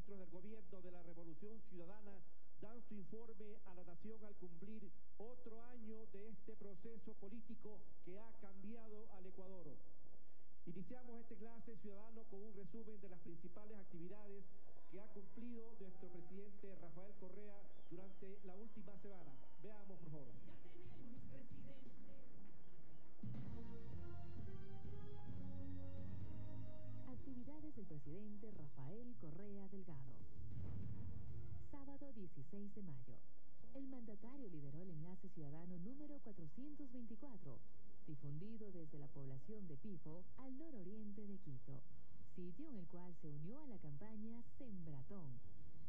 ministros del gobierno de la Revolución Ciudadana dan su informe a la nación al cumplir otro año de este proceso político que ha cambiado al Ecuador. Iniciamos este clase ciudadano con un resumen de las principales actividades que ha cumplido nuestro presidente Rafael Correa durante la última semana. Veamos, por favor. Ya tenemos presidente. Actividades del presidente Rafael Correa Delgado. Sábado 16 de mayo. El mandatario lideró el enlace ciudadano número 424 difundido desde la población de Pifo al nororiente de Quito, sitio en el cual se unió a la campaña Sembratón,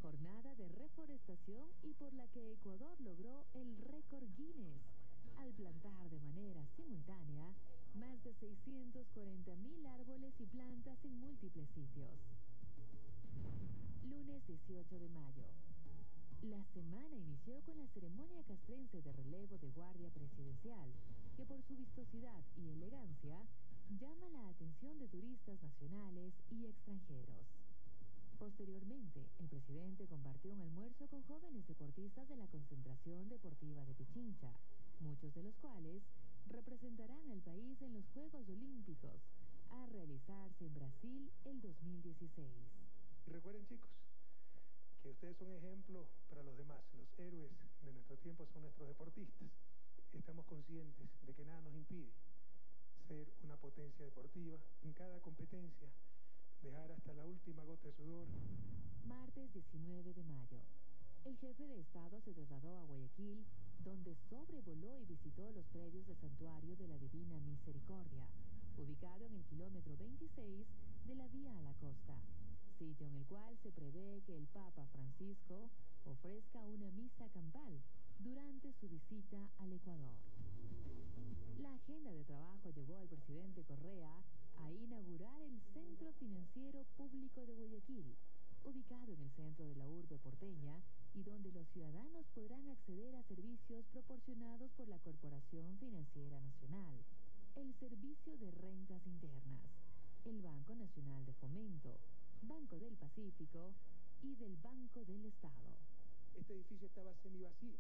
jornada de reforestación y por la que Ecuador logró el récord Guinness al plantar de manera simultánea más de 640 mil árboles y plantas en múltiples sitios. Lunes 18 de mayo. La semana inició con la ceremonia castrense de relevo de guardia presidencial, que por su vistosidad y elegancia llama la atención de turistas nacionales y extranjeros. Posteriormente, el presidente compartió un almuerzo con jóvenes deportistas de la concentración deportiva de Pichincha, muchos de los cuales representarán al país en los Juegos Olímpicos, a realizarse en Brasil el 2016. Recuerden chicos, que ustedes son ejemplos para los demás. Los héroes de nuestro tiempo son nuestros deportistas. Estamos conscientes de que nada nos impide ser una potencia deportiva. En cada competencia, dejar hasta la última gota de sudor. Martes 19 de mayo. El jefe de Estado se trasladó a Guayaquil, donde sobrevoló y visitó los predios del Santuario de la Divina Misericordia, ubicado en el kilómetro 26 de la vía a la costa sitio en el cual se prevé que el Papa Francisco ofrezca una misa campal durante su visita al Ecuador. La agenda de trabajo llevó al presidente Correa a inaugurar el Centro Financiero Público de Guayaquil, ubicado en el centro de la urbe porteña y donde los ciudadanos podrán acceder a servicios proporcionados por la Corporación Financiera Nacional, el Servicio de Rentas Internas, el Banco Nacional de Fomento, Banco del Pacífico y del Banco del Estado. Este edificio estaba semi vacío,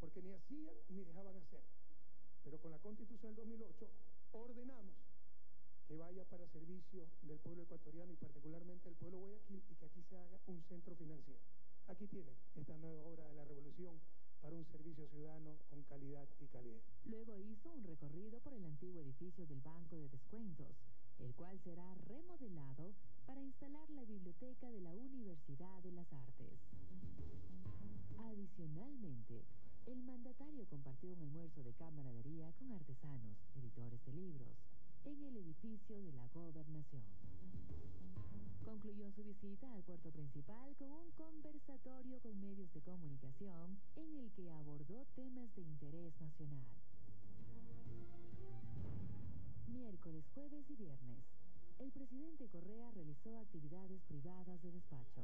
porque ni hacían ni dejaban hacer. Pero con la Constitución del 2008 ordenamos que vaya para servicio del pueblo ecuatoriano y particularmente del pueblo Guayaquil y que aquí se haga un centro financiero. Aquí tienen esta nueva obra de la revolución para un servicio ciudadano con calidad y calidez. Luego hizo un recorrido por el antiguo edificio del Banco de Descuentos, el cual será remodelado para instalar la biblioteca de la Universidad de las Artes. Adicionalmente, el mandatario compartió un almuerzo de camaradería con artesanos, editores de libros, en el edificio de la gobernación. Concluyó su visita al puerto principal con un conversatorio con medios de comunicación en el que abordó temas de interés nacional. Miércoles, jueves y viernes, el presidente Correa realizó actividades privadas de despacho.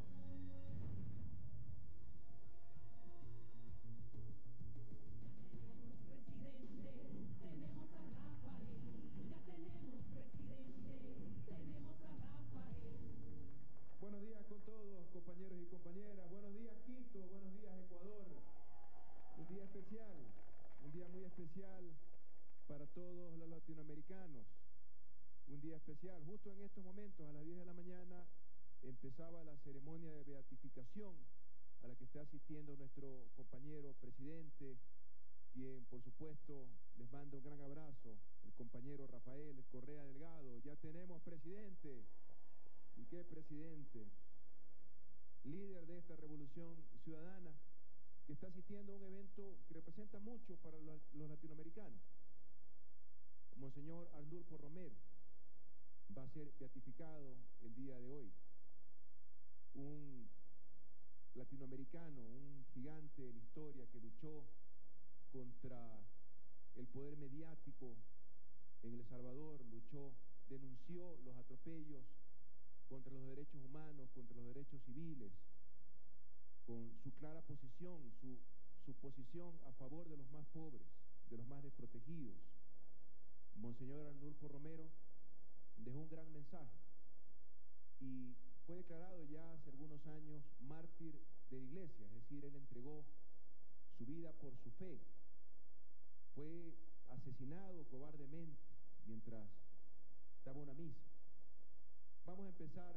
Especial. Justo en estos momentos, a las 10 de la mañana, empezaba la ceremonia de beatificación a la que está asistiendo nuestro compañero presidente quien por supuesto les manda un gran abrazo, el compañero Rafael Correa Delgado. Ya tenemos presidente. ¿Y qué presidente? Líder de esta revolución ciudadana que está asistiendo a un evento que representa mucho para los, latinoamericanos. Monseñor Arnulfo Romero va a ser beatificado el día de hoy. Un latinoamericano, un gigante de la historia que luchó contra el poder mediático en El Salvador, luchó, denunció los atropellos contra los derechos humanos, contra los derechos civiles, con su clara posición, su, su posición a favor de los más pobres, de los más desprotegidos. Monseñor Arnulfo Romero dejó un gran mensaje y fue declarado ya hace algunos años mártir de la iglesia, es decir, él entregó su vida por su fe. Fue asesinado cobardemente mientras daba una misa. Vamos a empezar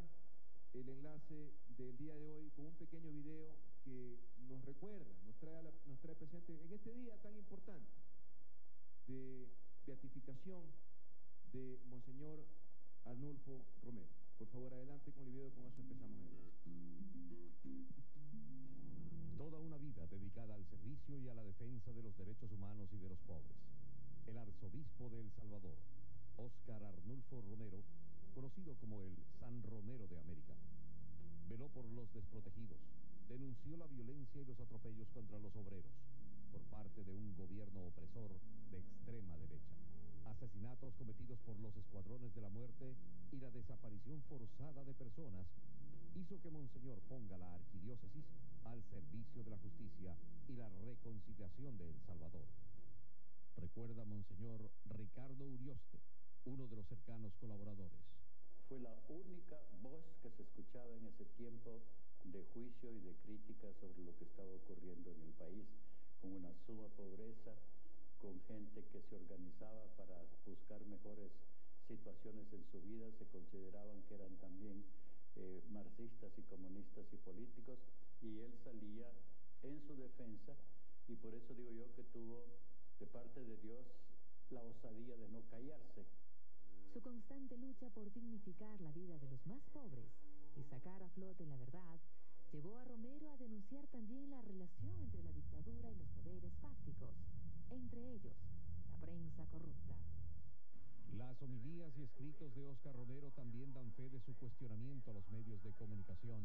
el enlace del día de hoy con un pequeño video que nos recuerda, nos trae, nos trae presente en este día tan importante de beatificación de Monseñor Arnulfo Romero. Por favor, adelante con el video, con eso empezamos el. Toda una vida dedicada al servicio y a la defensa de los derechos humanos y de los pobres. El arzobispo de El Salvador, Óscar Arnulfo Romero, conocido como el San Romero de América, veló por los desprotegidos, denunció la violencia y los atropellos contra los por los escuadrones de la muerte y la desaparición forzada de personas hizo que Monseñor ponga la arquidiócesis al servicio de la justicia y la reconciliación de El Salvador. Recuerda Monseñor Ricardo Urioste, uno de los cercanos colaboradores. Fue la única voz que se escuchaba en ese tiempo de juicio y de crítica sobre lo que estaba ocurriendo en el país, con una suma pobreza, con gente que se organizaba para buscar mejores situaciones en su vida, se consideraban que eran también eh, marxistas y comunistas y políticos, y él salía en su defensa, y por eso digo yo que tuvo de parte de Dios la osadía de no callarse. Su constante lucha por dignificar la vida de los más pobres y sacar a flote la verdad llevó a Romero a denunciar también la relación entre la dictadura y los poderes fácticos entre ellos la prensa corrupta. Las homilías y escritos de Oscar Romero también dan fe de su cuestionamiento a los medios de comunicación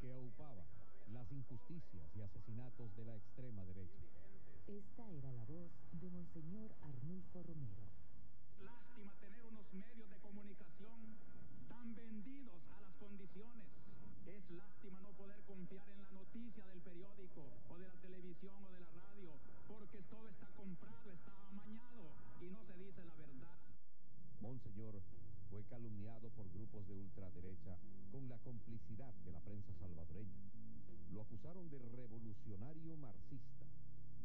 que aupaba las injusticias y asesinatos de la extrema derecha. Esta era la voz de Monseñor Arnulfo Romero. Lástima tener unos medios de comunicación tan vendidos a las condiciones. Es lástima no poder confiar en la noticia del periódico o de la televisión o de la radio porque todo está comprado, está amañado y no se dice la verdad. Monseñor fue calumniado por grupos de ultraderecha con la complicidad de la prensa salvadoreña. Lo acusaron de revolucionario marxista,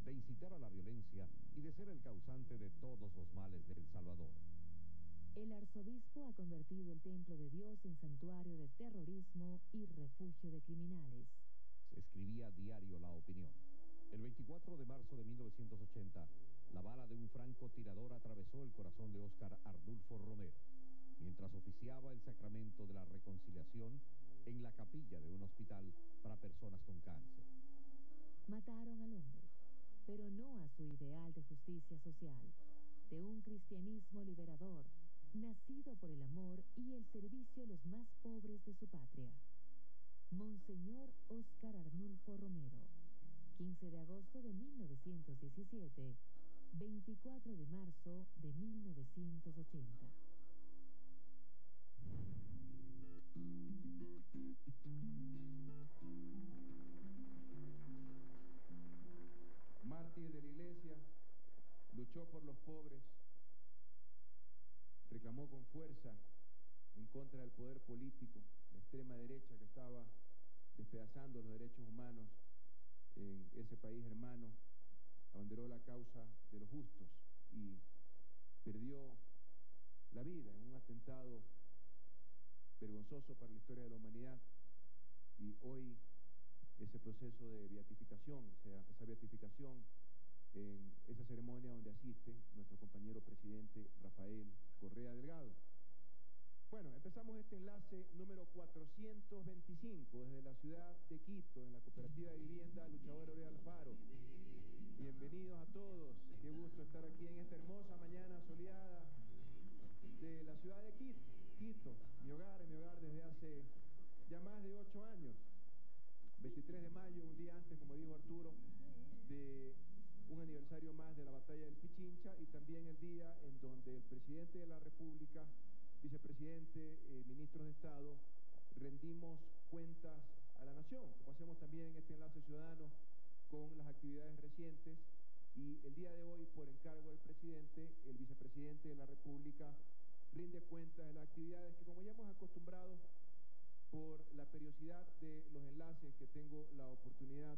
de incitar a la violencia y de ser el causante de todos los males de El Salvador. El arzobispo ha convertido el templo de Dios en santuario de terrorismo y refugio de criminales. Escribía diario La Opinión. El 24 de marzo de 1980, la bala de un francotirador atravesó el corazón de Óscar Ardulfo Romero, mientras oficiaba el sacramento de la reconciliación en la capilla de un hospital para personas con cáncer. Mataron al hombre, pero no a su ideal de justicia social, de un cristianismo liberador, nacido por el amor y el servicio a los más pobres de su patria. Monseñor Óscar Arnulfo Romero 15 de agosto de 1917, 24 de marzo de 1980. Mártir de la iglesia, luchó por los pobres, reclamó con fuerza en contra del poder político, la extrema derecha que estaba despedazando los derechos humanos en ese país hermano, abanderó la causa de los justos y perdió la vida en un atentado vergonzoso para la historia de la humanidad. Y hoy ese proceso de beatificación, esa beatificación en esa ceremonia donde asiste nuestro compañero presidente Rafael Correa Delgado. Bueno, empezamos este enlace número 425 desde la ciudad de Quito, en la cooperativa de vivienda Luchador Oriol Alfaro. Bienvenidos a todos, qué gusto estar aquí en esta hermosa mañana soleada de la ciudad de Quito, Quito, mi hogar, mi hogar desde hace ya más de ocho años. 23 de mayo, un día antes, como dijo Arturo, de un aniversario más de la batalla del Pichincha y también el día en donde el presidente de la República, vicepresidente, eh, ministros de Estado, rendimos cuentas a la nación, como hacemos también en este enlace ciudadano con las actividades recientes y el día de hoy, por encargo del presidente, el vicepresidente de la República rinde cuentas de las actividades que como ya hemos acostumbrado por la periodicidad de los enlaces que tengo la oportunidad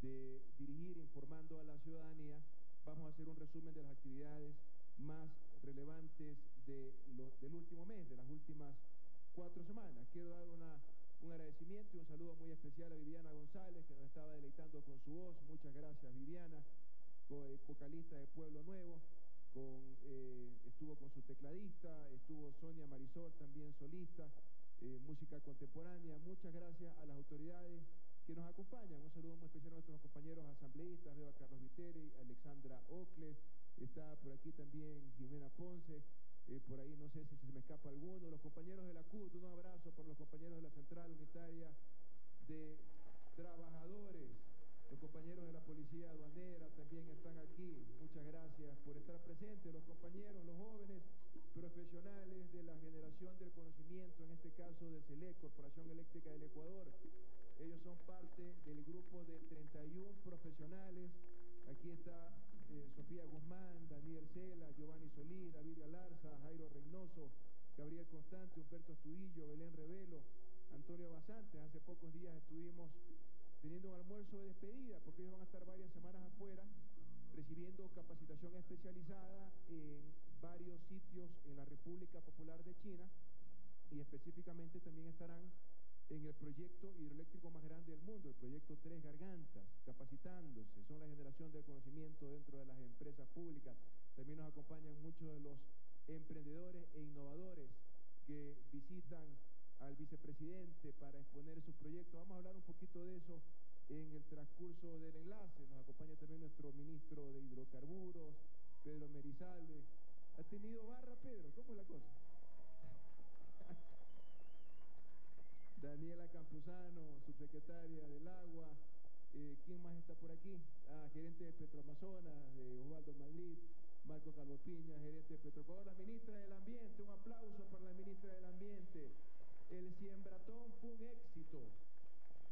de dirigir informando a la ciudadanía, vamos a hacer un resumen de las actividades más relevantes de del último mes, de las últimas cuatro semanas. Quiero dar una, un agradecimiento y un saludo muy especial a Viviana González, que nos estaba deleitando con su voz. Muchas gracias, Viviana, eh, vocalista de Pueblo Nuevo. Con, eh, estuvo con su tecladista, estuvo Sonia Marisol, también solista, eh, música contemporánea. Muchas gracias a las autoridades que nos acompañan. Un saludo muy especial a nuestros compañeros asambleístas, veo a Carlos Viteri, Alexandra Ocle, está por aquí también Jimena Ponce, por ahí no sé si se me escapa alguno, los compañeros de la CUT, un abrazo por los compañeros de la Central Unitaria de Trabajadores, los compañeros de la Policía Aduanera también están aquí, muchas gracias por estar presentes, los compañeros, los jóvenes profesionales de la generación del conocimiento, en este caso de CELEC, Corporación Eléctrica del Ecuador, ellos son parte del grupo de 31 profesionales. Aquí está eh, Sofía Guzmán, Daniel Cela, Giovanni Solís, David Galarza, Jairo Reynoso, Gabriel Constante, Humberto Estudillo, Belén Revelo, Antonio Basantes. Hace pocos días estuvimos teniendo un almuerzo de despedida porque ellos van a estar varias semanas afuera recibiendo capacitación especializada en varios sitios en la República Popular de China y específicamente también estarán en el proyecto hidroeléctrico más grande del mundo, el proyecto Tres Gargantas, capacitándose, son la generación del conocimiento dentro de las empresas públicas. También nos acompañan muchos de los emprendedores e innovadores que visitan al vicepresidente para exponer sus proyectos. Vamos a hablar un poquito de eso en el transcurso del enlace. Nos acompaña también nuestro ministro de Hidrocarburos, Pedro Merizalde. ¿Ha tenido barra, Pedro? ¿Cómo es la cosa? Daniela Campuzano, subsecretaria del Agua. Eh, ¿Quién más está por aquí? Ah, gerente de Petroamazonas, de Osvaldo Madrid, Marco Calvo Piña, gerente de Petroecuador, la ministra del Ambiente. Un aplauso para la ministra del Ambiente. El siembratón fue un éxito.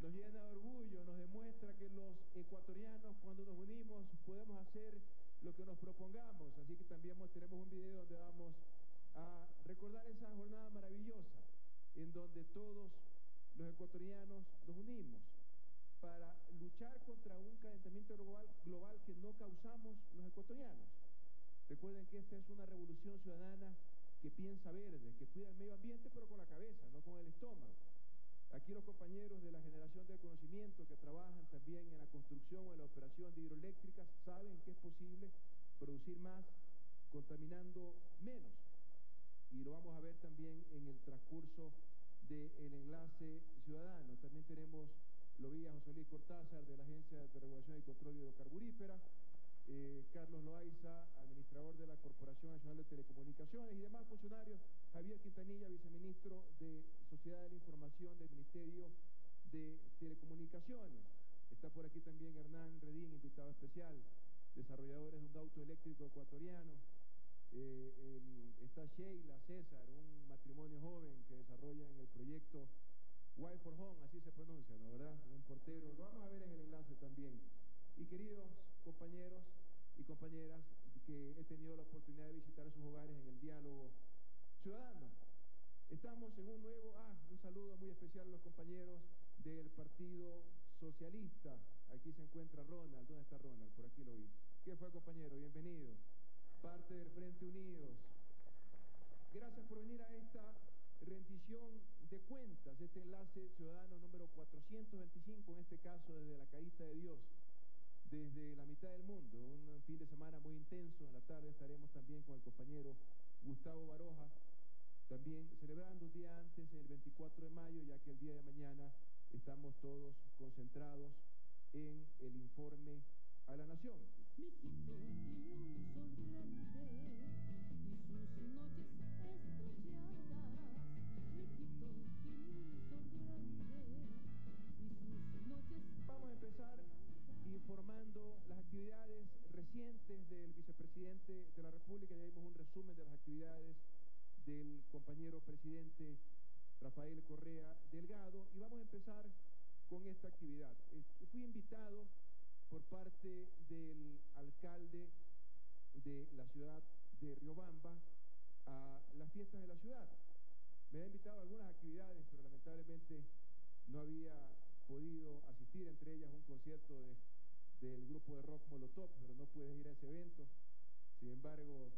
Nos llena de orgullo, nos demuestra que los ecuatorianos cuando nos unimos podemos hacer lo que nos propongamos. Así que también tenemos un video donde vamos a recordar esa jornada maravillosa en donde todos los ecuatorianos nos unimos para luchar contra un calentamiento global, global que no causamos los ecuatorianos. Recuerden que esta es una revolución ciudadana que piensa verde, que cuida el medio ambiente, pero con la cabeza, no con el estómago. Aquí los compañeros de la generación del conocimiento que trabajan también en la construcción o en la operación de hidroeléctricas saben que es posible producir más contaminando menos. Y lo vamos a ver también en el transcurso del enlace ciudadano. También tenemos, lo vi a José Luis Cortázar de la Agencia de Regulación y Control Hidrocarburífera, eh, Carlos Loaiza, administrador de la Corporación Nacional de Telecomunicaciones y demás funcionarios, Javier Quintanilla, viceministro de Sociedad de la Información del Ministerio de Telecomunicaciones. Está por aquí también Hernán Redín, invitado especial, desarrolladores de un auto eléctrico ecuatoriano. Eh, está Sheila César, un matrimonio joven que desarrolla en el proyecto Wife for Home, así se pronuncia, ¿no verdad? Un portero, lo vamos a ver en el enlace también. Y queridos compañeros y compañeras que he tenido la oportunidad de visitar sus hogares en el diálogo ciudadano. Estamos en un nuevo, ah, un saludo muy especial a los compañeros del Partido Socialista. Aquí se encuentra Ronald. ¿Dónde está Ronald? Por aquí lo vi. ¿Qué fue, compañero? Bienvenido parte del Frente Unidos. Gracias por venir a esta rendición de cuentas, este enlace ciudadano número 425, en este caso desde la caída de Dios, desde la mitad del mundo. Un fin de semana muy intenso. En la tarde estaremos también con el compañero Gustavo Baroja, también celebrando un día antes, el 24 de mayo, ya que el día de mañana estamos todos concentrados en el informe a la nación. Actividades recientes del vicepresidente de la República. Ya vimos un resumen de las actividades del compañero presidente Rafael Correa Delgado y vamos a empezar con esta actividad. Eh, fui invitado por parte del alcalde de la ciudad de Riobamba a las fiestas de la ciudad. Me ha invitado a algunas actividades, pero lamentablemente no había podido asistir, entre ellas un concierto del grupo de rock Molotov, pero no pude ir a ese evento. Sin embargo,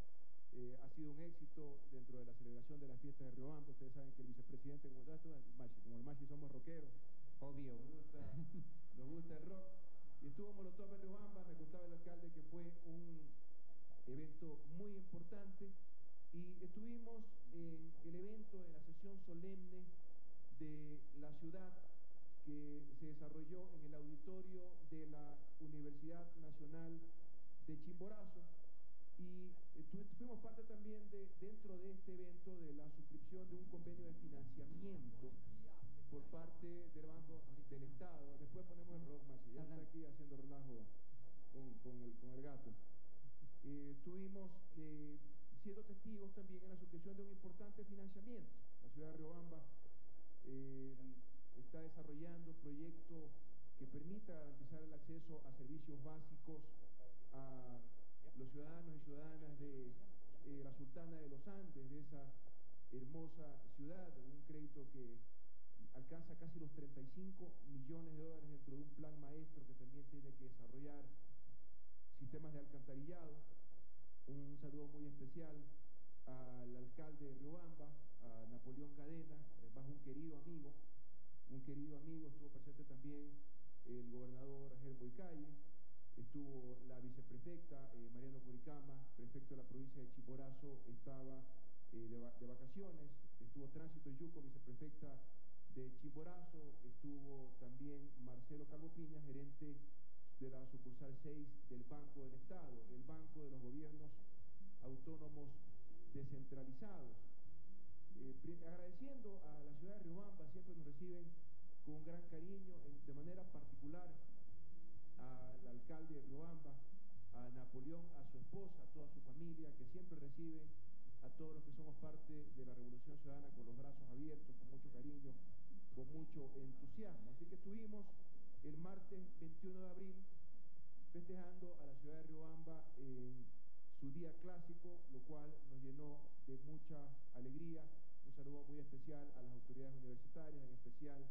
eh, ha sido un éxito dentro de la celebración de las fiestas de Riobamba. Ustedes saben que el vicepresidente, como, como el Machi somos rockeros, obvio, nos gusta, nos gusta el rock. Y estuvo Molotov en Riobamba, me contaba el alcalde que fue un evento muy importante. Y estuvimos en el evento, en la sesión solemne de la ciudad que se desarrolló en el auditorio de la Universidad Nacional de Chimborazo y eh, fuimos parte también de, dentro de este evento de la suscripción de un convenio de financiamiento por parte del Banco del Estado. Después ponemos el rock, ya está aquí haciendo relajo con, con, el, con el, gato. Eh, estuvimos eh, siendo testigos también en la suscripción de un importante financiamiento. La ciudad de Riobamba eh, está desarrollando proyectos que permita garantizar el acceso a servicios básicos a los ciudadanos y ciudadanas de eh, la Sultana de los Andes, de esa hermosa ciudad, un crédito que alcanza casi los 35 millones de dólares dentro de un plan maestro que también tiene que desarrollar sistemas de alcantarillado. Un saludo muy especial al alcalde de Riobamba, a Napoleón Cadena, además un querido amigo, un querido amigo, estuvo presente también el gobernador Gerbo Calle, estuvo la viceprefecta eh, Mariano Curicama, prefecto de la provincia de Chiporazo, estaba eh, de, vacaciones, estuvo Tránsito Yuco, viceprefecta de Chimborazo, estuvo también Marcelo Calvo Piña, gerente de la sucursal 6 del Banco del Estado, el Banco de los Gobiernos Autónomos Descentralizados. Eh, agradeciendo a la ciudad de Riobamba, siempre nos reciben con gran cariño, de manera particular al alcalde de Riobamba, a Napoleón, a su esposa, a toda su familia, que siempre reciben a todos los que somos parte de la Revolución Ciudadana con los brazos abiertos, con mucho cariño, con mucho entusiasmo. Así que estuvimos el martes 21 de abril festejando a la ciudad de Riobamba en su día clásico, lo cual nos llenó de mucha alegría. Saludo muy especial a las autoridades universitarias, en especial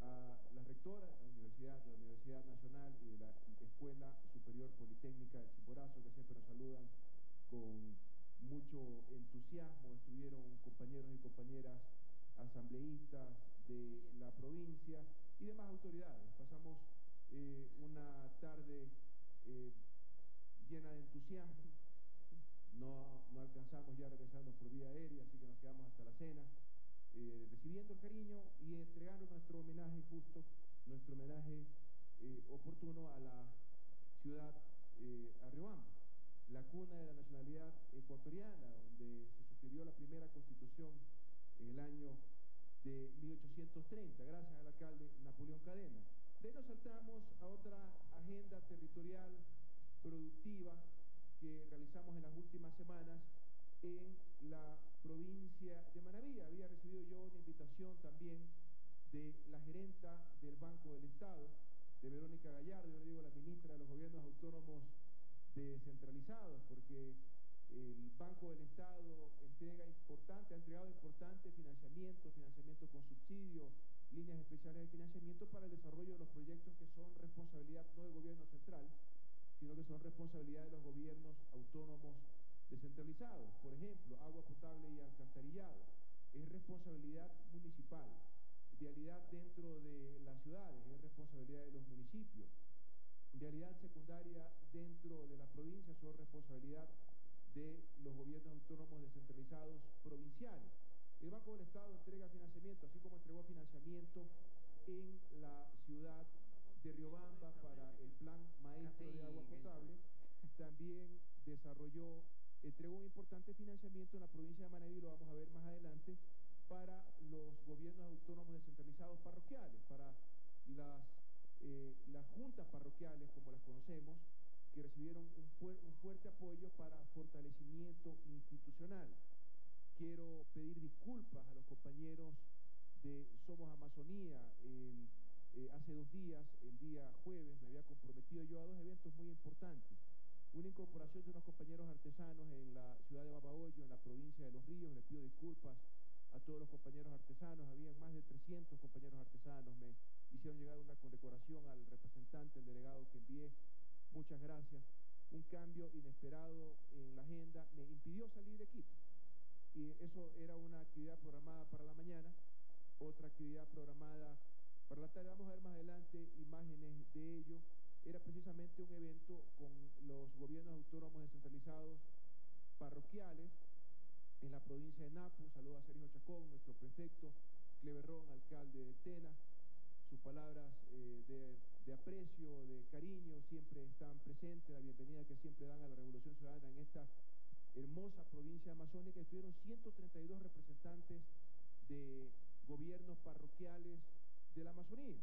a la rectora de la universidad, de la Universidad Nacional y de la Escuela Superior Politécnica de Chiporazo, que siempre nos saludan con mucho entusiasmo. Estuvieron compañeros y compañeras asambleístas de la provincia y demás autoridades. Pasamos eh, una tarde eh, llena de entusiasmo. No, no alcanzamos ya regresando por vía aérea, así que quedamos hasta la cena. Eh, recibiendo el cariño y entregando nuestro homenaje justo, nuestro homenaje eh, oportuno a la ciudad eh, Arriobamba, la cuna de la nacionalidad ecuatoriana, donde se suscribió la primera constitución en el año de 1830, gracias al alcalde Napoleón Cadena. De ahí nos saltamos a otra agenda territorial productiva que realizamos en las últimas semanas en la provincia de Manaví. Había recibido yo una invitación también de la gerenta del Banco del Estado, de Verónica Gallardo, yo le digo la ministra de los gobiernos autónomos descentralizados, porque el Banco del Estado entrega importante, ha entregado importante financiamiento, financiamiento con subsidio, líneas especiales de financiamiento para el desarrollo de los proyectos que son responsabilidad no del gobierno central, sino que son responsabilidad de los gobiernos autónomos descentralizados, por ejemplo, agua potable y alcantarillado. Es responsabilidad municipal. Vialidad dentro de las ciudades es responsabilidad de los municipios. Vialidad secundaria dentro de las provincias son responsabilidad de los gobiernos autónomos descentralizados provinciales. El Banco del Estado entrega financiamiento, así como entregó financiamiento en la ciudad de Riobamba para el plan maestro de agua potable. También desarrolló entregó un importante financiamiento en la provincia de Manaví, lo vamos a ver más adelante, para los gobiernos autónomos descentralizados parroquiales, para las, eh, las juntas parroquiales, como las conocemos, que recibieron un, fuerte apoyo para fortalecimiento institucional. Quiero pedir disculpas a los compañeros de Somos Amazonía. El, eh, hace dos días, el día jueves, me había comprometido yo a dos eventos muy importantes. Una incorporación de unos compañeros artesanos en la ciudad de Babahoyo, en la provincia de Los Ríos. Les pido disculpas a todos los compañeros artesanos. Habían más de 300 compañeros artesanos. Me hicieron llegar una condecoración al representante, el delegado que envié. Muchas gracias. Un cambio inesperado en la agenda me impidió salir de Quito. Y eso era una actividad programada para la mañana, otra actividad programada para la tarde. Vamos a ver más adelante imágenes de ello. Era precisamente un evento con los gobiernos autónomos descentralizados parroquiales en la provincia de Napo. Saludo a Sergio Chacón, nuestro prefecto, Cleverrón, alcalde de Tena. Sus palabras eh, de, de, aprecio, de cariño, siempre están presentes, la bienvenida que siempre dan a la Revolución Ciudadana en esta hermosa provincia amazónica. Estuvieron 132 representantes de gobiernos parroquiales de la Amazonía,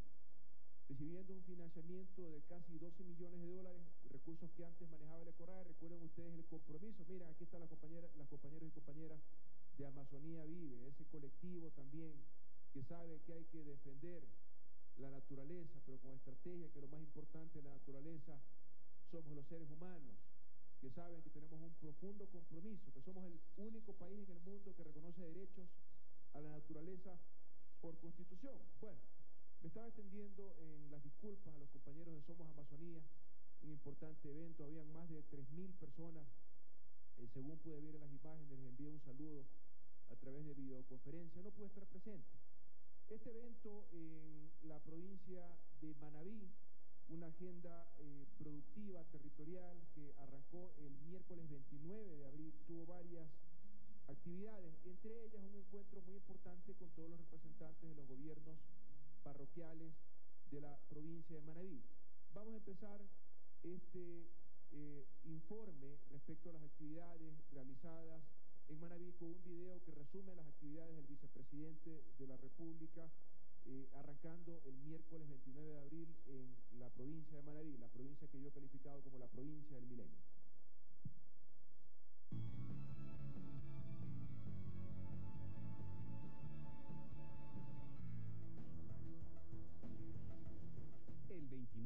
recibiendo un financiamiento de casi 12 millones de dólares, recursos que antes manejaba el ECORAE. Recuerden ustedes el compromiso. Miren, aquí están las compañeras, las compañeros y compañeras de Amazonía Vive, ese colectivo también que sabe que hay que defender la naturaleza, pero con estrategia, que lo más importante de la naturaleza somos los seres humanos, que saben que tenemos un profundo compromiso, que somos el único país en el mundo que reconoce derechos a la naturaleza por constitución. Bueno, estaba extendiendo en las disculpas a los compañeros de Somos Amazonía, un importante evento, habían más de 3.000 personas, eh, según pude ver en las imágenes, les envío un saludo a través de videoconferencia, no pude estar presente. Este evento en la provincia de Manabí, una agenda eh, productiva, territorial, que arrancó el miércoles 29 de abril, tuvo varias actividades, entre ellas un encuentro muy importante con todos los representantes de los gobiernos parroquiales de la provincia de Manabí. Vamos a empezar este eh, informe respecto a las actividades realizadas en Manabí con un video que resume las actividades del vicepresidente de la República eh, arrancando el miércoles 29 de abril en la provincia de Manabí, la provincia que yo he calificado como la provincia del milenio.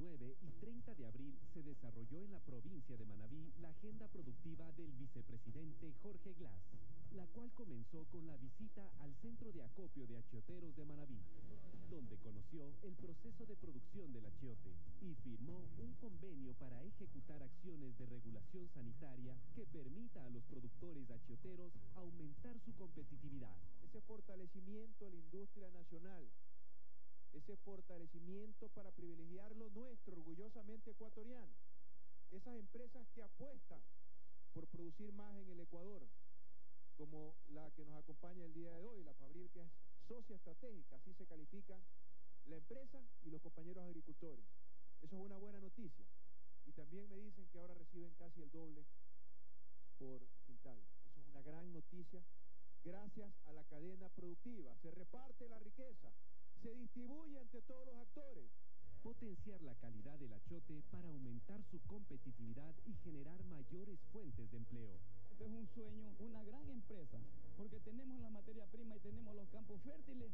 El 29 y 30 de abril se desarrolló en la provincia de Manabí la agenda productiva del vicepresidente Jorge Glass, la cual comenzó con la visita al centro de acopio de achioteros de Manabí, donde conoció el proceso de producción del achiote y firmó un convenio para ejecutar acciones de regulación sanitaria que permita a los productores achioteros aumentar su competitividad. Ese fortalecimiento de la industria nacional ese fortalecimiento para privilegiar lo nuestro, orgullosamente ecuatoriano. Esas empresas que apuestan por producir más en el Ecuador, como la que nos acompaña el día de hoy, la Fabril, que es socia estratégica, así se califican la empresa y los compañeros agricultores. Eso es una buena noticia. Y también me dicen que ahora reciben casi el doble por quintal. Eso es una gran noticia gracias a la cadena productiva. Se reparte la riqueza, se distribuye entre todos los actores. Potenciar la calidad del achote para aumentar su competitividad y generar mayores fuentes de empleo. Este es un sueño, una gran empresa, porque tenemos la materia prima y tenemos los campos fértiles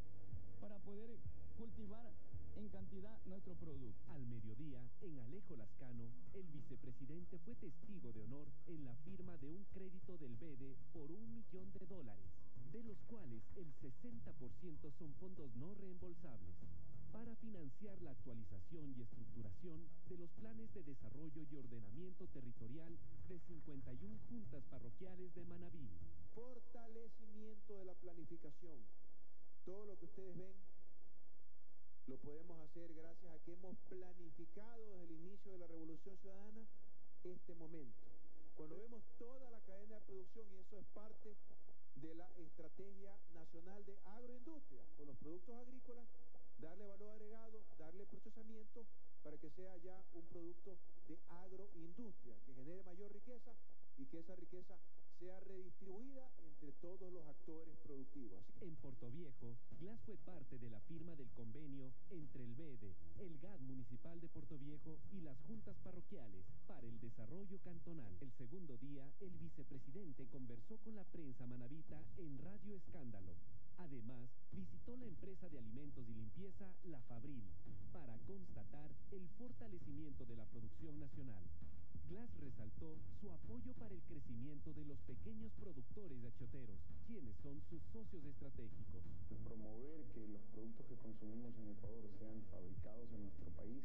para poder cultivar en cantidad nuestro producto. Al mediodía, en Alejo Lascano, el vicepresidente fue testigo de honor en la firma de un crédito del BEDE por un millón de dólares, de los cuales el 60% son fondos no reembolsables, para financiar la actualización y estructuración de los planes de desarrollo y ordenamiento territorial de 51 juntas parroquiales de Manabí. Fortalecimiento de la planificación. Todo lo que ustedes ven lo podemos hacer gracias a que hemos planificado desde el inicio de la Revolución Ciudadana este momento. Cuando vemos toda la cadena de producción, y eso es parte de la estrategia nacional de agroindustria, con los productos agrícolas, darle valor agregado, darle procesamiento para que sea ya un producto de agroindustria, que genere mayor riqueza y que esa riqueza sea redistribuida entre todos los actores productivos. En Portoviejo, Glass fue parte de la firma del convenio entre el BEDE, el GAD municipal de Portoviejo y las juntas parroquiales para el desarrollo cantonal. El segundo día, el vicepresidente conversó con la prensa manavita en Radio Escándalo. Además, visitó la empresa de alimentos y limpieza La Fabril para constatar el fortalecimiento de la producción nacional. Glass resaltó su apoyo para el crecimiento de los pequeños productores de achoteros, quienes son sus socios estratégicos. Promover que los productos que consumimos en Ecuador sean fabricados en nuestro país,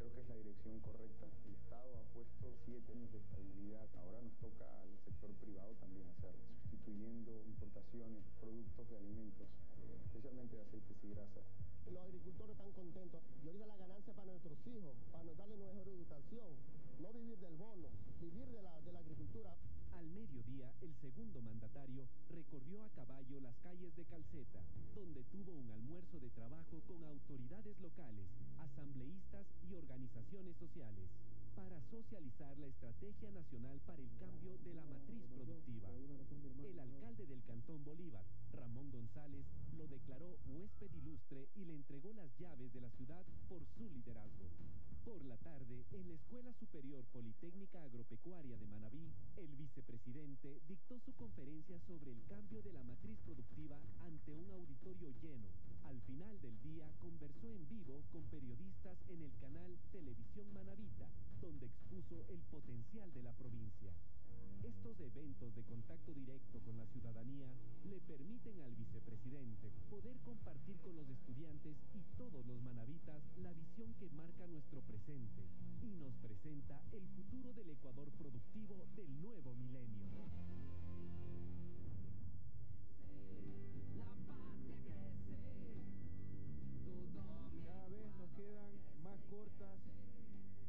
creo que es la dirección correcta. El Estado ha puesto siete años de estabilidad, ahora nos toca al sector privado también hacerlo, sustituyendo importaciones, productos de alimentos, especialmente de aceites y grasas. Los agricultores están contentos y ahorita la ganancia para nuestros hijos, para darle mejor educación no vivir del bono, vivir de la, de la agricultura. Al mediodía, el segundo mandatario recorrió a caballo las calles de Calceta, donde tuvo un almuerzo de trabajo con autoridades locales, asambleístas y organizaciones sociales, para socializar la Estrategia Nacional para el Cambio de la Matriz Productiva. El alcalde del Cantón Bolívar, Ramón González, lo declaró huésped ilustre y le entregó las llaves de la ciudad por su liderazgo. Por la tarde, en la Escuela Superior Politécnica Agropecuaria de Manabí, el vicepresidente dictó su conferencia sobre el cambio de la matriz productiva ante un auditorio lleno. Al final del día, conversó en vivo con periodistas en el canal Televisión Manavita, donde expuso el potencial de la provincia. Estos eventos de contacto directo con la ciudadanía le permiten al vicepresidente poder compartir con los estudiantes y todos los manavitas la visión que marca nuestro presente y nos presenta el futuro del Ecuador productivo del nuevo milenio. Cada vez nos quedan más cortas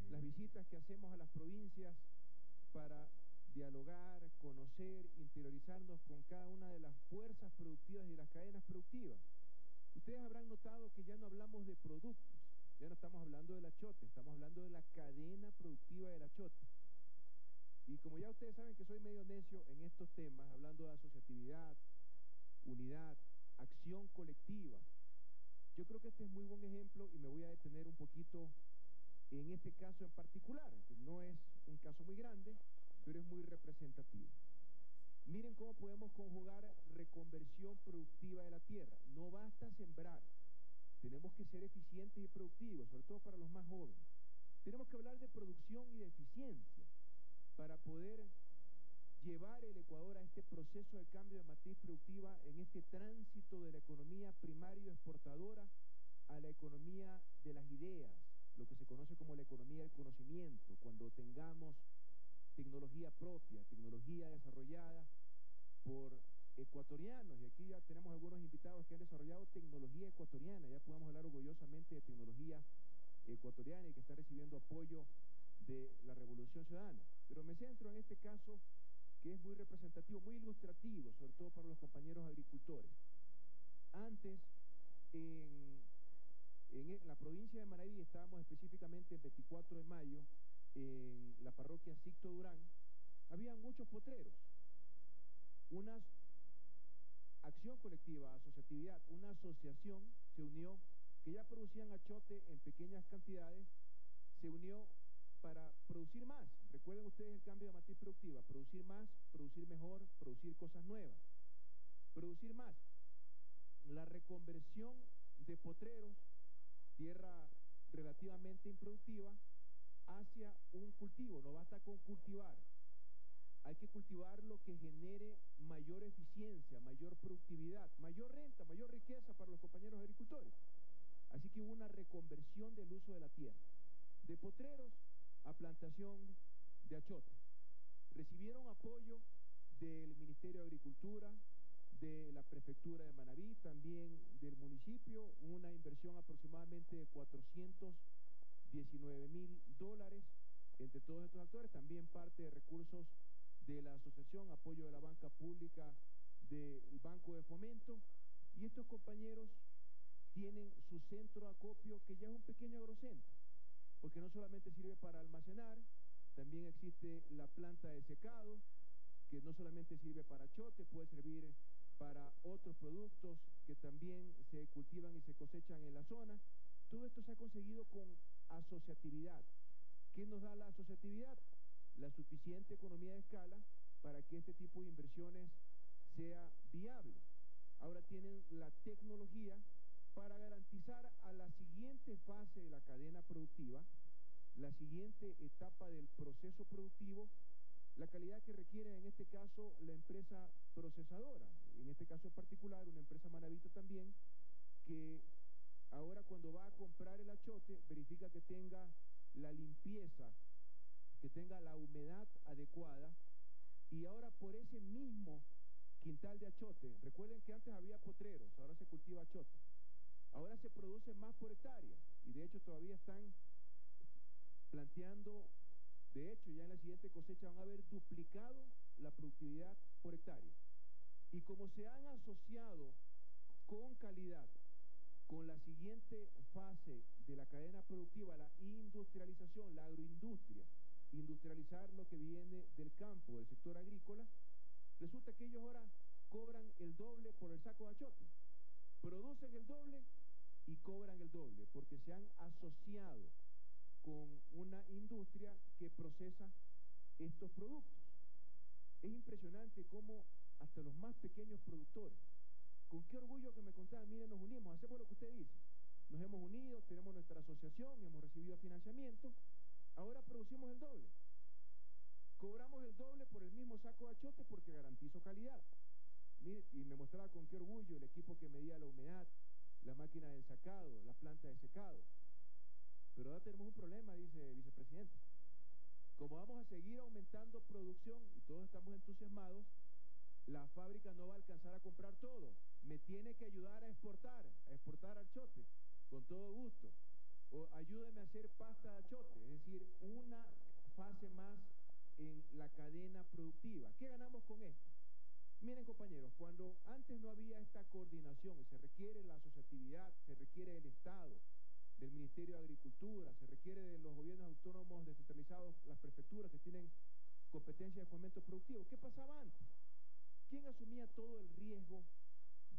las visitas que hacemos a las provincias para dialogar, conocer, interiorizarnos con cada una de las fuerzas productivas y las cadenas productivas. Ustedes habrán notado que ya no hablamos de productos, ya no estamos hablando del achote, estamos hablando de la cadena productiva del achote. Y como ya ustedes saben que soy medio necio en estos temas, hablando de asociatividad, unidad, acción colectiva, yo creo que este es muy buen ejemplo y me voy a detener un poquito en este caso en particular, que no es un caso muy grande, pero es muy representativo. Miren cómo podemos conjugar reconversión productiva de la tierra. No basta sembrar. Tenemos que ser eficientes y productivos, sobre todo para los más jóvenes. Tenemos que hablar de producción y de eficiencia para poder llevar el Ecuador a este proceso de cambio de matriz productiva en este tránsito de la economía primario exportadora a la economía de las ideas, lo que se conoce como la economía del conocimiento, cuando tengamos tecnología propia, tecnología desarrollada por ecuatorianos, y aquí ya tenemos algunos invitados que han desarrollado tecnología ecuatoriana, ya podemos hablar orgullosamente de tecnología ecuatoriana y que está recibiendo apoyo de la Revolución Ciudadana. Pero me centro en este caso que es muy representativo, muy ilustrativo, sobre todo para los compañeros agricultores. Antes, en, en la provincia de Manaví, estábamos específicamente el 24 de mayo, en la parroquia Sicto Durán, había muchos potreros. Una acción colectiva, asociatividad, una asociación se unió, que ya producían achote en pequeñas cantidades, se unió para producir más. Recuerden ustedes el cambio de matriz productiva, producir más, producir mejor, producir cosas nuevas. Producir más. La reconversión de potreros, tierra relativamente improductiva, hacia un cultivo, no basta con cultivar. Hay que cultivar lo que genere mayor eficiencia, mayor productividad, mayor renta, mayor riqueza para los compañeros agricultores. Así que hubo una reconversión del uso de la tierra, de potreros a plantación de achote. Recibieron apoyo del Ministerio de Agricultura, de la Prefectura de Manabí, también del municipio, una inversión aproximadamente de 400 19 mil dólares entre todos estos actores, también parte de recursos de la Asociación Apoyo de la Banca Pública del Banco de Fomento. Y estos compañeros tienen su centro acopio, que ya es un pequeño agrocentro, porque no solamente sirve para almacenar, también existe la planta de secado, que no solamente sirve para chote, puede servir para otros productos que también se cultivan y se cosechan en la zona. Todo esto se ha conseguido con asociatividad. ¿Qué nos da la asociatividad? La suficiente economía de escala para que este tipo de inversiones sea viable. Ahora tienen la tecnología para garantizar a la siguiente fase de la cadena productiva, la siguiente etapa del proceso productivo, la calidad que requiere en este caso la empresa procesadora, en este caso en particular una empresa Manavito también, que ahora cuando va a comprar el achote verifica que tenga la limpieza, que tenga la humedad adecuada y ahora por ese mismo quintal de achote, recuerden que antes había potreros, ahora se cultiva achote, ahora se produce más por hectárea y de hecho todavía están planteando, de hecho ya en la siguiente cosecha van a haber duplicado la productividad por hectárea. Y como se han asociado con calidad con la siguiente fase de la cadena productiva, la industrialización, la agroindustria, industrializar lo que viene del campo, del sector agrícola, resulta que ellos ahora cobran el doble por el saco de achote. Producen el doble y cobran el doble, porque se han asociado con una industria que procesa estos productos. Es impresionante cómo hasta los más pequeños productores, con qué orgullo que me contaban, miren, nos unimos, hacemos lo que usted dice. Nos hemos unido, tenemos nuestra asociación, hemos recibido financiamiento, ahora producimos el doble. Cobramos el doble por el mismo saco de achote porque garantizo calidad. Mire, y me mostraba con qué orgullo el equipo que medía la humedad, la máquina de ensacado, la planta de secado. Pero ahora tenemos un problema, dice el vicepresidente. Como vamos a seguir aumentando producción y todos estamos entusiasmados, la fábrica no va a alcanzar a comprar todo. Me tiene que ayudar a exportar, a exportar al chote, con todo gusto. O ayúdeme a hacer pasta de chote, es decir, una fase más en la cadena productiva. ¿Qué ganamos con esto? Miren compañeros, cuando antes no había esta coordinación, se requiere la asociatividad, se requiere el Estado, del Ministerio de Agricultura, se requiere de los gobiernos autónomos descentralizados, las prefecturas que tienen competencia de fomento productivo. ¿Qué pasaba antes? ¿Quién asumía todo el riesgo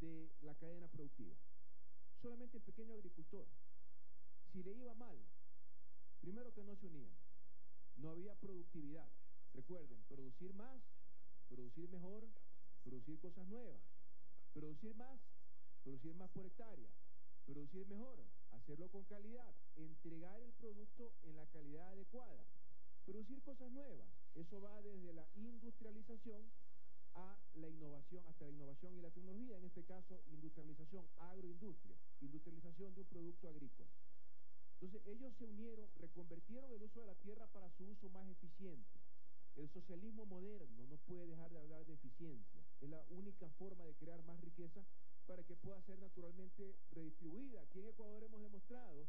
de la cadena productiva? Solamente el pequeño agricultor. Si le iba mal, primero que no se unían, no había productividad. Recuerden, producir más, producir mejor, producir cosas nuevas, producir más, producir más por hectárea, producir mejor, hacerlo con calidad, entregar el producto en la calidad adecuada, producir cosas nuevas. Eso va desde la industrialización a la innovación, hasta la innovación y la tecnología, en este caso industrialización, agroindustria, industrialización de un producto agrícola. Entonces ellos se unieron, reconvertieron el uso de la tierra para su uso más eficiente. El socialismo moderno no puede dejar de hablar de eficiencia. Es la única forma de crear más riqueza para que pueda ser naturalmente redistribuida. Aquí en Ecuador hemos demostrado,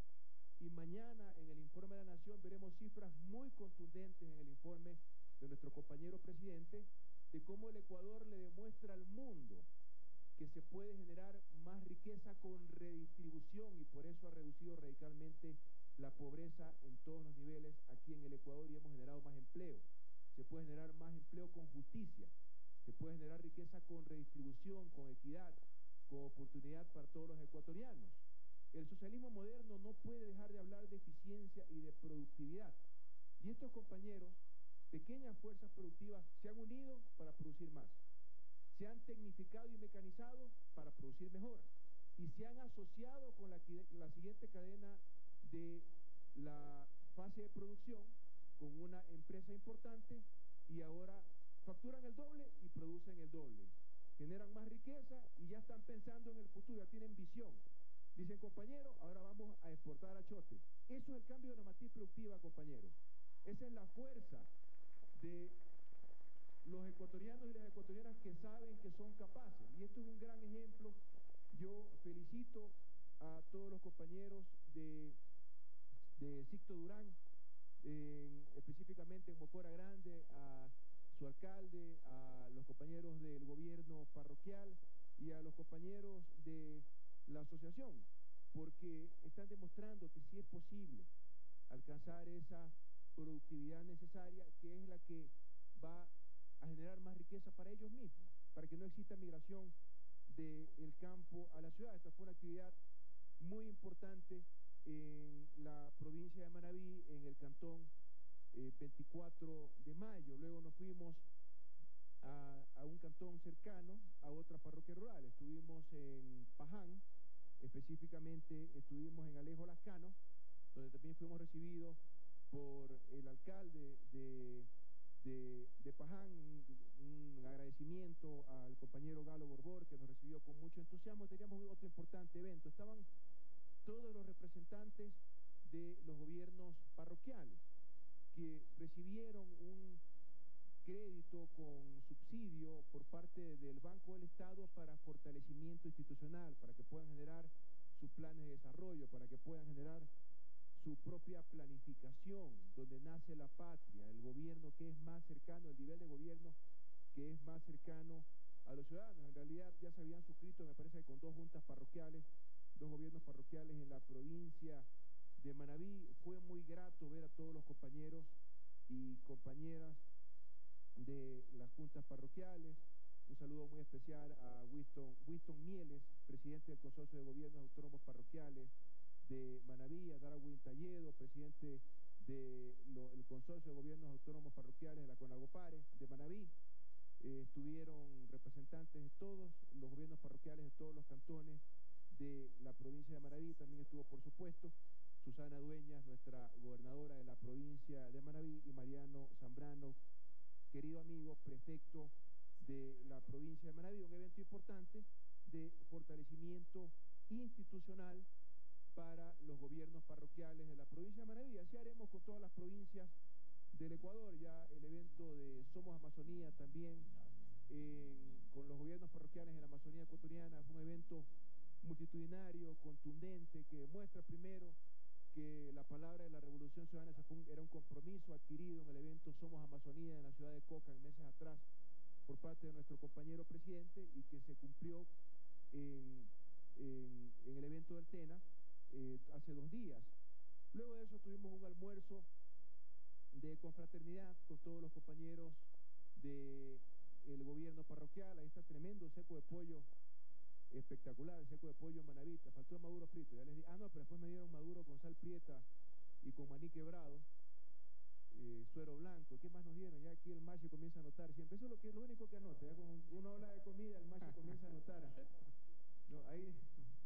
y mañana en el informe de la Nación veremos cifras muy contundentes en el informe de nuestro compañero presidente, de cómo el Ecuador le demuestra al mundo que se puede generar más riqueza con redistribución y por eso ha reducido radicalmente la pobreza en todos los niveles aquí en el Ecuador y hemos generado más empleo. Se puede generar más empleo con justicia, se puede generar riqueza con redistribución, con equidad, como oportunidad para todos los ecuatorianos. El socialismo moderno no puede dejar de hablar de eficiencia y de productividad. Y estos compañeros, pequeñas fuerzas productivas, se han unido para producir más. Se han tecnificado y mecanizado para producir mejor. Y se han asociado con la, siguiente cadena de la fase de producción con una empresa importante y ahora facturan el doble y producen el doble generan más riqueza y ya están pensando en el futuro, ya tienen visión. Dicen, compañeros, ahora vamos a exportar a chote. Eso es el cambio de la matriz productiva, compañeros. Esa es la fuerza de los ecuatorianos y las ecuatorianas que saben que son capaces. Y esto es un gran ejemplo. Yo felicito a todos los compañeros de, de Durán, específicamente en Mocora Grande, a su alcalde, a los compañeros del gobierno parroquial y a los compañeros de la asociación, porque están demostrando que sí es posible alcanzar esa productividad necesaria, que es la que va a generar más riqueza para ellos mismos, para que no exista migración del campo a la ciudad. Esta fue una actividad muy importante en la provincia de Manabí, en el cantón 24 eh, de mayo. Luego nos fuimos a, a, un cantón cercano, a otra parroquia rural. Estuvimos en Paján, específicamente estuvimos en Alejo Lascano, donde también fuimos recibidos por el alcalde de, de, Paján, un agradecimiento al compañero Galo Borbor, que nos recibió con mucho entusiasmo. Teníamos otro importante evento. Estaban todos los representantes de los gobiernos parroquiales que recibieron un crédito con subsidio por parte del Banco del Estado para fortalecimiento institucional, para que puedan generar sus planes de desarrollo, para que puedan generar su propia planificación, donde nace la patria, el gobierno que es más cercano, el nivel de gobierno que es más cercano a los ciudadanos. En realidad ya se habían suscrito, me parece, con dos juntas parroquiales, dos gobiernos parroquiales en la provincia de Manabí. Fue muy grato ver a todos los compañeros y compañeras de las juntas parroquiales. Un saludo muy especial a Winston, Winston Mieles, presidente del Consorcio de Gobiernos Autónomos Parroquiales de Manabí, a Darwin Talledo, presidente del Consorcio de Gobiernos Autónomos Parroquiales de la Conagopare de Manabí. Eh, estuvieron representantes de todos los gobiernos parroquiales de todos los cantones de la provincia de Manabí, también estuvo por supuesto Susana Dueñas, nuestra gobernadora de la provincia de Manabí, y Mariano Zambrano, querido amigo, prefecto de la provincia de Manabí, un evento importante de fortalecimiento institucional para los gobiernos parroquiales de la provincia de Manabí. Así haremos con todas las provincias del Ecuador, ya el evento de Somos Amazonía también con los gobiernos parroquiales en la Amazonía ecuatoriana, fue un evento multitudinario, contundente, que demuestra primero que la palabra de la Revolución Ciudadana era un compromiso adquirido en el evento Somos Amazonía en la ciudad de Coca en meses atrás por parte de nuestro compañero presidente y que se cumplió en, el evento del TENA eh, hace dos días. Luego de eso tuvimos un almuerzo de confraternidad con todos los compañeros del gobierno parroquial. Ahí está tremendo seco de pollo espectacular, seco de pollo manavita, faltó el maduro frito, ya les di, ah no, pero después me dieron maduro con sal prieta y con maní quebrado, eh, suero blanco, ¿qué más nos dieron? Ya aquí el macho comienza a notar siempre, eso es lo que es lo único que anota, ya cuando uno habla de comida, el macho comienza a notar, no, ahí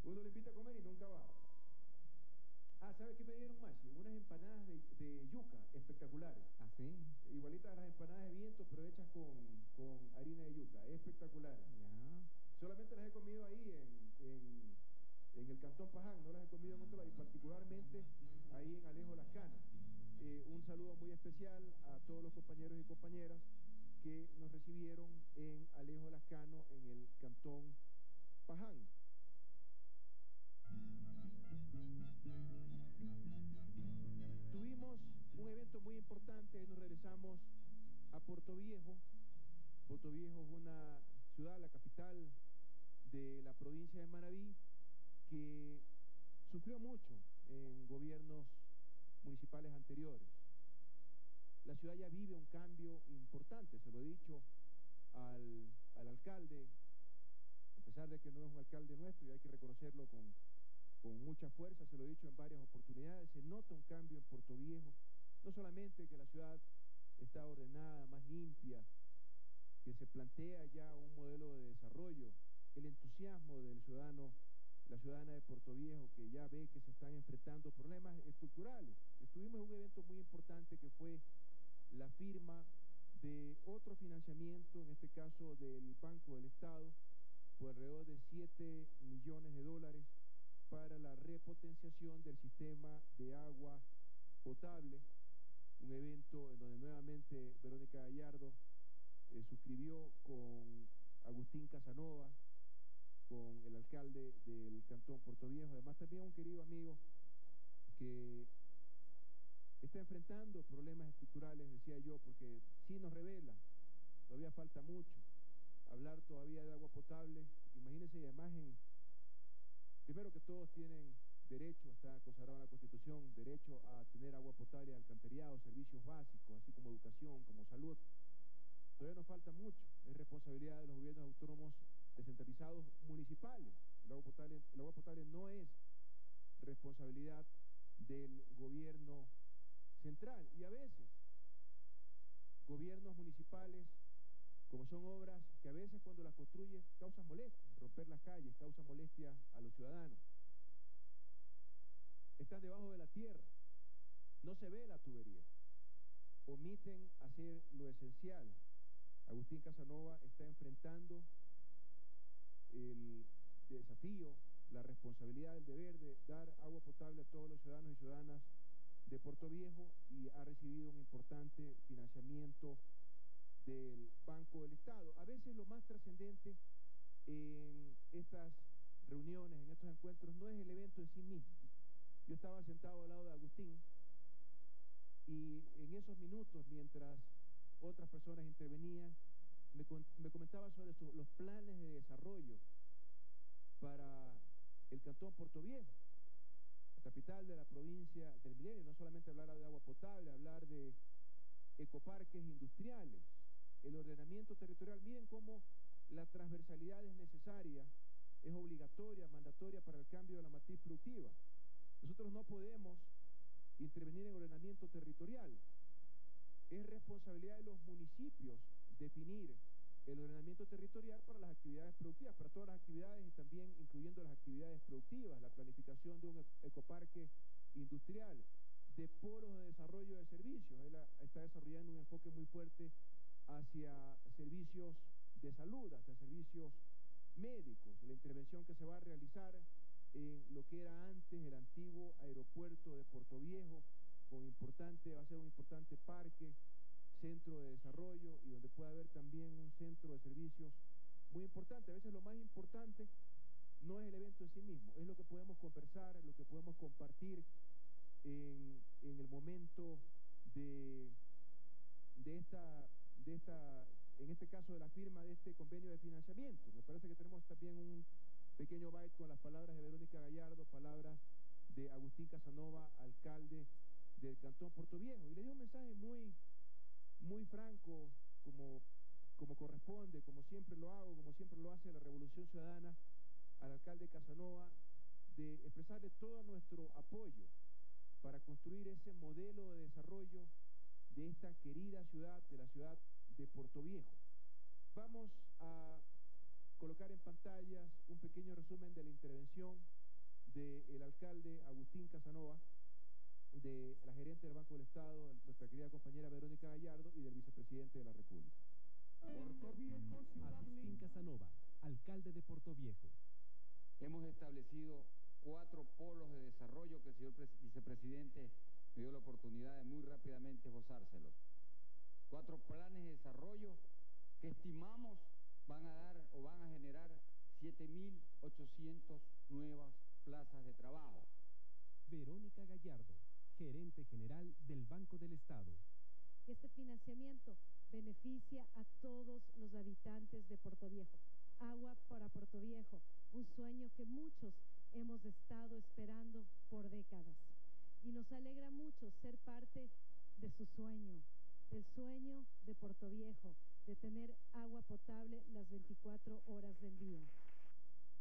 uno le invita a comer y nunca va. Ah, ¿sabe qué me dieron más? Unas empanadas de, de yuca espectaculares. ¿Ah, sí? Igualitas a las empanadas de viento, pero hechas con, con harina de yuca, espectaculares. Solamente las he comido ahí en, en, en, el Cantón Paján, no las he comido en otro lado, y particularmente ahí en Alejo Lascano. Eh, un saludo muy especial a todos los compañeros y compañeras que nos recibieron en Alejo Lascano, en el Cantón Paján. Muy importante, nos regresamos a Puerto Viejo. Puerto Viejo es una ciudad, la capital de la provincia de Manabí, que sufrió mucho en gobiernos municipales anteriores. La ciudad ya vive un cambio importante, se lo he dicho al, al alcalde, a pesar de que no es un alcalde nuestro y hay que reconocerlo con, con mucha fuerza, se lo he dicho en varias oportunidades, se nota un cambio en Puerto Viejo, no solamente que la ciudad está ordenada, más limpia, que se plantea ya un modelo de desarrollo, el entusiasmo del ciudadano, la ciudadana de Puerto Viejo, que ya ve que se están enfrentando problemas estructurales. Estuvimos en un evento muy importante que fue la firma de otro financiamiento, en este caso del Banco del Estado, por alrededor de 7 millones de dólares para la repotenciación del sistema de agua potable, un evento en donde nuevamente Verónica Gallardo eh, suscribió con Agustín Casanova, con el alcalde del Cantón Puerto Viejo, además también un querido amigo que está enfrentando problemas estructurales, decía yo, porque sí nos revela todavía falta mucho. Hablar todavía de agua potable, imagínense además en, primero que todos tienen derecho, está consagrado en la Constitución, derecho a tener agua potable, alcantarillado, servicios básicos, así como educación, como salud. Todavía nos falta mucho, es responsabilidad de los gobiernos autónomos descentralizados municipales. El agua potable, el agua potable no es responsabilidad del gobierno central. Y a veces, gobiernos municipales, como son obras que a veces cuando las construyen causan molestia, romper las calles causa molestia a los ciudadanos. Están debajo de la tierra, no se ve la tubería, omiten hacer lo esencial. Agustín Casanova está enfrentando el desafío, la responsabilidad, el deber de dar agua potable a todos los ciudadanos y ciudadanas de Puerto Viejo y ha recibido un importante financiamiento del Banco del Estado. A veces lo más trascendente en estas reuniones, en estos encuentros, no es el evento en sí mismo. Yo estaba sentado al lado de Agustín y en esos minutos, mientras otras personas intervenían, me, me comentaba sobre los planes de desarrollo para el Cantón Puerto Viejo capital de la provincia del Milenio, no solamente hablar de agua potable, hablar de ecoparques industriales, el ordenamiento territorial. Miren cómo la transversalidad es necesaria, es obligatoria, mandatoria para el cambio de la matriz productiva. Nosotros no podemos intervenir en ordenamiento territorial. Es responsabilidad de los municipios definir el ordenamiento territorial para las actividades productivas, para todas las actividades y también incluyendo las actividades productivas, la planificación de un e-, ecoparque industrial, de polos de desarrollo de servicios. Él está desarrollando un enfoque muy fuerte hacia servicios de salud, hacia servicios médicos, la intervención que se va a realizar en lo que era antes el antiguo aeropuerto de Puerto Viejo, con importante, va a ser un importante parque centro de desarrollo y donde pueda haber también un centro de servicios muy importante. A veces lo más importante no es el evento en sí mismo, es lo que podemos conversar, lo que podemos compartir en, el momento de, de, esta, de esta, en este caso de la firma de este convenio de financiamiento. Me parece que tenemos también un pequeño byte con las palabras de Verónica Gallardo, palabras de Agustín Casanova, alcalde del Cantón Puerto Viejo. Y le dio un mensaje muy, muy franco, como, como corresponde, como siempre lo hago, como siempre lo hace la Revolución Ciudadana, al alcalde Casanova, de expresarle todo nuestro apoyo para construir ese modelo de desarrollo de esta querida ciudad, de la ciudad de Puerto Viejo. Vamos a colocar en pantallas un pequeño resumen de la intervención del alcalde Agustín Casanova, de la gerente del Banco del Estado, nuestra querida compañera Verónica Gallardo, y del vicepresidente de la República. Agustín Casanova, alcalde de Puerto Viejo. Hemos establecido cuatro polos de desarrollo que el señor vicepresidente me dio la oportunidad de muy rápidamente esbozárselos. Cuatro planes de desarrollo que estimamos van a dar o van a generar 7.800 nuevas plazas de trabajo. Verónica Gallardo, gerente general del Banco del Estado. Este financiamiento beneficia a todos los habitantes de Puerto Viejo. Agua para Puerto Viejo, un sueño que muchos hemos estado esperando por décadas. Y nos alegra mucho ser parte de su sueño, del sueño de Puerto Viejo, de tener agua potable las 24 horas del día.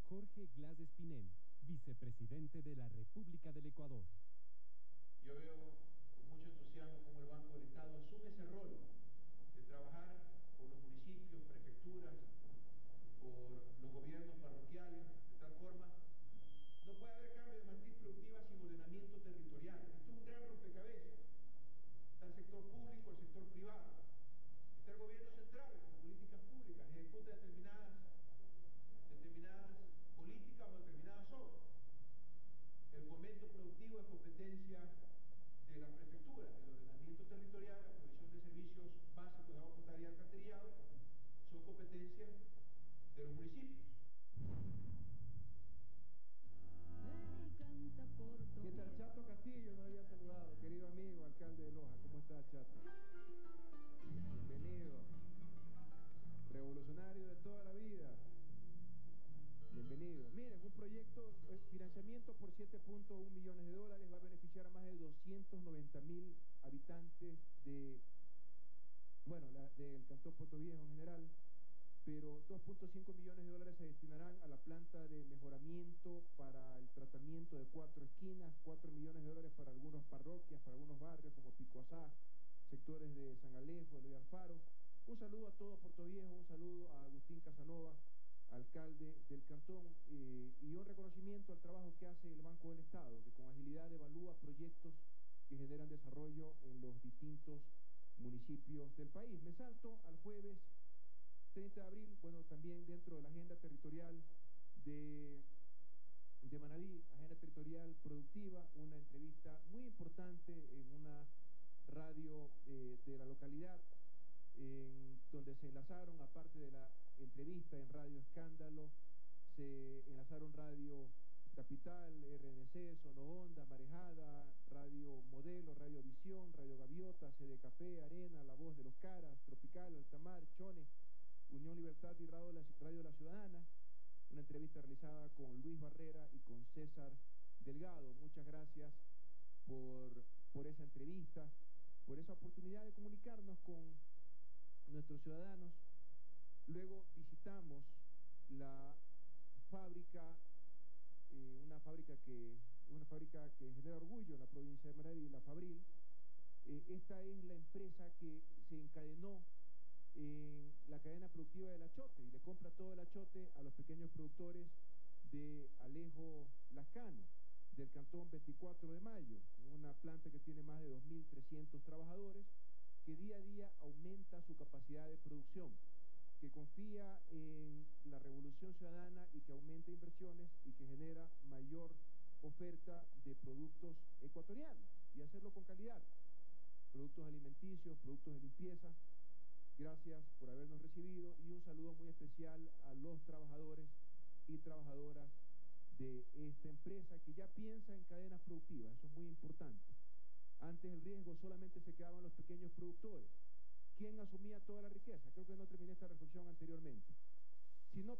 Jorge Glass Espinel, vicepresidente de la República del Ecuador. Yo veo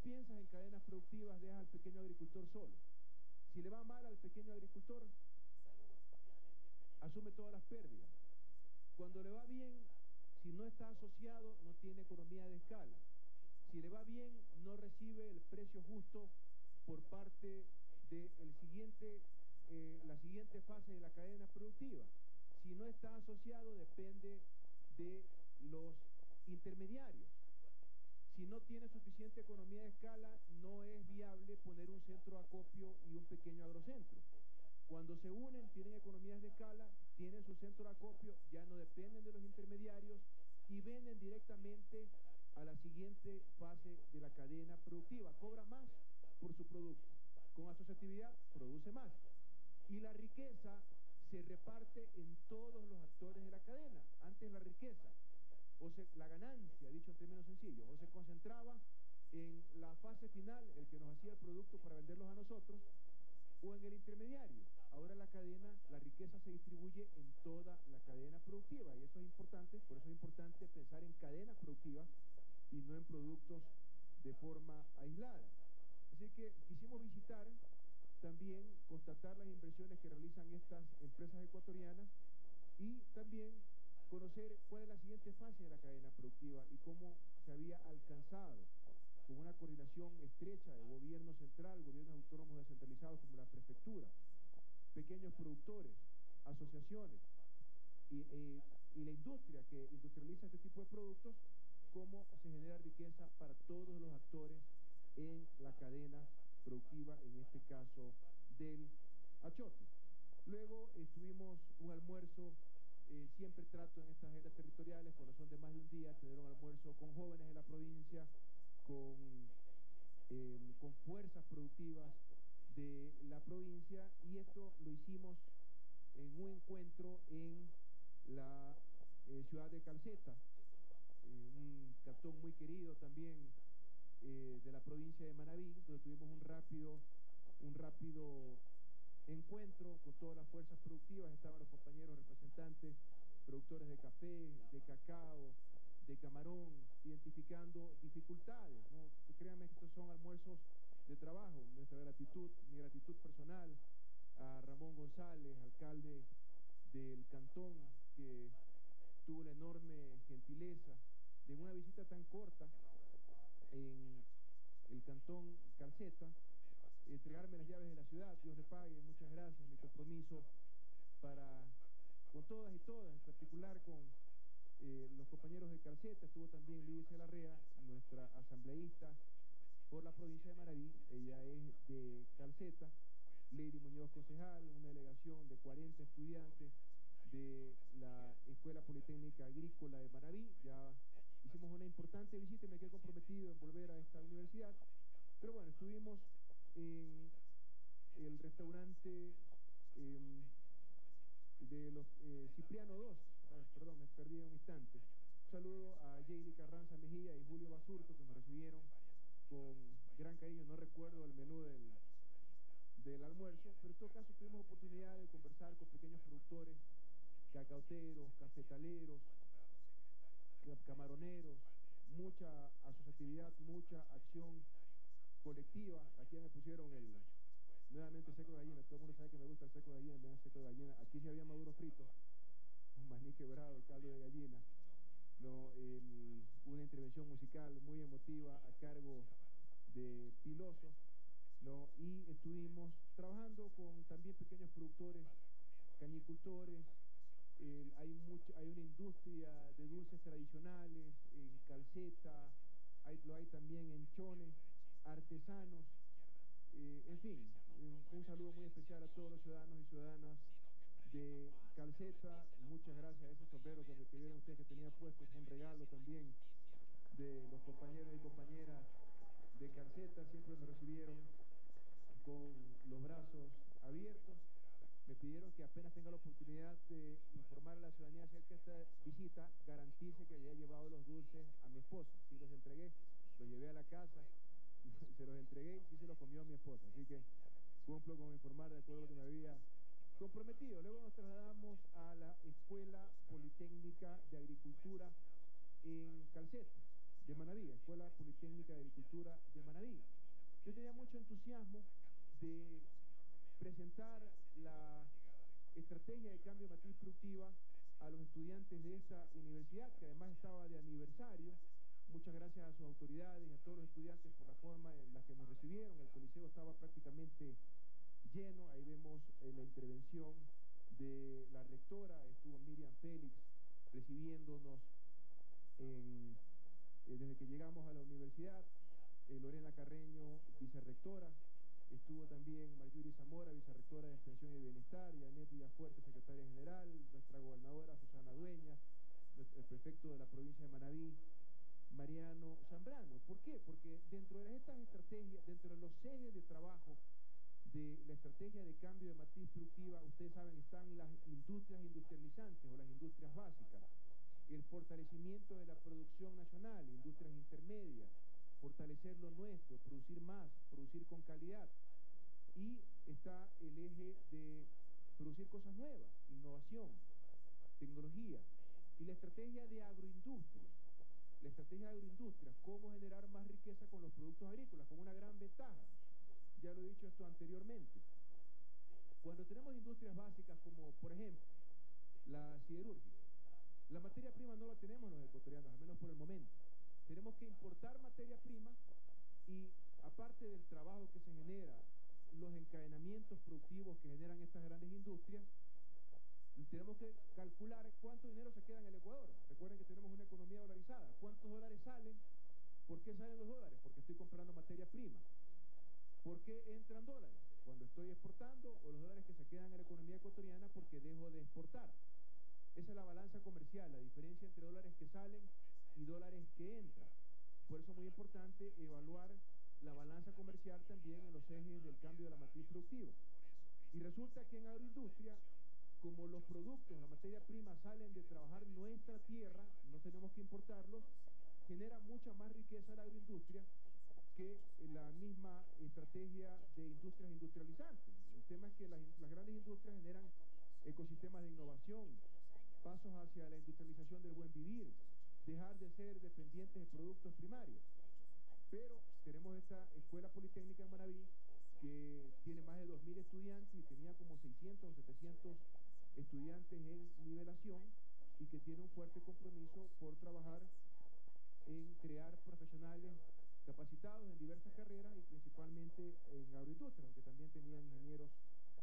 piensas en cadenas productivas, deja al pequeño agricultor solo. Si le va mal al pequeño agricultor, asume todas las pérdidas. Cuando le va bien, si no está asociado, no tiene economía de escala. Si le va bien, no recibe el precio justo por parte de siguiente, eh, la siguiente fase de la cadena productiva. Si no está asociado, depende de los intermediarios. Si no tiene suficiente economía de escala, no es viable poner un centro acopio y un pequeño agrocentro. Cuando se unen, tienen economías de escala, tienen su centro de acopio, ya no dependen de los intermediarios y venden directamente a la siguiente fase de la cadena productiva. Cobra más por su producto. Con asociatividad produce más. Y la riqueza se reparte en todos los actores de la cadena. Antes la riqueza, o se, la ganancia, dicho en términos sencillos, o se concentraba en la fase final, el que nos hacía el producto para venderlos a nosotros, o en el intermediario. Ahora la cadena, la riqueza se distribuye en toda la cadena productiva y eso es importante, por eso es importante pensar en cadenas productivas y no en productos de forma aislada. Así que quisimos visitar también, constatar las inversiones que realizan estas empresas ecuatorianas y también conocer cuál es la siguiente fase de la cadena productiva y cómo se había alcanzado con una coordinación estrecha de gobierno central, gobiernos autónomos descentralizados como la prefectura, pequeños productores, asociaciones y, eh, y la industria que industrializa este tipo de productos, cómo se genera riqueza para todos los actores en la cadena productiva, en este caso del achote. Luego estuvimos un almuerzo, eh, siempre trato en estas agendas territoriales, cuando son de más de un día, tener un almuerzo con jóvenes de la provincia, con, eh, con fuerzas productivas de la provincia y esto lo hicimos en un encuentro en la eh, ciudad de Calceta, eh, un cantón muy querido también eh, de la provincia de Manabí, donde tuvimos un rápido, un rápido encuentro con todas las fuerzas productivas, estaban los compañeros representantes, productores de café, de cacao, de camarón, identificando dificultades. ¿no? Créanme que estos son almuerzos de trabajo, nuestra gratitud, mi gratitud personal a Ramón González, alcalde del cantón, que tuvo la enorme gentileza de una visita tan corta en el cantón Calceta, entregarme las llaves de la ciudad, Dios le pague, muchas gracias, mi compromiso para con todas y todas, en particular con eh, los compañeros de Calceta, estuvo también Lidia Larrea, nuestra asambleísta por la provincia de Maraví, ella es de Calceta, Lady Muñoz Concejal, una delegación de 40 estudiantes de la Escuela Politécnica Agrícola de Maraví. Ya hicimos una importante visita y me quedé comprometido en volver a esta universidad. Pero bueno, estuvimos en el restaurante em, de los eh, Cipriano 2, perdón, me perdí un instante. Un saludo a Jady Carranza Mejía y Julio Basurto que nos recibieron con gran cariño. No recuerdo el menú del, del almuerzo, pero en todo caso tuvimos oportunidad de conversar con pequeños productores, cacauteros, cafetaleros, camaroneros, mucha asociatividad, mucha acción colectiva. Aquí me pusieron el nuevamente seco de gallina. Todo el mundo sabe que me gusta el seco de gallina, me dan seco de gallina. Aquí sí había maduro frito, un maní quebrado, caldo de gallina. ¿no? una intervención musical muy emotiva a cargo de Piloso. ¿no? Y estuvimos trabajando con también pequeños productores, cañicultores. hay, mucho, hay una industria de dulces tradicionales en calceta, lo hay también en chones, artesanos. Eh, en fin, un saludo muy especial a todos los ciudadanos y ciudadanas de Calceta. Muchas gracias a ese sombrero que, que vieron ustedes que tenía puesto. Es un regalo también de los compañeros y compañeras de Calceta. Siempre me recibieron con los brazos abiertos. Me pidieron que apenas tenga la oportunidad de informar a la ciudadanía acerca de esta visita, garantice que había llevado los dulces a mi esposa. Sí los entregué, los llevé a la casa, se los entregué y sí se los comió a mi esposa. Así que cumplo con informar de acuerdo que me había comprometido. Luego nos trasladamos a la Escuela Politécnica de Agricultura en Calceta, de Manaví, Escuela Politécnica de Agricultura de Manaví. Yo tenía mucho entusiasmo de presentar la estrategia de cambio de matriz productiva a los estudiantes de esta universidad, que además estaba de aniversario. Muchas gracias a sus autoridades y a todos los estudiantes por la forma en la que nos recibieron. El coliseo estaba prácticamente lleno. Ahí vemos eh, la intervención de la rectora, estuvo Miriam Félix recibiéndonos eh, desde que llegamos a la universidad. Eh, Lorena Carreño, vicerrectora, estuvo también Marjorie Zamora, vicerrectora de Extensión y Bienestar, Janet Villafuerte, secretaria general, nuestra gobernadora Susana Dueña, el prefecto de la provincia de Manaví, Mariano Zambrano. ¿Por qué? Porque dentro de estas estrategias, dentro de los ejes de trabajo de la estrategia de cambio de matriz productiva, ustedes saben, están las industrias industrializantes o las industrias básicas, el fortalecimiento de la producción nacional, industrias intermedias, fortalecer lo nuestro, producir más, producir con calidad. Y está el eje de producir cosas nuevas, innovación, tecnología. Y la estrategia de agroindustria. La estrategia de agroindustria, cómo generar más riqueza con los productos agrícolas, con una gran ventaja. Ya lo he dicho esto anteriormente. Cuando tenemos industrias básicas como, por ejemplo, la siderúrgica, la materia prima no la tenemos los ecuatorianos, al menos por el momento. Tenemos que importar materia prima y aparte del trabajo que se genera, los encadenamientos productivos que generan estas grandes industrias, tenemos que calcular cuánto dinero se queda en el Ecuador. Recuerden que tenemos una economía dolarizada. ¿Cuántos dólares salen? ¿Por qué salen los dólares? Porque estoy comprando materia prima. ¿Por qué entran dólares? Cuando estoy exportando o los dólares que se quedan en la economía ecuatoriana porque dejo de exportar. Esa es la balanza comercial, la diferencia entre dólares que salen y dólares que entran. Por eso es muy importante evaluar la balanza comercial también en los ejes del cambio de la matriz productiva. Y resulta que en agroindustria, como los productos, la materia prima salen de trabajar nuestra tierra, no tenemos que importarlos, genera mucha más riqueza la agroindustria que la misma estrategia de industrias industrializantes. El tema es que las, grandes industrias generan ecosistemas de innovación, pasos hacia la industrialización del buen vivir, dejar de ser dependientes de productos primarios. Pero tenemos esta escuela politécnica en Manaví que tiene más de 2.000 estudiantes y tenía como 600 o 700 estudiantes en nivelación y que tiene un fuerte compromiso por trabajar en crear profesionales capacitados en diversas carreras y principalmente en agroindustria, aunque también tenían ingenieros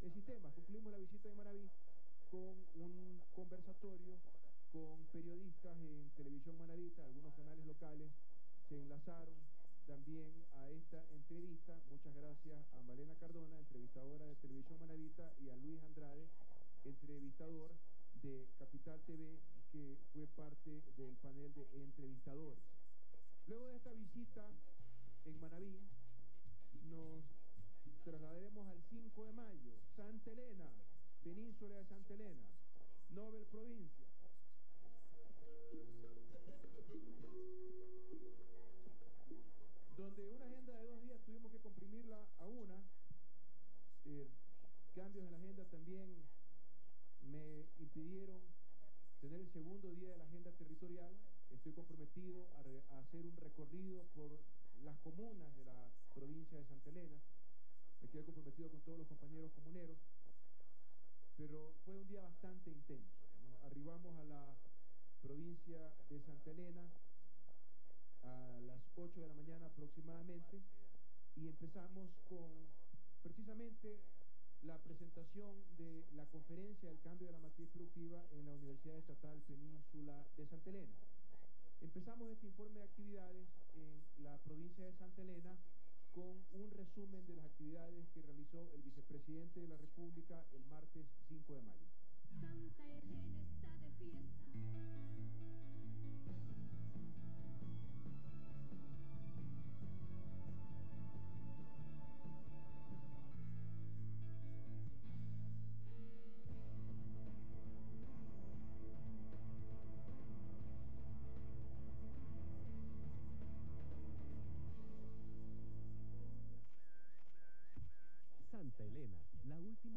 en sistemas. Concluimos la visita de Maraví con un conversatorio con periodistas en Televisión Manavita, algunos canales locales se enlazaron también a esta entrevista. Muchas gracias a Malena Cardona, entrevistadora de Televisión Manavita, y a Luis Andrade, entrevistador de Capital TV, que fue parte del panel de entrevistadores. Luego de esta visita en Manaví, nos trasladaremos al 5 de mayo, Santa Elena, península de Santa Elena, Nobel Provincia. Donde una agenda de dos días tuvimos que comprimirla a una. Eh, cambios en la agenda también me impidieron tener el segundo día de la agenda territorial. Estoy comprometido a, a hacer un recorrido por las comunas de la provincia de Santa Elena. Me quedé comprometido con todos los compañeros comuneros, pero fue un día bastante intenso. Arribamos a la provincia de Santa Elena a las 8 de la mañana aproximadamente y empezamos con precisamente la presentación de la conferencia del cambio de la matriz productiva en la Universidad Estatal Península de Santa Elena. Empezamos este informe de actividades en la provincia de Santa Elena con un resumen de las actividades que realizó el vicepresidente de la República el martes 5 de mayo. Santa Elena está de fiesta.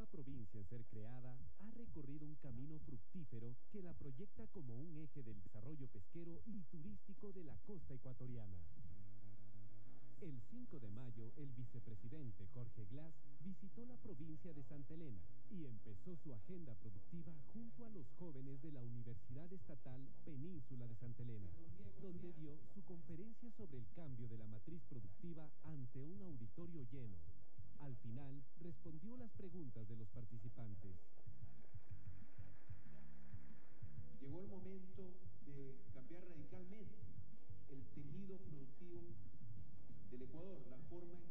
Última provincia en ser creada, ha recorrido un camino fructífero que la proyecta como un eje del desarrollo pesquero y turístico de la costa ecuatoriana. El 5 de mayo, el vicepresidente Jorge Glass visitó la provincia de Santa Elena y empezó su agenda productiva junto a los jóvenes de la Universidad Estatal Península de Santa Elena, donde dio su conferencia sobre el cambio de la matriz productiva ante un auditorio lleno. Al final, respondió las preguntas de los participantes. Llegó el momento de cambiar radicalmente el tejido productivo del Ecuador, la forma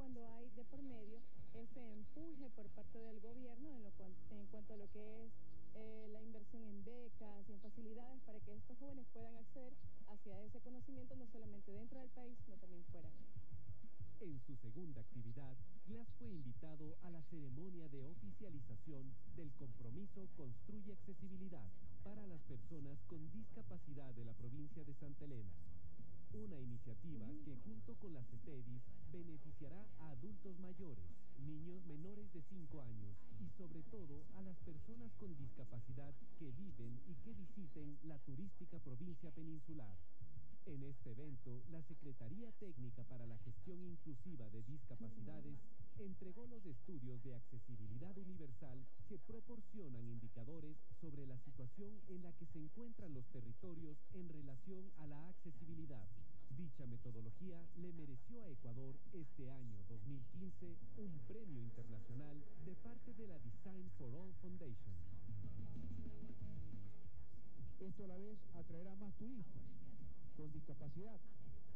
cuando hay de por medio ese empuje por parte del gobierno en, lo en cuanto a lo que es eh, la inversión en becas y en facilidades para que estos jóvenes puedan acceder hacia ese conocimiento no solamente dentro del país, sino también fuera. En su segunda actividad, Glass fue invitado a la ceremonia de oficialización del compromiso Construye Accesibilidad para las personas con discapacidad de la provincia de Santa Elena. Una iniciativa que junto con la CETEDIS beneficiará a adultos mayores, niños menores de 5 años y sobre todo a las personas con discapacidad que viven y que visiten la turística provincia peninsular. En este evento, la Secretaría Técnica para la Gestión Inclusiva de Discapacidades entregó los estudios de accesibilidad universal que proporcionan indicadores sobre la situación en la que se encuentran los territorios en relación a la accesibilidad. Dicha metodología le mereció a Ecuador este año 2015 un premio internacional de parte de la Design for All Foundation. Esto a la vez atraerá más turistas con discapacidad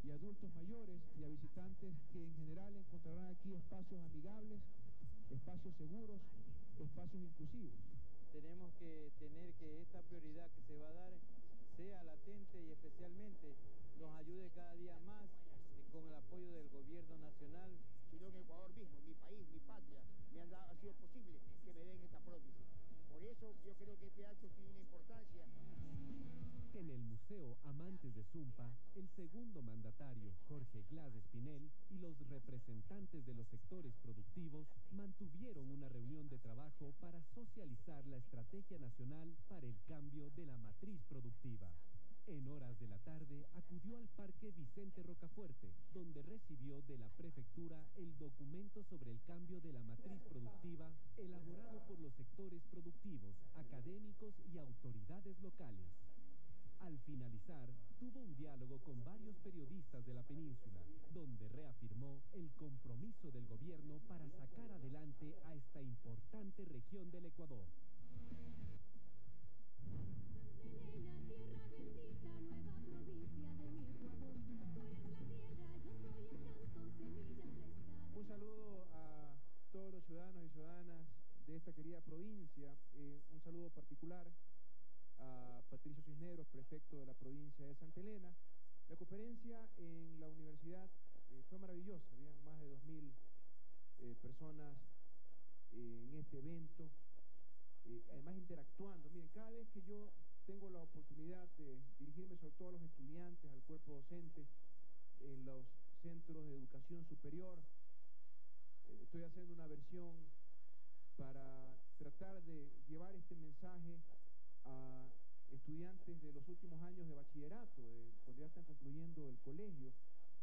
y adultos mayores y a visitantes que en general encontrarán aquí espacios amigables, espacios seguros, espacios inclusivos. Tenemos que tener que esta prioridad que se va a dar sea latente y especialmente nos ayude cada día más eh, con el apoyo del gobierno nacional. Sino en Ecuador mismo, en mi país, mi patria, me han dado, ha sido posible que me den esta prótesis. Por eso yo creo que este acto tiene una importancia Zumpa, el segundo mandatario, Jorge Glass Espinel, y los representantes de los sectores productivos mantuvieron una reunión de trabajo para socializar la estrategia nacional para el cambio de la matriz productiva. En horas de la tarde acudió al Parque Vicente Rocafuerte, donde recibió de la prefectura el documento sobre el cambio de la matriz productiva elaborado por los sectores productivos, académicos y autoridades locales. Al finalizar, tuvo un diálogo con varios periodistas de la península, donde reafirmó el compromiso del gobierno para sacar adelante a esta importante región del Ecuador. Un saludo a todos los ciudadanos y ciudadanas de esta querida provincia. Eh, un saludo particular Patricio Cisneros, prefecto de la provincia de Santa Elena. La conferencia en la universidad eh, fue maravillosa. Habían más de 2.000 eh, personas eh, en este evento. eh, además interactuando. Miren, cada vez que yo tengo la oportunidad de dirigirme sobre todo a los estudiantes, al cuerpo docente, en los centros de educación superior, estoy haciendo una versión para tratar de llevar este mensaje a estudiantes de los últimos años de bachillerato, de cuando ya están concluyendo el colegio.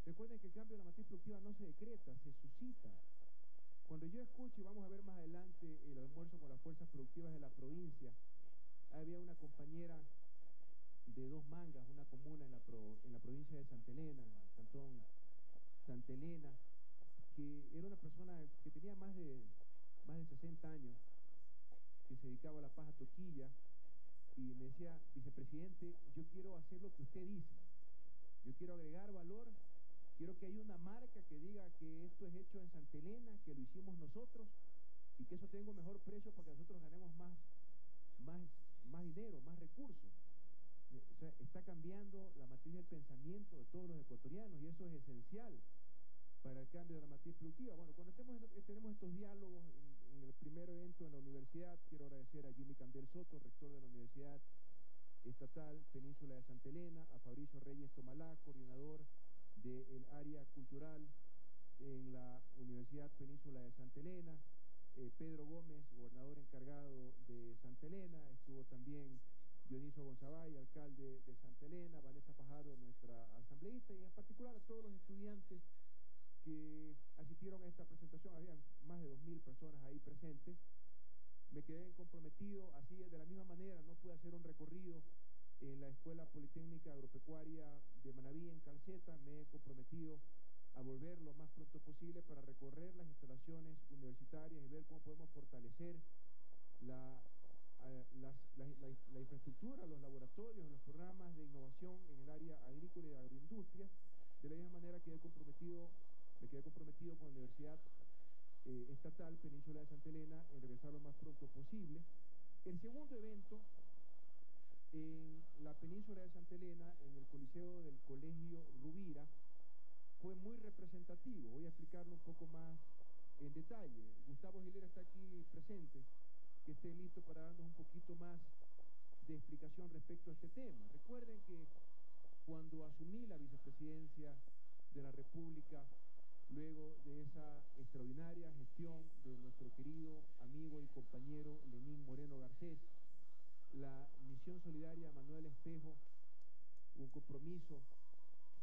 Recuerden que el cambio de la matriz productiva no se decreta, se suscita. Cuando yo escucho, y vamos a ver más adelante el almuerzo con las fuerzas productivas de la provincia, había una compañera de dos mangas, una comuna en la, pro- en la provincia de Santa Elena, el cantón Santa Elena, que era una persona que tenía más de, más de 60 años, que se dedicaba a la paja toquilla, y me decía, vicepresidente, yo quiero hacer lo que usted dice, yo quiero agregar valor, quiero que haya una marca que diga que esto es hecho en Santa Elena, que lo hicimos nosotros, y que eso tenga un mejor precio para que nosotros ganemos más, más, más dinero, más recursos. Eh, o sea, está cambiando la matriz del pensamiento de todos los ecuatorianos y eso es esencial para el cambio de la matriz productiva. Bueno, cuando eh, tenemos estos diálogos en, en el primer evento en la universidad, quiero agradecer a Jimmy Candel Soto, rector de la Universidad Estatal Península de Santa Elena, a Fabricio Reyes Tomalá, coordinador del área cultural en la Universidad Península de Santa Elena, eh, Pedro Gómez, gobernador encargado de Santa Elena, estuvo también Dionisio Gonzabay, alcalde de Santa Elena, Vanessa Fajardo, nuestra asambleísta, y en particular a todos los estudiantes que asistieron a esta presentación, habían más de 2.000 personas ahí presentes. Me quedé comprometido, así de la misma manera, no pude hacer un recorrido en la Escuela Politécnica Agropecuaria de Manaví en Calceta, me he comprometido a volver lo más pronto posible para recorrer las instalaciones universitarias y ver cómo podemos fortalecer la, eh, la- la- la infraestructura, los laboratorios, los programas de innovación en el área agrícola y agroindustria, de la misma manera que he comprometido, me quedé comprometido con la Universidad eh, Estatal Península de Santa Elena en regresar lo más pronto posible. El segundo evento en la península de Santa Elena, en el Coliseo del Colegio Rubira, fue muy representativo. Voy a explicarlo un poco más en detalle. Gustavo Gilera está aquí presente, que esté listo para darnos un poquito más de explicación respecto a este tema. Recuerden que cuando asumí la vicepresidencia de la República, luego de esa extraordinaria gestión de nuestro querido amigo y compañero Lenín Moreno Garcés, la misión solidaria Manuel Espejo, un compromiso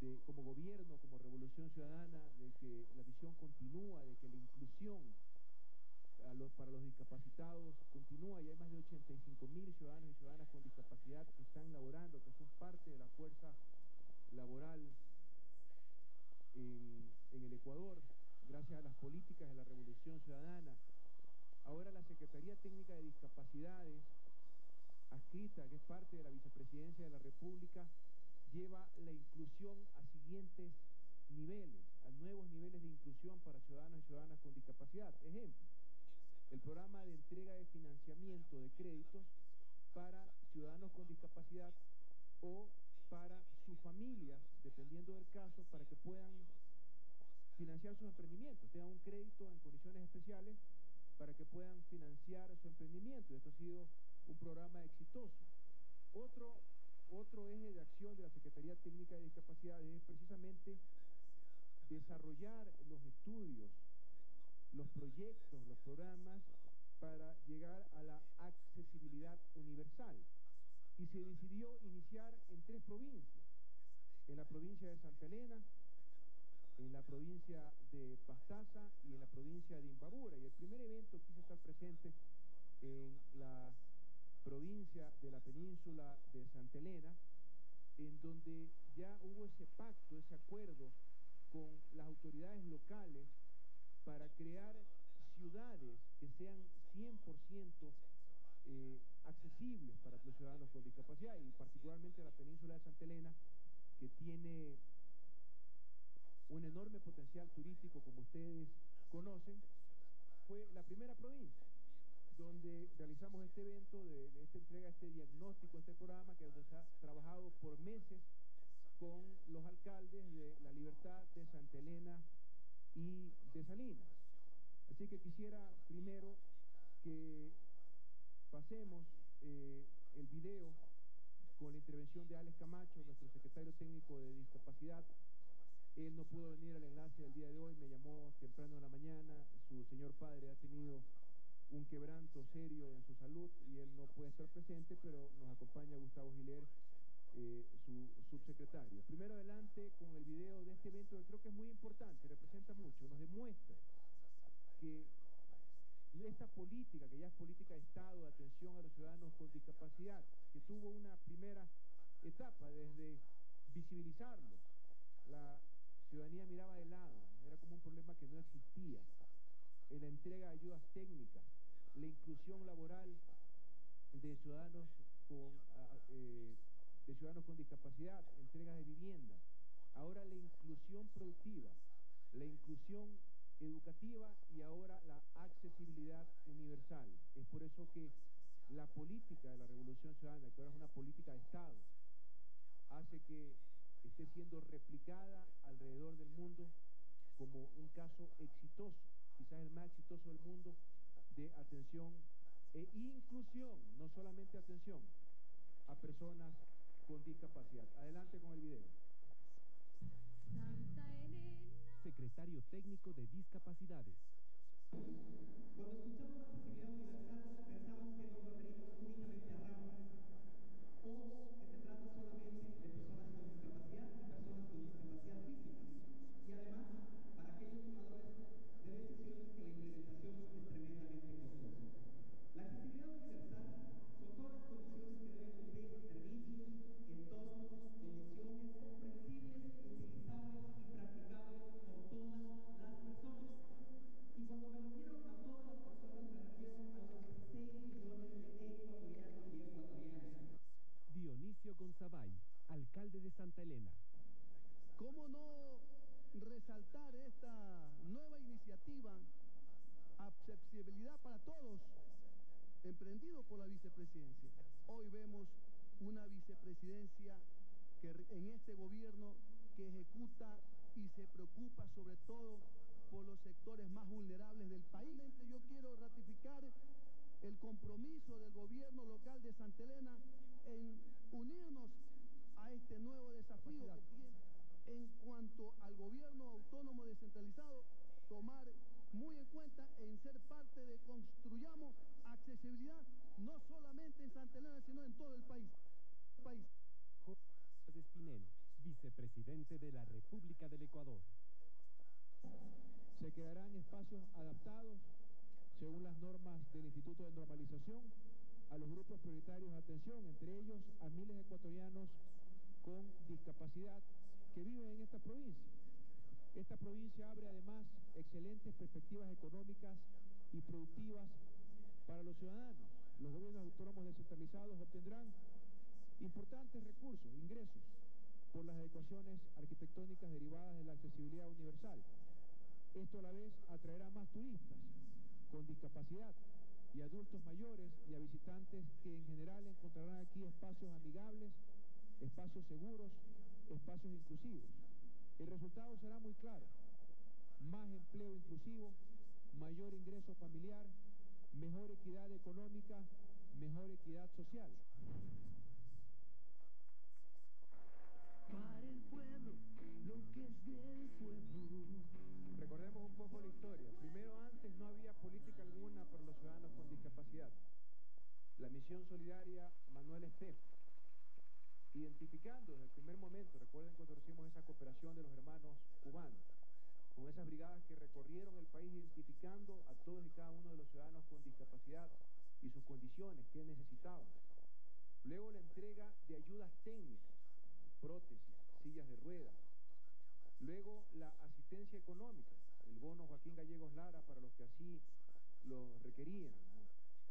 de, como gobierno, como revolución ciudadana, de que la visión continúa, de que la inclusión para los discapacitados continúa. Y hay más de 85 mil ciudadanos y ciudadanas con discapacidad que están laborando, que son parte de la fuerza laboral en el Ecuador, gracias a las políticas de la revolución ciudadana. Ahora la Secretaría Técnica de Discapacidades, adscrita, que es parte de la Vicepresidencia de la República, lleva la inclusión a siguientes niveles, a nuevos niveles de inclusión para ciudadanos y ciudadanas con discapacidad. Ejemplo, el programa de entrega de financiamiento de créditos para ciudadanos con discapacidad o para sus familias, dependiendo del caso, para que puedan financiar sus emprendimientos, tengan un crédito en condiciones especiales para que puedan financiar su emprendimiento. Esto ha sido un programa exitoso. Otro otro eje de acción de la Secretaría Técnica de Discapacidades es precisamente desarrollar los estudios, los proyectos, los programas para llegar a la accesibilidad universal. Y se decidió iniciar en tres provincias, en la provincia de Santa Elena, en la provincia de Pastaza y en la provincia de Imbabura. Y el primer evento quise estar presente en la provincia de la península de Santa Elena, en donde ya hubo ese pacto, ese acuerdo con las autoridades locales para crear ciudades que sean 100% eh, accesibles para los ciudadanos con discapacidad y particularmente la península de Santa Elena, que tiene un enorme potencial turístico, como ustedes conocen, fue la primera provincia donde realizamos este evento, de, esta entrega, este diagnóstico, este programa, que se ha trabajado por meses con los alcaldes de La Libertad, de Santa Elena y de Salinas. Así que quisiera primero que pasemos eh, el video con la intervención de Alex Camacho, nuestro secretario técnico de discapacidad. Él no pudo venir al enlace del día de hoy, me llamó temprano en la mañana, su señor padre ha tenido un quebranto serio en su salud y él no puede estar presente, pero nos acompaña Gustavo Giler, eh, su subsecretario. Primero adelante con el video de este evento que creo que es muy importante, representa mucho, nos demuestra que esta política, que ya es política de Estado, de atención a los ciudadanos con discapacidad, que tuvo una primera etapa desde visibilizarlos, la ciudadanía miraba de lado, era como un problema que no existía, en la entrega de ayudas técnicas, la inclusión laboral de ciudadanos con, eh, de ciudadanos con discapacidad, entregas de viviendas, ahora la inclusión productiva, la inclusión educativa y ahora la accesibilidad universal. Es por eso que la política de la Revolución Ciudadana, que ahora es una política de Estado, hace que esté siendo replicada alrededor del mundo como un caso exitoso, quizás el más exitoso del mundo, de atención e inclusión, no solamente atención, a personas con discapacidad. Adelante con el video. Secretario Técnico de Discapacidades. Cuando escuchamos accesibilidad universal, pensamos que nos referimos únicamente a rampas o que se trata solamente de personas con discapacidad y personas con discapacidad física. Y además, para aquellos tomadores de decisiones que la implementación es tremendamente costosa. La accesibilidad universal son todas las condiciones que deben cumplir servicios, entornos, condiciones comprensibles, utilizables y practicables por todas las personas. Y cuando me refiero a todas las personas, me refiero a los 16 millones de ecuatorianos y ecuatorianas. Dionisio Gonzabay, alcalde de Santa Elena. ¿Cómo no resaltar esta nueva iniciativa, accesibilidad para todos, emprendido por la vicepresidencia? Hoy vemos una vicepresidencia que en este gobierno que ejecuta y se preocupa sobre todo por los sectores más vulnerables del país. Yo quiero ratificar el compromiso del gobierno local de Santa Elena en unirnos a este nuevo desafío en cuanto al gobierno autónomo descentralizado, tomar muy en cuenta en ser parte de construyamos accesibilidad no solamente en Santa Elena, sino en todo el país. país. Espinel, vicepresidente de la República del Ecuador. Se crearán espacios adaptados según las normas del Instituto de Normalización a los grupos prioritarios de atención, entre ellos a miles de ecuatorianos con discapacidad que viven en esta provincia. Esta provincia abre además excelentes perspectivas económicas y productivas para los ciudadanos. Los gobiernos autónomos descentralizados obtendrán importantes recursos, ingresos, por las adecuaciones arquitectónicas derivadas de la accesibilidad universal. Esto a la vez atraerá más turistas con discapacidad y adultos mayores y a visitantes que en general encontrarán aquí espacios amigables, espacios seguros, espacios inclusivos. El resultado será muy claro. Más empleo inclusivo, mayor ingreso familiar, mejor equidad económica, mejor equidad social para el pueblo lo que es del pueblo. Recordemos un poco la historia. Primero, antes no había política alguna para los ciudadanos con discapacidad. La misión solidaria Manuel Estef, identificando desde el primer momento, recuerden cuando hicimos esa cooperación de los hermanos cubanos, con esas brigadas que recorrieron el país identificando a todos y cada uno de los ciudadanos con discapacidad y sus condiciones, que necesitaban. Luego la entrega de ayudas técnicas, prótesis, sillas de ruedas. Luego la asistencia económica, el bono Joaquín Gallegos Lara para los que así lo requerían,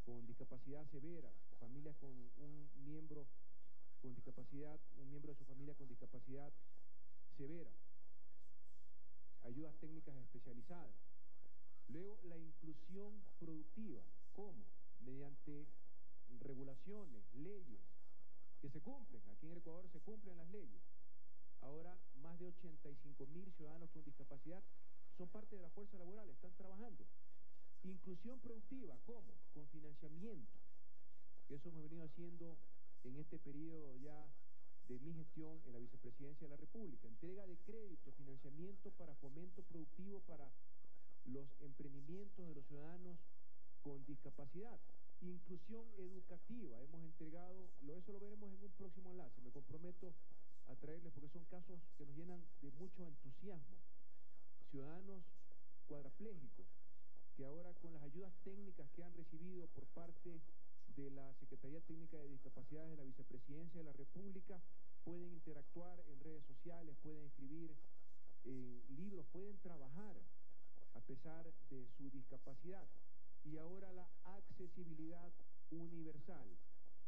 con discapacidad severa, familias con un miembro con discapacidad, un miembro de su familia con discapacidad severa, ayudas técnicas especializadas. Luego, la inclusión productiva. ¿Cómo? Mediante regulaciones, leyes que se cumplen. Aquí en Ecuador se cumplen las leyes. Ahora, más de 85 mil ciudadanos con discapacidad son parte de la fuerza laboral, están trabajando. Inclusión productiva, ¿cómo? Con financiamiento. Eso hemos venido haciendo en este periodo ya de mi gestión en la vicepresidencia de la República. Entrega de crédito, financiamiento para fomento productivo para los emprendimientos de los ciudadanos con discapacidad. Inclusión educativa, hemos entregado, lo, eso lo veremos en un próximo enlace, me comprometo a traerles porque son casos que nos llenan de mucho entusiasmo. Ciudadanos cuadraplégicos que ahora con las ayudas técnicas que han recibido por parte de la Secretaría Técnica de Discapacidades de la Vicepresidencia de la República pueden interactuar en redes sociales, pueden escribir eh, libros, pueden trabajar a pesar de su discapacidad. Y ahora la accesibilidad universal.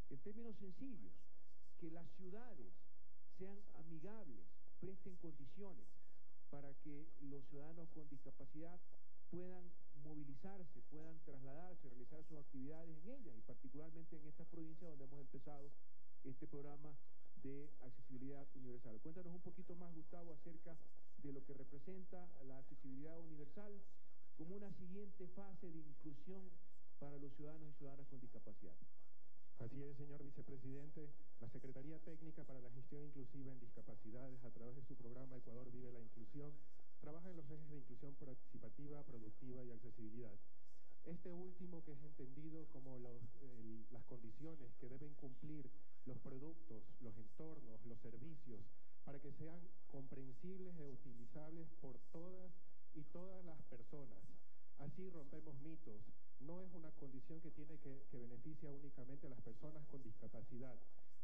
En términos sencillos, que las ciudades sean amigables, presten condiciones para que los ciudadanos con discapacidad puedan movilizarse, puedan trasladarse, realizar sus actividades en ellas y particularmente en estas provincias donde hemos empezado este programa de accesibilidad universal. Cuéntanos un poquito más, Gustavo, acerca de lo que representa la accesibilidad universal como una siguiente fase de inclusión para los ciudadanos y ciudadanas con discapacidad. Así es, señor vicepresidente. La Secretaría Técnica para la Gestión Inclusiva en Discapacidades, a través de su programa Ecuador Vive la Inclusión, trabaja en los ejes de inclusión participativa, productiva y accesibilidad. Este último que es entendido como los, el, las condiciones que deben cumplir los productos, los entornos, los servicios, para que sean comprensibles e utilizables por todas y todas las personas. Así rompemos mitos. No es una condición que tiene que, que beneficia únicamente a las personas con discapacidad.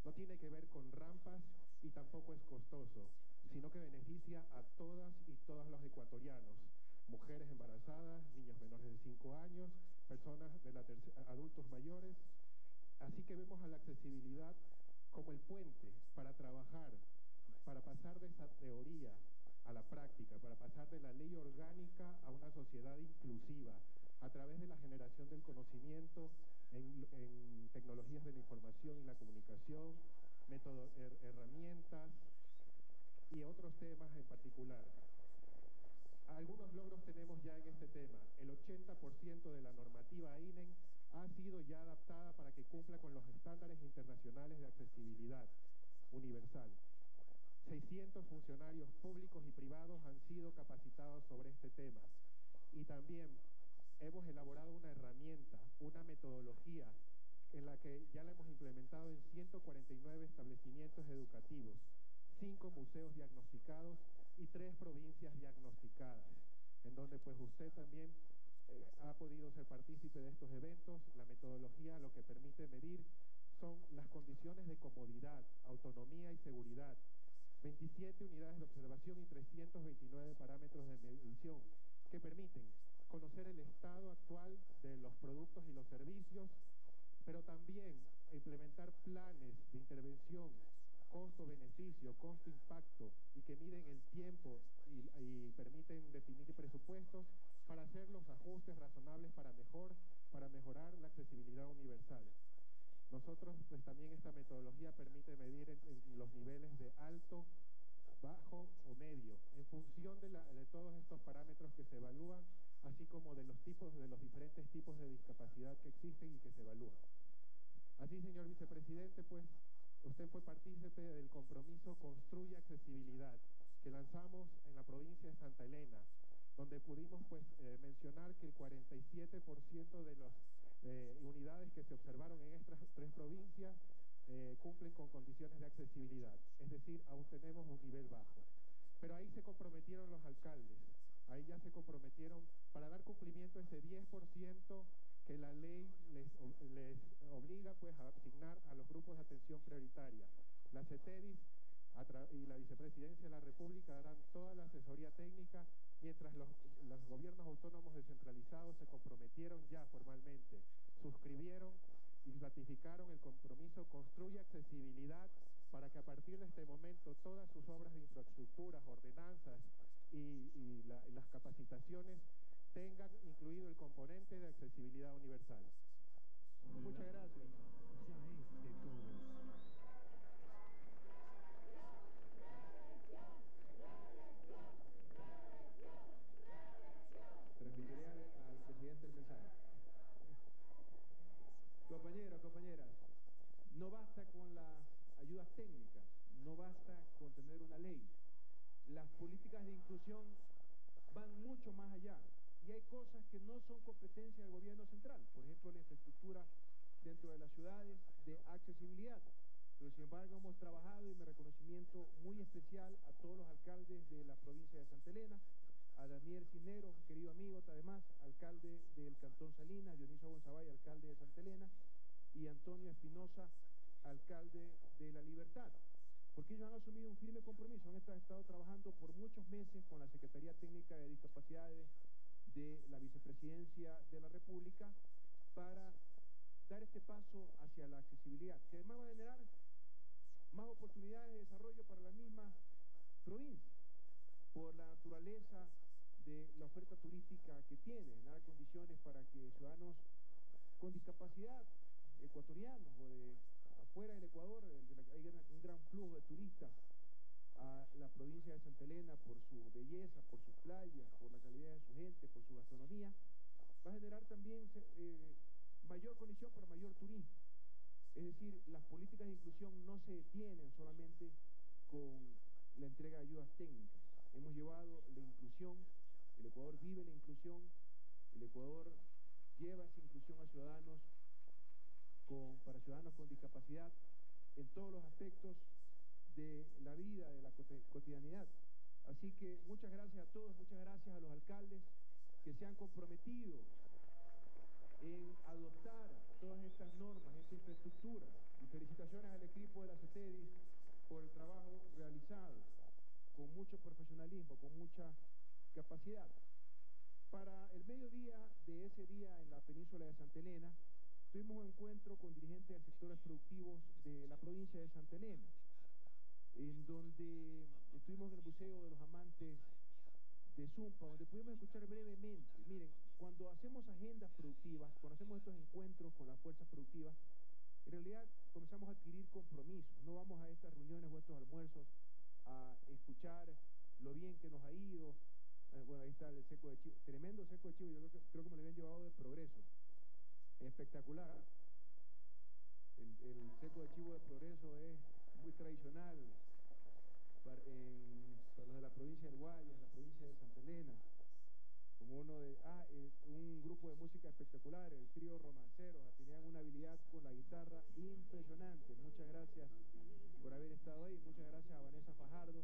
No tiene que ver con rampas y tampoco es costoso, sino que beneficia a todas y todos los ecuatorianos, mujeres embarazadas, niños menores de 5 años, personas de la adultos mayores. Así que vemos a la accesibilidad como el puente para trabajar, para pasar de esa teoría a la práctica, para pasar de la ley orgánica a una sociedad inclusiva, a través de la generación del conocimiento en, tecnologías de la información y la comunicación, herramientas y otros temas en particular. Algunos logros tenemos ya en este tema. El 80% de la normativa INEN ha sido ya adaptada para que cumpla con los estándares internacionales de accesibilidad universal. 600 funcionarios públicos y privados han sido capacitados sobre este tema. Y también hemos elaborado una herramienta, una metodología en la que ya la hemos implementado en 149 establecimientos educativos, 5 museos diagnosticados y 3 provincias diagnosticadas, en donde pues usted también eh, ha podido ser partícipe de estos eventos. La metodología lo que permite medir son las condiciones de comodidad, autonomía y seguridad. 27 unidades de observación y 329 parámetros de medición que permiten conocer el estado actual de los productos y los servicios, pero también implementar planes de intervención, costo-beneficio, costo-impacto, y que miden el tiempo y, y, permiten definir presupuestos para hacer los ajustes razonables para mejor, para mejorar la accesibilidad universal. Nosotros, pues también esta metodología permite medir en, en los niveles de alto, bajo o medio, en función de, la, de todos estos parámetros que se evalúan, así como de los tipos, de los diferentes tipos de discapacidad que existen y que se evalúan. Así, señor vicepresidente, pues usted fue partícipe del compromiso Construye Accesibilidad que lanzamos en la provincia de Santa Elena, donde pudimos pues eh, mencionar que el 47% de las eh, unidades que se observaron en estas tres provincias eh, cumplen con condiciones de accesibilidad, es decir, aún tenemos un nivel bajo. Pero ahí se comprometieron los alcaldes, ahí ya se comprometieron para dar cumplimiento a ese 10% que la ley les, les obliga pues a asignar a los grupos de atención prioritaria. La CETEDIS y la Vicepresidencia de la República darán toda la asesoría técnica mientras los, los gobiernos autónomos descentralizados se comprometieron ya formalmente, suscribieron y ratificaron el compromiso Construye Accesibilidad para que a partir de este momento todas sus obras de infraestructuras, ordenanzas y, y, la, las capacitaciones tengan incluido el componente de accesibilidad universal. Muchas gracias. Ya es de todos. Transmitiré al, al presidente el mensaje. Compañeros, compañeras, no basta con las ayudas técnicas, no basta con tener una ley. Las políticas de inclusión van mucho más allá y hay cosas que no son competencia del gobierno central, por ejemplo la infraestructura dentro de las ciudades de accesibilidad. Pero sin embargo hemos trabajado y mi reconocimiento muy especial a todos los alcaldes de la provincia de Santa Elena, a Daniel Cinero, un querido amigo además, alcalde del Cantón Salinas, Dionisio Gonzabay, alcalde de Santa Elena, y Antonio Espinosa, alcalde de La Libertad. Porque ellos han asumido un firme compromiso, han estado trabajando por muchos meses con la Secretaría Técnica de Discapacidades de la Vicepresidencia de la República para dar este paso hacia la accesibilidad, que además va a generar más oportunidades de desarrollo para la misma provincia, por la naturaleza de la oferta turística que tiene, dar condiciones para que ciudadanos con discapacidad ecuatorianos o de afuera del Ecuador, hay un gran flujo de turistas a la provincia de Santa Elena por su belleza, por sus playas, por la calidad de su gente, por su gastronomía, va a generar también eh, mayor condición para mayor turismo. Es decir, las políticas de inclusión no se detienen solamente con la entrega de ayudas técnicas. Hemos llevado la inclusión, el Ecuador vive la inclusión, el Ecuador lleva esa inclusión a ciudadanos con, para ciudadanos con discapacidad en todos los aspectos de la vida, de la cotidianidad. Así que muchas gracias a todos, muchas gracias a los alcaldes que se han comprometido en adoptar todas estas normas, esta infraestructura. Y felicitaciones al equipo de la CETEDIS por el trabajo realizado, con mucho profesionalismo, con mucha capacidad. Para el mediodía de ese día en la península de Santa Elena, tuvimos un encuentro con dirigentes de sectores productivos de la provincia de Santa Elena, en donde estuvimos en el Museo de los Amantes de Zumpa, donde pudimos escuchar brevemente, miren, cuando hacemos agendas productivas, cuando hacemos estos encuentros con las fuerzas productivas, en realidad comenzamos a adquirir compromisos. No vamos a estas reuniones o estos almuerzos a escuchar lo bien que nos ha ido. Eh, bueno, ahí está el seco de chivo, tremendo seco de chivo, yo creo que, creo que me lo habían llevado de progreso. Espectacular. El, el seco de chivo de progreso es muy tradicional en, los de la provincia del Guayas, la provincia de Santa Elena como uno de, ah, un grupo de música espectacular, el trío Romanceros, tenían una habilidad con la guitarra impresionante. Muchas gracias por haber estado ahí, muchas gracias a Vanessa Fajardo,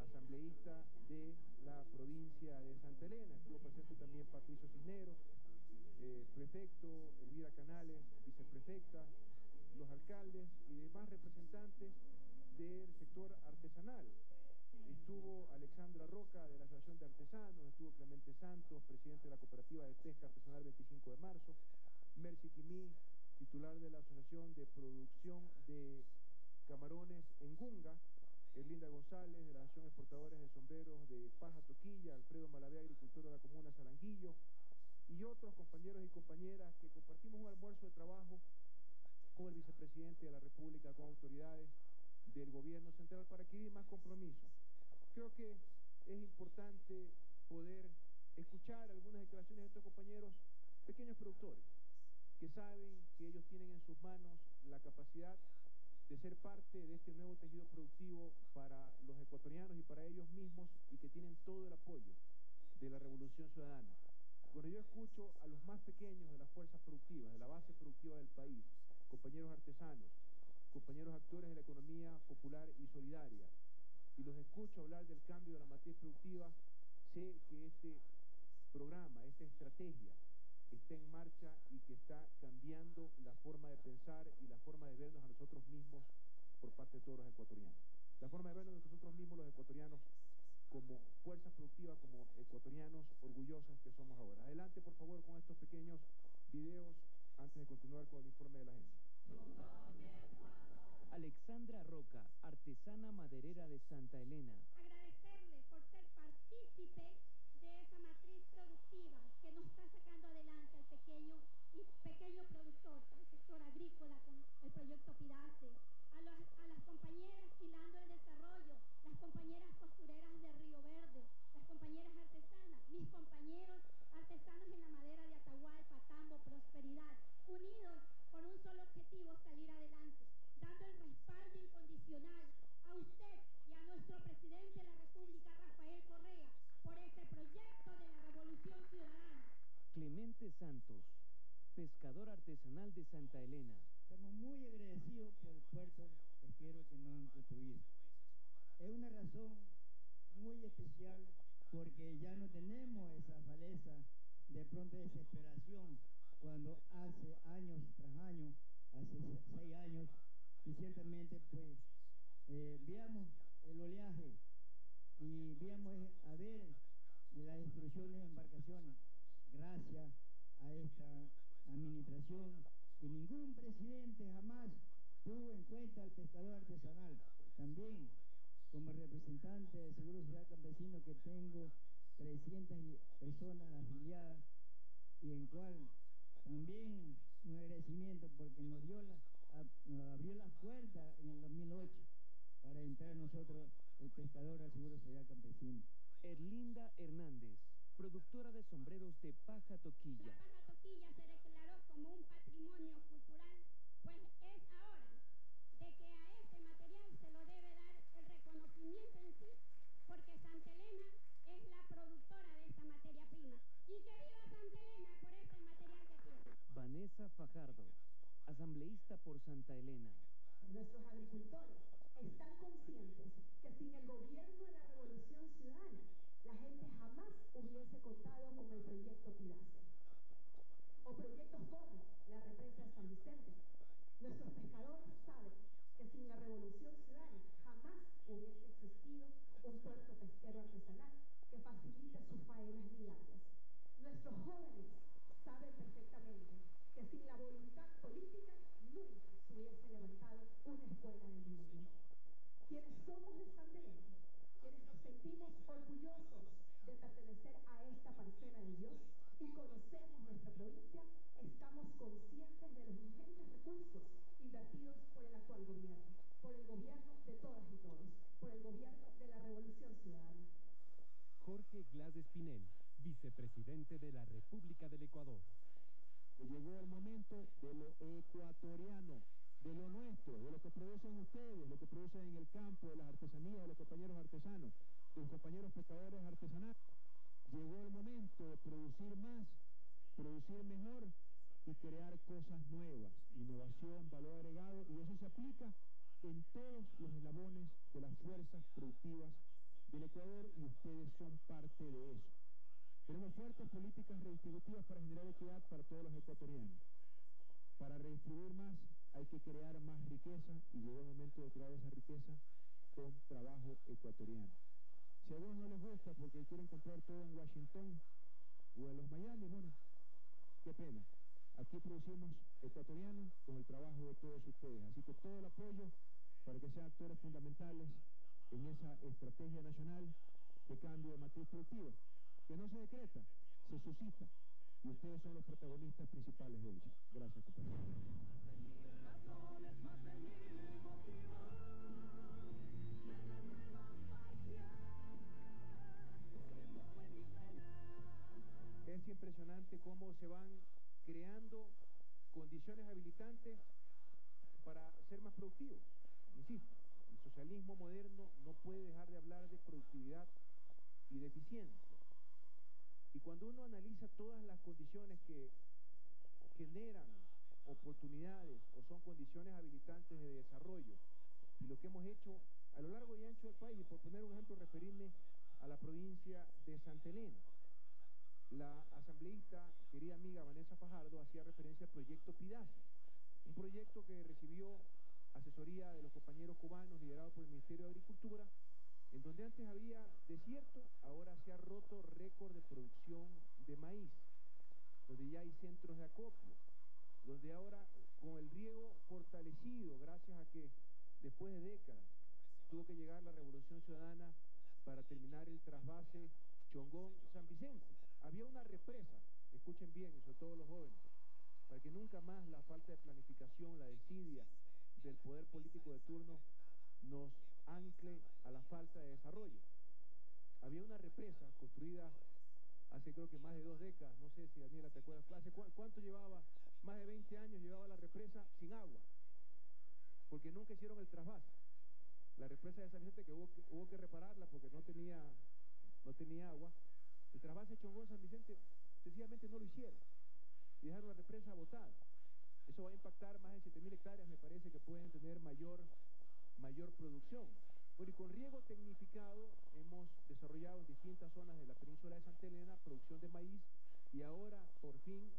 asambleísta de la provincia de Santa Elena. Estuvo presente también Patricio Cisneros, eh, prefecto, Elvira Canales, viceprefecta, los alcaldes y demás representantes del sector artesanal. Estuvo Alexandra Roca de la Asociación de Artesanos, estuvo Clemente Santos, presidente de la Cooperativa de Pesca Artesanal 25 de marzo, Mercy Quimí, titular de la Asociación de Producción de Camarones en Gunga, Erlinda González de la Asociación Exportadores de Sombreros de Paja Toquilla, Alfredo Malavé, agricultor de la Comuna Saranguillo, y otros compañeros y compañeras que compartimos un almuerzo de trabajo con el vicepresidente de la República, con autoridades del gobierno central para adquirir más compromisos. Creo que es importante poder escuchar algunas declaraciones de estos compañeros, pequeños productores, que saben que ellos tienen en sus manos la capacidad de ser parte de este nuevo tejido productivo para los ecuatorianos y para ellos mismos y que tienen todo el apoyo de la revolución ciudadana. Cuando yo escucho a los más pequeños de las fuerzas productivas, de la base productiva del país, compañeros artesanos, compañeros actores de la economía popular y solidaria, y los escucho hablar del cambio de la matriz productiva, sé que este programa, esta estrategia, está en marcha y que está cambiando la forma de pensar y la forma de vernos a nosotros mismos por parte de todos los ecuatorianos. La forma de vernos a nosotros mismos los ecuatorianos como fuerza productiva, como ecuatorianos orgullosos que somos ahora. Adelante, por favor, con estos pequeños videos antes de continuar con el informe de la agenda. Alexandra Roca, artesana maderera de Santa Elena. Agradecerle por ser partícipe de esa matriz productiva que nos está sacando adelante al pequeño y pequeño productor, al sector agrícola con el proyecto Pidace, a, a las compañeras hilando el desarrollo, las compañeras costureras de Río Verde, las compañeras artesanas, mis compañeros artesanos en la madera de Atahualpa, Tambo, Prosperidad, unidos por un solo objetivo, salir adelante, dando el respaldo incondicional a usted y a nuestro presidente de la República, Rafael Correa, por este proyecto de la Revolución Ciudadana. Clemente Santos, pescador artesanal de Santa Elena. Estamos muy agradecidos por el puerto pesquero que nos han construido. Es una razón muy especial porque ya no tenemos esa faleza de pronto desesperación cuando hace años tras años, hace se- seis años, y ciertamente pues eh, veamos el oleaje y veamos eh, a ver las destrucciones de embarcaciones gracias a esta administración que ningún presidente jamás tuvo en cuenta al pescador artesanal. También como representante del Seguro Social Campesino que tengo 300 y- personas afiliadas y en cual también un agradecimiento porque nos dio la, a- abrió las puertas en el 2008 para entrar nosotros el pescador al Seguro Social Campesino. Erlinda Hernández, productora de sombreros de paja toquilla se declaró como un patrimonio cultural, pues es ahora de que a este material se lo debe dar el reconocimiento en sí, porque Santa Elena es la productora de esta materia prima. Y que viva Santa Elena por este material que tiene. Vanessa Fajardo, asambleísta por Santa Elena. Condiciones habilitantes para ser más productivos. Insisto, el socialismo moderno no puede dejar de hablar de productividad y de eficiencia. Y cuando uno analiza todas las condiciones que generan oportunidades o son condiciones habilitantes de desarrollo. Y lo que hemos hecho a lo largo y ancho del país, y por poner un ejemplo, referirme a la provincia de Santa Elena. La asambleísta, querida amiga Vanessa Fajardo, hacía referencia al proyecto Pidaza, un proyecto que recibió asesoría de los compañeros cubanos liderado por el Ministerio de Agricultura, en donde antes había desierto, ahora se ha roto récord de producción de maíz, donde ya hay centros de acopio, donde ahora con el riego fortalecido, gracias a que después de décadas tuvo que llegar la Revolución Ciudadana para terminar el trasvase Chongón-San Vicente. Había una represa, escuchen bien, y sobre todo los jóvenes, para que nunca más la falta de planificación, la desidia del poder político de turno nos ancle a la falta de desarrollo. Había una represa construida hace creo que más de dos décadas, no sé si Daniela te acuerdas, ¿hace cuánto llevaba? Más de 20 años llevaba la represa sin agua, porque nunca hicieron el trasvase. La represa de San Vicente que hubo que, hubo que repararla porque no tenía, no tenía agua. El trasvase Chongón San Vicente sencillamente no lo hicieron. Y dejaron la represa botada. Eso va a impactar más de 7.000 hectáreas, me parece que pueden tener mayor, mayor producción. Bueno, y con riego tecnificado hemos desarrollado en distintas zonas de la península de Santa Elena producción de maíz y ahora, por fin,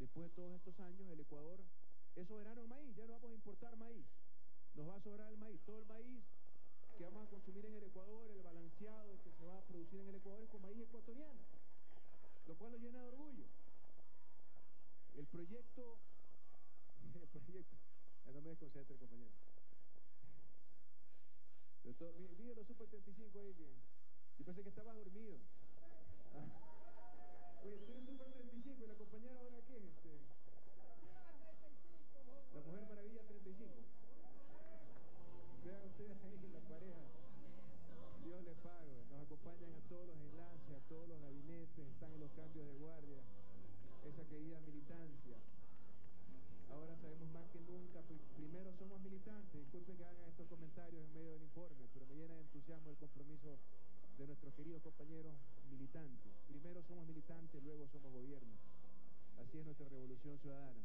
después de todos estos años, el Ecuador es soberano en maíz, ya no vamos a importar maíz, nos va a sobrar el maíz, todo el maíz que vamos a consumir en el Ecuador, el balanceado que se va a producir en el Ecuador es con maíz ecuatoriano, lo cual nos llena de orgullo. El proyecto, el proyecto, ya no me desconcentre compañero. Mire los Super 35 ahí que yo pensé que estabas dormido. Ah. Oye, tú eres Super 35 y la compañera ahora qué es este. La Mujer Maravilla 35. Vean ustedes ahí la pareja. Dios les pague. Nos acompañan a todos los enlaces, a todos los gabinetes, están en los cambios de guardia. Esa querida militancia. Ahora sabemos más que nunca, primero somos militantes, disculpen que hagan estos comentarios en medio del informe, pero me llena de entusiasmo el compromiso de nuestros queridos compañeros militantes. Primero somos militantes, luego somos gobierno. Así es nuestra revolución ciudadana.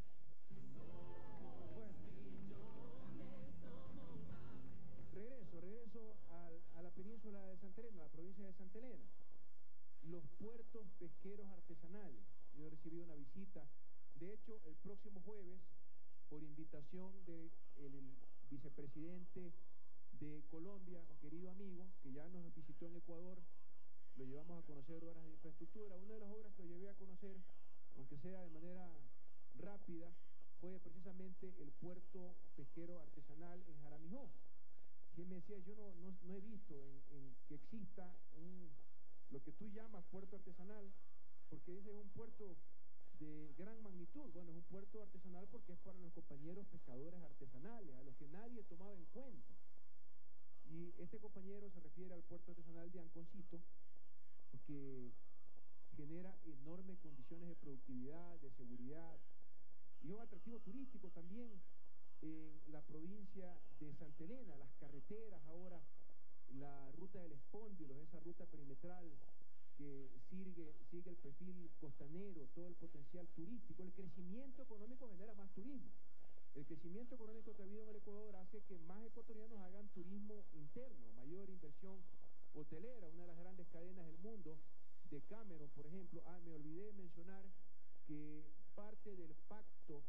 A, la península de Santa Elena, a la provincia de Santa Elena. Los puertos pesqueros artesanales. Yo recibí una visita de hecho, el próximo jueves, por invitación del vicepresidente de Colombia, un querido amigo que ya nos visitó en Ecuador, lo llevamos a conocer obras de infraestructura. Una de las obras que lo llevé a conocer, aunque sea de manera rápida, fue precisamente el puerto pesquero artesanal. Él me decía, yo no, no, he visto en, que exista un, lo que tú llamas puerto artesanal, porque ese es un puerto de gran magnitud. Bueno, es un puerto artesanal porque es para los compañeros pescadores artesanales, a los que nadie tomaba en cuenta. Y este compañero se refiere al puerto artesanal de Anconcito, que genera enormes condiciones de productividad, de seguridad, y un atractivo turístico también en la provincia de Santa Elena, las carreteras ahora, la ruta del Espóndilo, esa ruta perimetral que sigue, sigue el perfil costanero, todo el potencial turístico. El crecimiento económico genera más turismo. El crecimiento económico que ha habido en el Ecuador hace que más ecuatorianos hagan turismo interno, mayor inversión hotelera, una de las grandes cadenas del mundo, de Cameron, por ejemplo. Ah, me olvidé mencionar que parte del pacto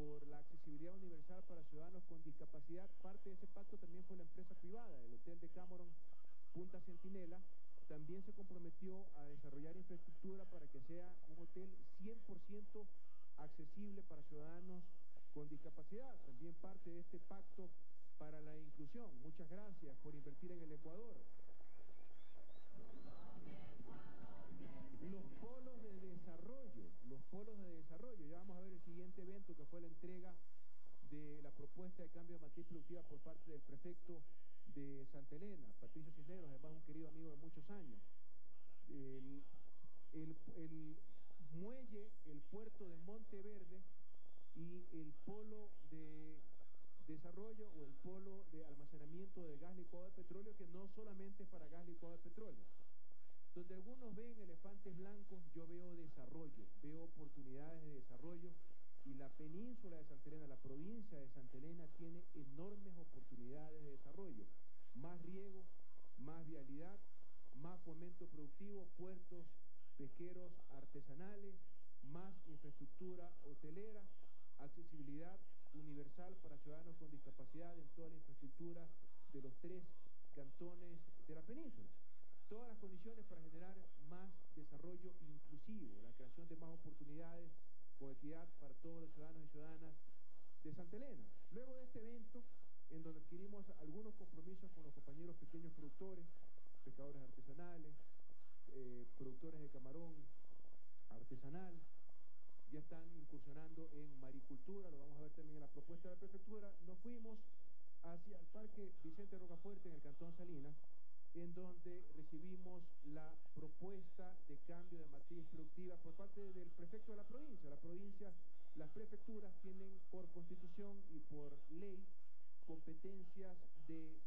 por la accesibilidad universal para ciudadanos con discapacidad, parte de ese pacto también fue la empresa privada, el Hotel de Cameron Punta Centinela, también se comprometió a desarrollar infraestructura para que sea un hotel 100% accesible para ciudadanos con discapacidad. También parte de este pacto para la inclusión. Muchas gracias por invertir en el Ecuador. Los polos de desarrollo, los polos de desarrollo. Ya vamos a ver el siguiente evento que fue la entrega de la propuesta de cambio de matriz productiva por parte del prefecto de Santa Elena, Patricio Cisneros, además un querido amigo de muchos años. El, muelle, el puerto de Monteverde y el polo de desarrollo o el polo de almacenamiento de gas licuado de petróleo, que no solamente es para gas licuado de petróleo. Donde algunos ven elefantes blancos, yo veo desarrollo, veo oportunidades de desarrollo Y la península de Santa Elena, la provincia de Santa Elena, tiene enormes oportunidades de desarrollo. Más riego, más vialidad, más fomento productivo, puertos pesqueros artesanales, más infraestructura hotelera, accesibilidad universal para ciudadanos con discapacidad en toda la infraestructura de los tres cantones de la península. Todas las condiciones para generar más desarrollo inclusivo, la creación de más oportunidades con equidad para todos los ciudadanos y ciudadanas de Santa Elena. Luego de este evento, en donde adquirimos algunos compromisos con los compañeros pequeños productores, pescadores artesanales, eh, productores de camarón artesanal, ya están incursionando en maricultura, lo vamos a ver también en la propuesta de la prefectura. Nos fuimos hacia el Parque Vicente Rocafuerte en el Cantón Salinas, en donde recibimos la propuesta de cambio de matriz productiva por parte del prefecto de la provincia. La provincia, las prefecturas tienen por constitución y por ley competencias de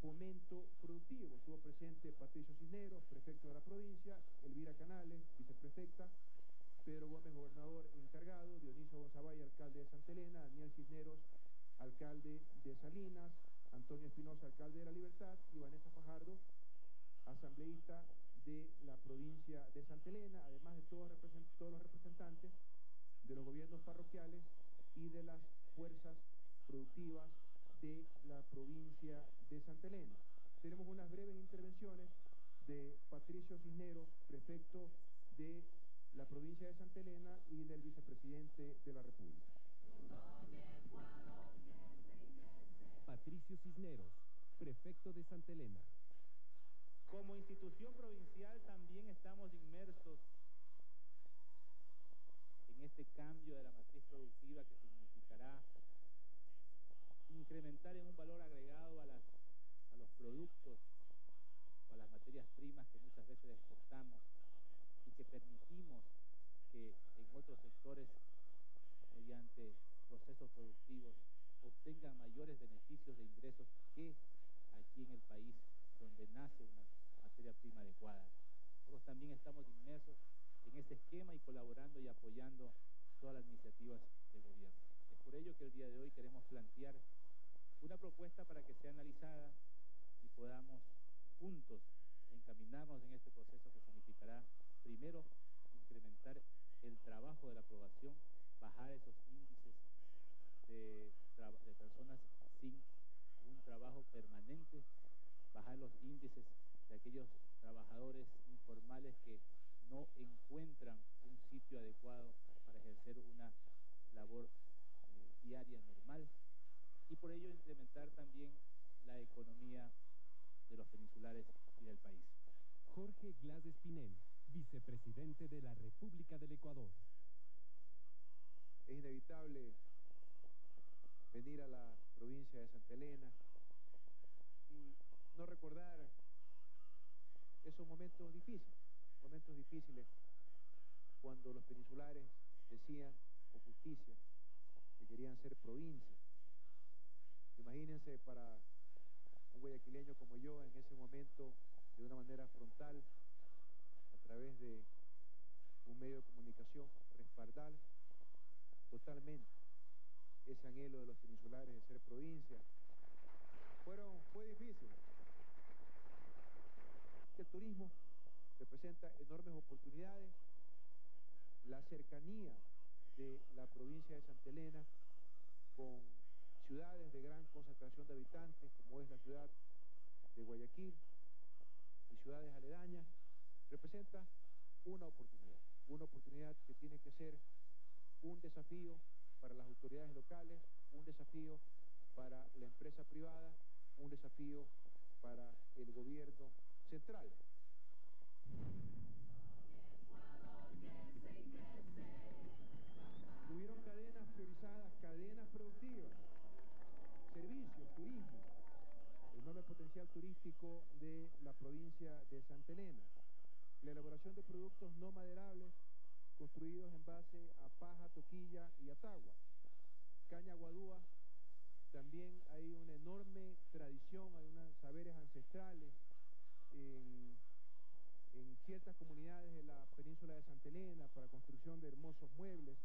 fomento productivo. Estuvo presente Patricio Cisneros, prefecto de la provincia, Elvira Canales, viceprefecta, Pedro Gómez, gobernador encargado, Dionisio Gonzabay, alcalde de Santa Elena, Daniel Cisneros, alcalde de Salinas, Antonio Espinosa, alcalde de La Libertad, y Vanessa Fajardo, asambleísta de la provincia de Santa Elena, además de todos, los representantes de los gobiernos parroquiales y de las fuerzas productivas de la provincia de Santa Elena. Tenemos unas breves intervenciones de Patricio Cisneros, prefecto de la provincia de Santa Elena y del vicepresidente de la República. Patricio Cisneros, prefecto de Santa Elena. Como institución provincial también estamos inmersos en este cambio de la matriz productiva que significará incrementar en un valor agregado a, los productos o a las materias primas que muchas veces exportamos y que permitimos que en otros sectores, mediante procesos productivos, obtengan mayores beneficios de ingresos que aquí en el país donde nace una materia prima adecuada. Nosotros también estamos inmersos en ese esquema y colaborando y apoyando todas las iniciativas del gobierno. Es por ello que el día de hoy queremos plantear una propuesta para que sea analizada y podamos juntos encaminarnos en este proceso que significará, primero, incrementar el trabajo de la aprobación, bajar esos índices de, de personas sin un trabajo permanente, bajar los índices de aquellos trabajadores informales que no encuentran un sitio adecuado para ejercer una labor eh, diaria normal y por ello incrementar también la economía de los peninsulares y del país. Jorge Glass Espinel, vicepresidente de la República del Ecuador. Es inevitable venir a la provincia de Santa Elena y no recordar esos momentos difíciles, momentos difíciles cuando los peninsulares decían con justicia que querían ser provincia. Imagínense para un guayaquileño como yo en ese momento, de una manera frontal, a través de un medio de comunicación, respaldar totalmente ese anhelo de los peninsulares de ser provincia. Fueron, fue difícil. Turismo representa enormes oportunidades. La cercanía de la provincia de Santa Elena con ciudades de gran concentración de habitantes, como es la ciudad de Guayaquil y ciudades aledañas, representa una oportunidad, una oportunidad que tiene que ser un desafío para las autoridades locales, un desafío para la empresa privada, un desafío para el gobierno central. Hubieron cadenas priorizadas, cadenas productivas, servicios, turismo, enorme potencial turístico de la provincia de Santa Elena, la elaboración de productos no maderables construidos en base a paja, toquilla y atagua, caña guadúa, también hay una enorme tradición, hay unos saberes ancestrales en, ciertas comunidades de la península de Santa Elena para construcción de hermosos muebles.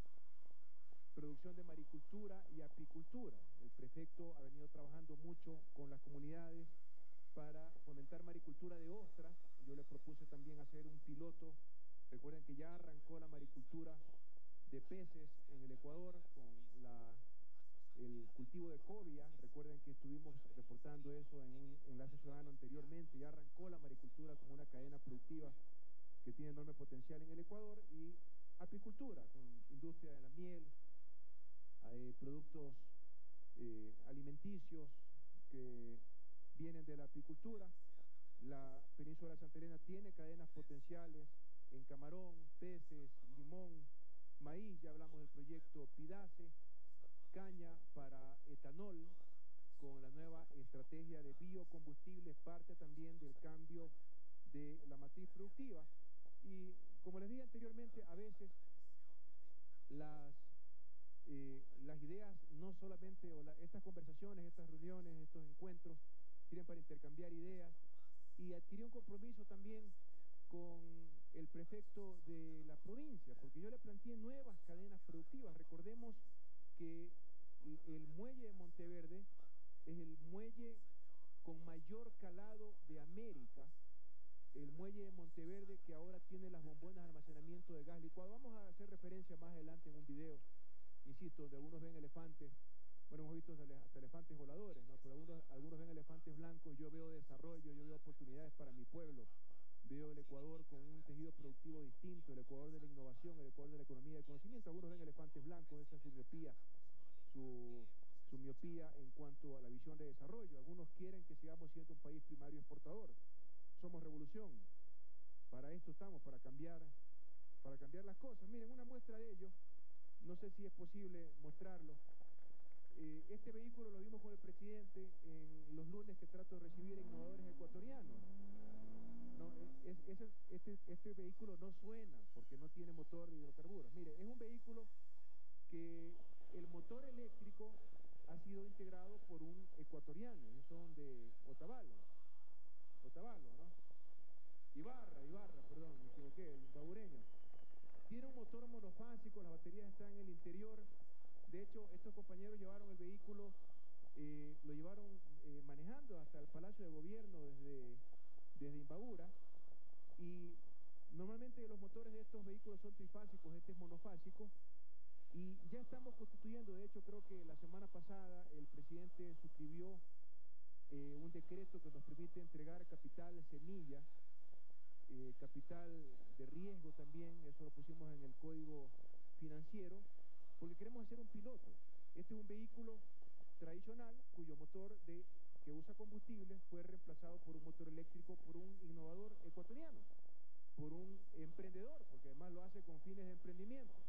producción de maricultura y apicultura. El prefecto ha venido trabajando mucho con las comunidades para fomentar maricultura de ostras. Yo le propuse también hacer un piloto. Recuerden que ya arrancó la maricultura de peces en el Ecuador con la, el cultivo de cobia. Recuerden que estuvimos reportando eso en un enlace ciudadano anteriormente. Ya arrancó la maricultura como una cadena productiva que tiene enorme potencial en el Ecuador y apicultura con industria de la miel, eh, productos eh, alimenticios que vienen de la apicultura. La península de Santa Elena tiene cadenas potenciales en camarón, peces, limón, maíz, ya hablamos del proyecto Pidace, caña para etanol, con la nueva estrategia de biocombustibles, parte también del cambio de la matriz productiva. Y como les dije anteriormente, a veces las, eh, las ideas no solamente, o la, estas conversaciones, estas reuniones, estos encuentros, sirven para intercambiar ideas y adquirí un compromiso también con el prefecto de la provincia, porque yo le planteé nuevas cadenas productivas. Recordemos que el muelle de Monteverde es el muelle con mayor calado de América, el muelle de Monteverde que ahora tiene las bombonas de almacenamiento de gas licuado. Vamos a hacer referencia más adelante en un video, insisto, donde algunos ven elefantes, bueno, hemos visto hasta elefantes voladores, ¿no? pero algunos, algunos ven elefantes blancos, yo veo desarrollo, yo veo oportunidades para mi pueblo, veo el Ecuador con un tejido productivo distinto, el Ecuador de la innovación, el Ecuador de la economía del conocimiento, algunos ven elefantes blancos, esa es su miopía, su, miopía en cuanto a la visión de desarrollo, algunos quieren que sigamos siendo un país primario exportador, somos revolución, para esto estamos, para cambiar, para cambiar las cosas. Miren, una muestra de ello, no sé si es posible mostrarlo. Eh, este vehículo lo vimos con el presidente en los lunes que trato de recibir innovadores ecuatorianos. No, es, este, este vehículo no suena porque no tiene motor de hidrocarburos. Mire, es un vehículo que el motor eléctrico ha sido integrado por un ecuatoriano, ellos son de Otavalo, Otavalo, ¿no? Ibarra, Ibarra, perdón, me equivoqué, babureño. Tiene un motor monofásico, las baterías están en el interior. De hecho, estos compañeros llevaron el vehículo, eh, lo llevaron eh, manejando hasta el Palacio de Gobierno desde, desde Imbabura. Y normalmente los motores de estos vehículos son trifásicos, este es monofásico. Y ya estamos constituyendo, de hecho creo que la semana pasada el presidente suscribió eh, un decreto que nos permite entregar capital semilla, eh, capital de riesgo también, eso lo pusimos en el código financiero, porque queremos hacer un piloto. Este es un vehículo tradicional cuyo motor de, que usa combustible fue reemplazado por un motor eléctrico por un innovador ecuatoriano, por un emprendedor, porque además lo hace con fines de emprendimiento.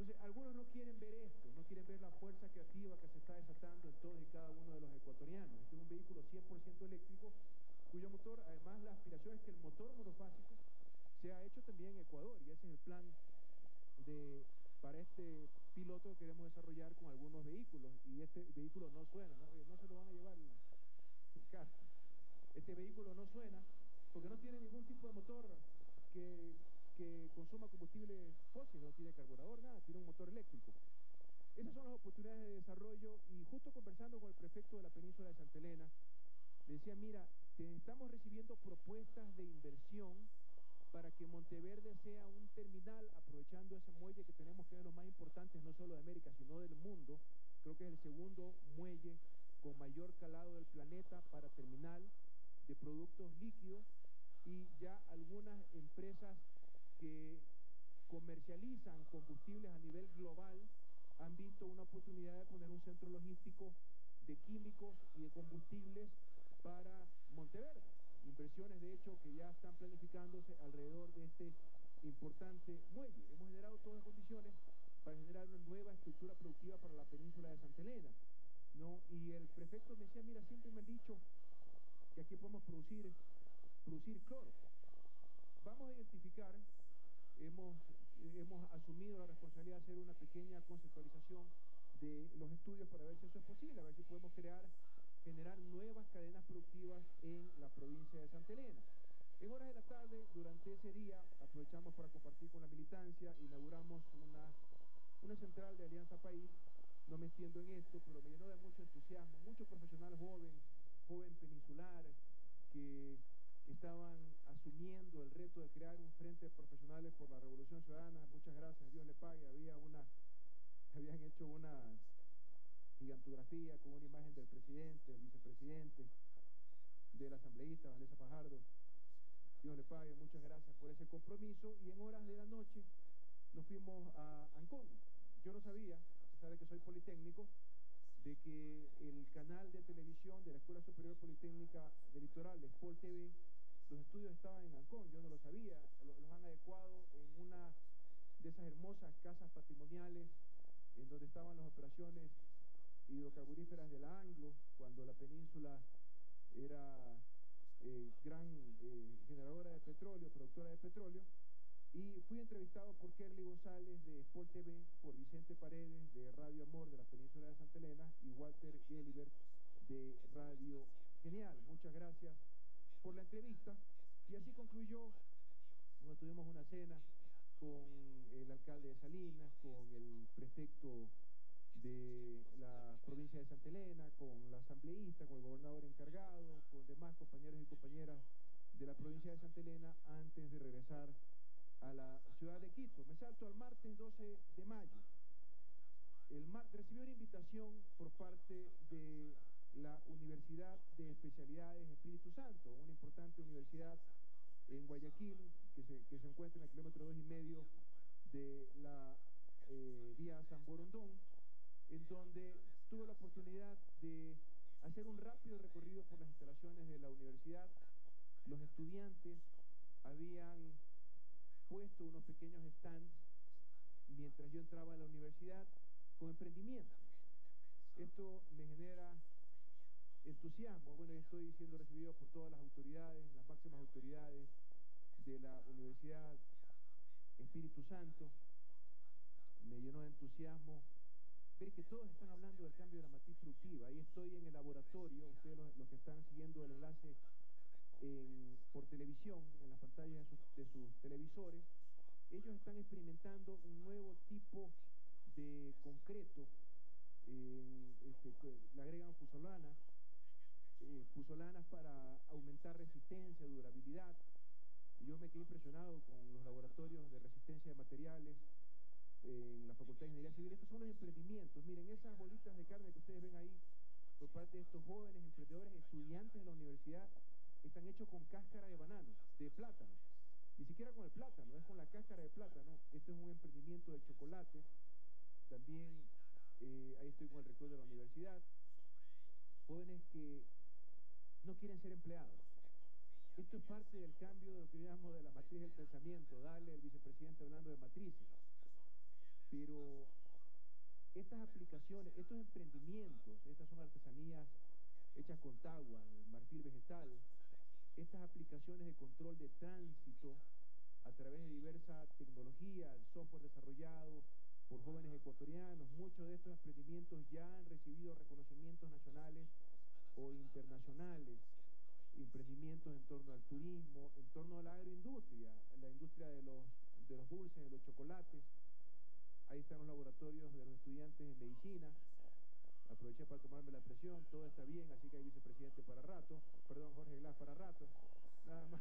Entonces, algunos no quieren ver esto, no quieren ver la fuerza creativa que se está desatando en todos y cada uno de los ecuatorianos. Este es un vehículo 100% eléctrico, cuyo motor, además la aspiración es que el motor monofásico sea hecho también en Ecuador, y ese es el plan de, para este piloto que queremos desarrollar con algunos vehículos, y este vehículo no suena, no, eh, se lo van a llevar el casco. Este vehículo no suena porque no tiene ningún tipo de motor que que consuma combustible fósil, no tiene carburador, nada, tiene un motor eléctrico. Esas son las oportunidades de desarrollo y justo conversando con el prefecto de la península de Santa Elena, le decía, mira, te estamos recibiendo propuestas de inversión para que Monteverde sea un terminal, aprovechando ese muelle que tenemos que es de los más importantes, no solo de América, sino del mundo. Creo que es el segundo muelle con mayor calado del planeta para terminal de productos líquidos y ya algunas empresas que comercializan combustibles a nivel global han visto una oportunidad de poner un centro logístico de químicos y de combustibles para Monteverde. Inversiones, de hecho, que ya están planificándose alrededor de este importante muelle. Hemos generado todas las condiciones para generar una nueva estructura productiva para la península de Santa Elena. ¿no? Y el prefecto me decía, mira, siempre me han dicho que aquí podemos producir, producir cloro. Vamos a identificar asumido la responsabilidad de hacer una pequeña conceptualización de los estudios para ver si eso es posible, a ver si podemos crear, generar nuevas cadenas productivas en la provincia de Santa Elena. En horas de la tarde, durante ese día, aprovechamos para compartir con la militancia, inauguramos una una central de Alianza País. No me extiendo en esto, pero me llenó de mucho entusiasmo, mucho profesional joven, joven peninsular, que estaban asumiendo el reto de crear un frente de profesionales por la Revolución Ciudadana. Muchas gracias, Dios le pague. Había una, habían hecho una gigantografía con una imagen del presidente, del vicepresidente, del asambleísta Vanessa Fajardo. Dios le pague, muchas gracias por ese compromiso. Y en horas de la noche nos fuimos a Ancón. Yo no sabía, a pesar de que soy politécnico, de que el canal de televisión de la Escuela Superior Politécnica del Litoral, Spol TV, los estudios estaban en Ancón, yo no lo sabía, lo- los han adecuado en una de esas hermosas casas patrimoniales en donde estaban las operaciones hidrocarburíferas de la Anglo, cuando la península era eh, gran eh, generadora de petróleo, productora de petróleo, y fui entrevistado por Kerly González de Sport TV, por Vicente Paredes de Radio Amor de la península de Santa Elena y Walter Gelibert de Radio Genial. Muchas gracias por la entrevista. Y así concluyó, bueno, tuvimos una cena con el alcalde de Salinas, con el prefecto de la provincia de Santa Elena, con la asambleísta, con el gobernador encargado, con demás compañeros y compañeras de la provincia de Santa Elena antes de regresar a la ciudad de Quito. Me salto al martes 12 de mayo. El mar recibí una invitación por parte de la Universidad de Especialidades Espíritu Santo, una importante universidad en Guayaquil que se, que se encuentra en el kilómetro dos y medio de la eh, vía San Borondón, en donde tuve la oportunidad de hacer un rápido recorrido por las instalaciones de la universidad. Los estudiantes habían puesto unos pequeños stands mientras yo entraba a la universidad con emprendimiento. Esto me genera entusiasmo. Bueno, estoy siendo recibido por todas las autoridades, las máximas autoridades de la Universidad Espíritu Santo. Me llenó de entusiasmo ver que todos están hablando del cambio de la matriz productiva. Ahí estoy en el laboratorio, ustedes los, los que están siguiendo el enlace en- por televisión, en las pantallas de sus, de sus televisores, ellos están experimentando un nuevo tipo de concreto, en, este, le agregan fusolanas, eh, fusolanas para aumentar resistencia, durabilidad. Yo me quedé impresionado con los laboratorios de resistencia de materiales en la Facultad de Ingeniería Civil. Estos son los emprendimientos. Miren, esas bolitas de carne que ustedes ven ahí por parte de estos jóvenes emprendedores, estudiantes de la universidad, están hechos con cáscara de banano, de plátano. Ni siquiera con el plátano, es con la cáscara de plátano. Esto es un emprendimiento de chocolates. También eh, ahí estoy con el rector de la universidad. Jóvenes que no quieren ser empleados. Esto es parte del cambio de lo que yo de la matriz del pensamiento. Dale, el vicepresidente hablando de matrices. Pero estas aplicaciones, estos emprendimientos, estas son artesanías hechas con tagua, marfil vegetal, estas aplicaciones de control de tránsito a través de diversa tecnología, software desarrollado por jóvenes ecuatorianos, muchos de estos emprendimientos ya han recibido reconocimientos nacionales internacionales, emprendimientos en torno al turismo, en torno a la agroindustria, la industria de los, de los dulces, de los chocolates. Ahí están los laboratorios de los estudiantes en medicina. Aproveché para tomarme la presión, todo está bien, así que hay vicepresidente para rato, perdón, Jorge Glass para rato, nada más.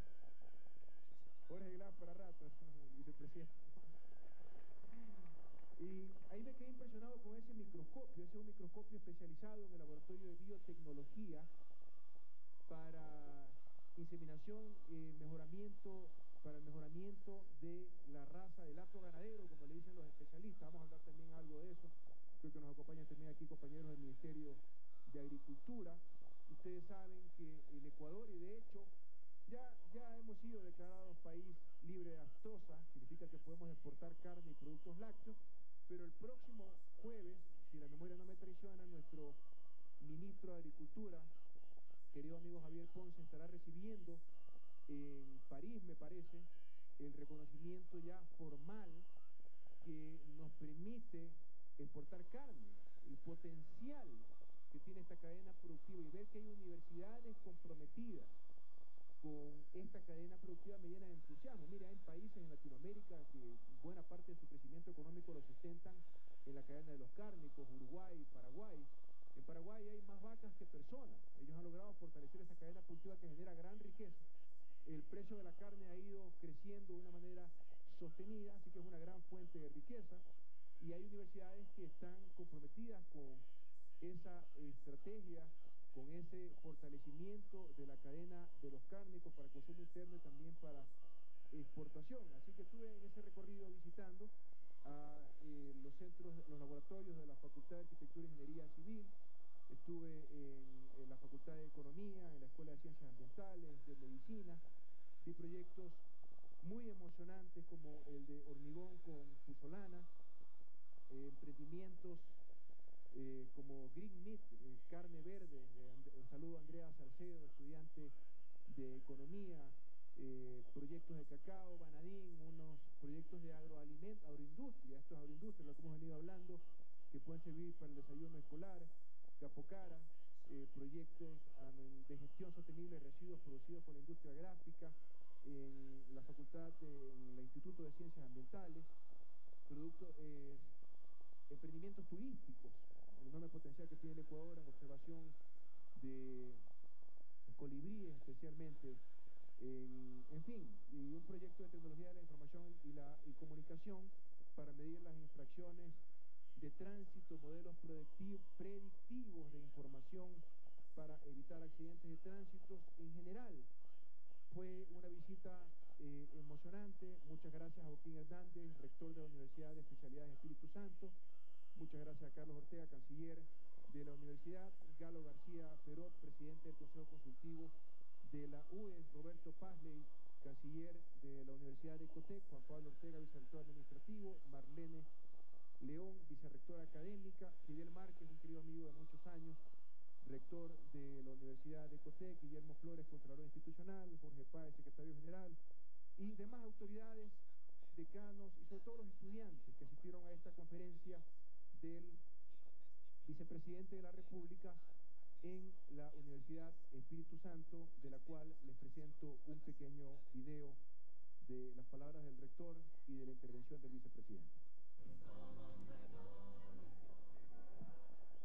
Jorge Glass para rato, vicepresidente. Y ahí me quedé impresionado con ese microscopio, ese es un microscopio especializado en el laboratorio de biotecnología para inseminación, eh, mejoramiento, para el mejoramiento de la raza del acto ganadero, como le dicen los especialistas. Vamos a hablar también algo de eso. Creo que nos acompañan también aquí compañeros del Ministerio de Agricultura. Ustedes saben que el Ecuador, y de hecho, ya, ya hemos sido declarados país libre de aftosa, significa que podemos exportar carne y productos lácteos, pero el próximo jueves, si la memoria no me traiciona, nuestro ministro de Agricultura, querido amigo Javier Ponce, estará recibiendo en París, me parece, el reconocimiento ya formal que nos permite exportar carne, el potencial que tiene esta cadena productiva y ver que hay universidades comprometidas con esta cadena productiva me llena de entusiasmo. Mira, hay países en Latinoamérica que buena parte de su crecimiento económico lo sustentan en la cadena de los cárnicos, Uruguay, Paraguay. En Paraguay hay más vacas que personas. Ellos han logrado fortalecer esa cadena productiva que genera gran riqueza. El precio de la carne ha ido creciendo de una manera sostenida, así que es una gran fuente de riqueza. Y hay universidades que están comprometidas con esa estrategia, con ese fortalecimiento de la cadena de los cárnicos para consumo interno y también para exportación. Así que estuve en ese recorrido visitando a eh, los centros, los laboratorios de la Facultad de Arquitectura e Ingeniería Civil, estuve en, la Facultad de Economía, en la Escuela de Ciencias Ambientales, de Medicina, vi proyectos muy emocionantes como el de hormigón con pusolana, eh, emprendimientos eh, como Green Meat, eh, carne verde, un saludo a Andrea Salcedo, estudiante de Economía, eh, proyectos de cacao, banadín, unos proyectos de agroalimento, agroindustria, esto es agroindustria, lo que hemos venido hablando, que pueden servir para el desayuno escolar, Capocara, eh, proyectos um, de gestión sostenible de residuos producidos por la industria gráfica, en la facultad, de, en el Instituto de Ciencias Ambientales, productos, emprendimientos turísticos, enorme potencial que tiene el Ecuador en observación de colibríes especialmente, en, en, fin, y un proyecto de tecnología de la información y la y comunicación para medir las infracciones de tránsito, modelos predictivos de información para evitar accidentes de tránsito en general. Fue una visita eh, emocionante. Muchas gracias a Joaquín Hernández, rector de la Universidad de Especialidades Espíritu Santo. Muchas gracias a Carlos Ortega, canciller de la universidad. Galo García Perot, presidente del Consejo Consultivo de la UES, Roberto Pazley, canciller de la Universidad de Ecotec, Juan Pablo Ortega, vicerrector administrativo, Marlene León, vicerrectora académica, Fidel Márquez, un querido amigo de muchos años, rector de la Universidad de Ecotec, Guillermo Flores, Contralor Institucional, Jorge Páez, secretario general, y demás autoridades, decanos y sobre todo los estudiantes que asistieron a esta conferencia del vicepresidente de la República en la Universidad Espíritu Santo, de la cual les presento un pequeño video de las palabras del rector y de la intervención del vicepresidente.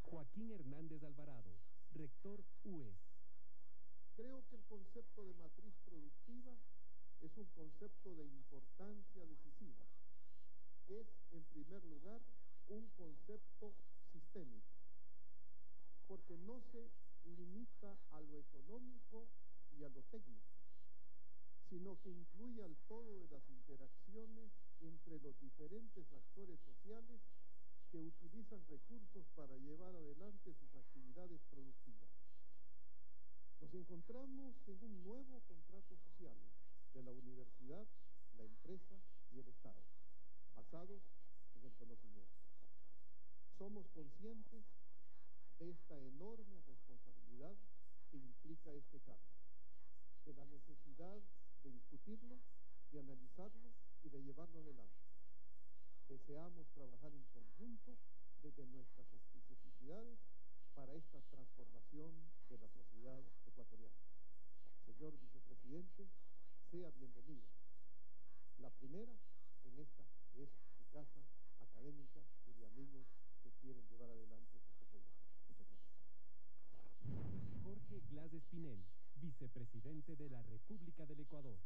Joaquín Hernández Alvarado, rector UES. Creo que el concepto de matriz productiva es un concepto de importancia decisiva. Es, en primer lugar, un concepto sistémico porque no se limita a lo económico y a lo técnico, sino que incluye al todo de las interacciones entre los diferentes actores sociales que utilizan recursos para llevar adelante sus actividades productivas. Nos encontramos en un nuevo contrato social de la universidad, la empresa y el Estado, basados en el conocimiento. Somos conscientes de esta enorme responsabilidad que implica este cambio, de la necesidad de discutirlo, de analizarlo y de llevarlo adelante. Deseamos trabajar en conjunto desde nuestras especificidades para esta transformación de la sociedad ecuatoriana. Señor vicepresidente, sea bienvenido. La primera en esta es su casa académica y de amigos que quieren llevar adelante este proyecto. Muchas gracias. Jorge Glass vicepresidente de la República del Ecuador.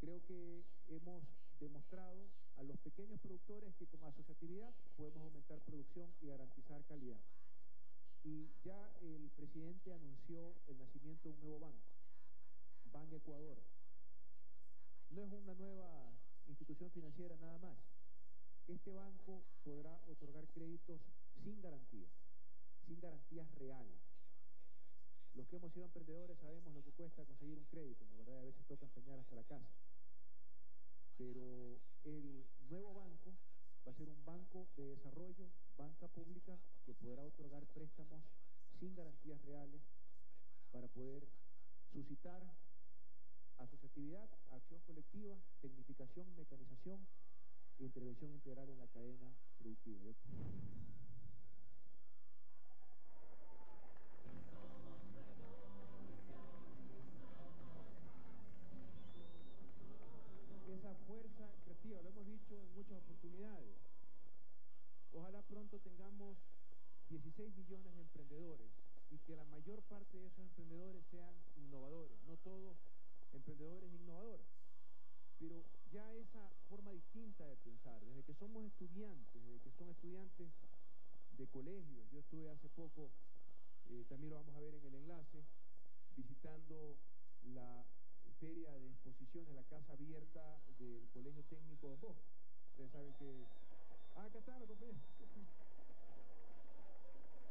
Creo que hemos demostrado a los pequeños productores que con asociatividad podemos aumentar producción y garantizar calidad. Y ya el presidente anunció el nacimiento de un nuevo banco, Ban Ecuador. No es una nueva institución financiera nada más. Este banco podrá otorgar créditos sin garantías sin garantías reales. Los que hemos sido emprendedores sabemos lo que cuesta conseguir un crédito, ¿no verdad? A veces toca empeñar hasta la casa. Pero el nuevo banco va a ser un banco de desarrollo, banca pública, que podrá otorgar préstamos sin garantías reales para poder suscitar asociatividad, acción colectiva, tecnificación, mecanización e intervención integral en la cadena productiva. En muchas oportunidades. Ojalá 16 millones de emprendedores y que la mayor parte de esos emprendedores sean innovadores, no todos emprendedores e. Pero ya esa forma distinta de pensar, desde que somos estudiantes, desde que son estudiantes de colegios, yo estuve hace poco, eh, también lo vamos a ver en el enlace, visitando la feria de exposiciones, la casa abierta del Colegio Técnico Ojo. Ustedes saben que... Ah, acá están los compañeros.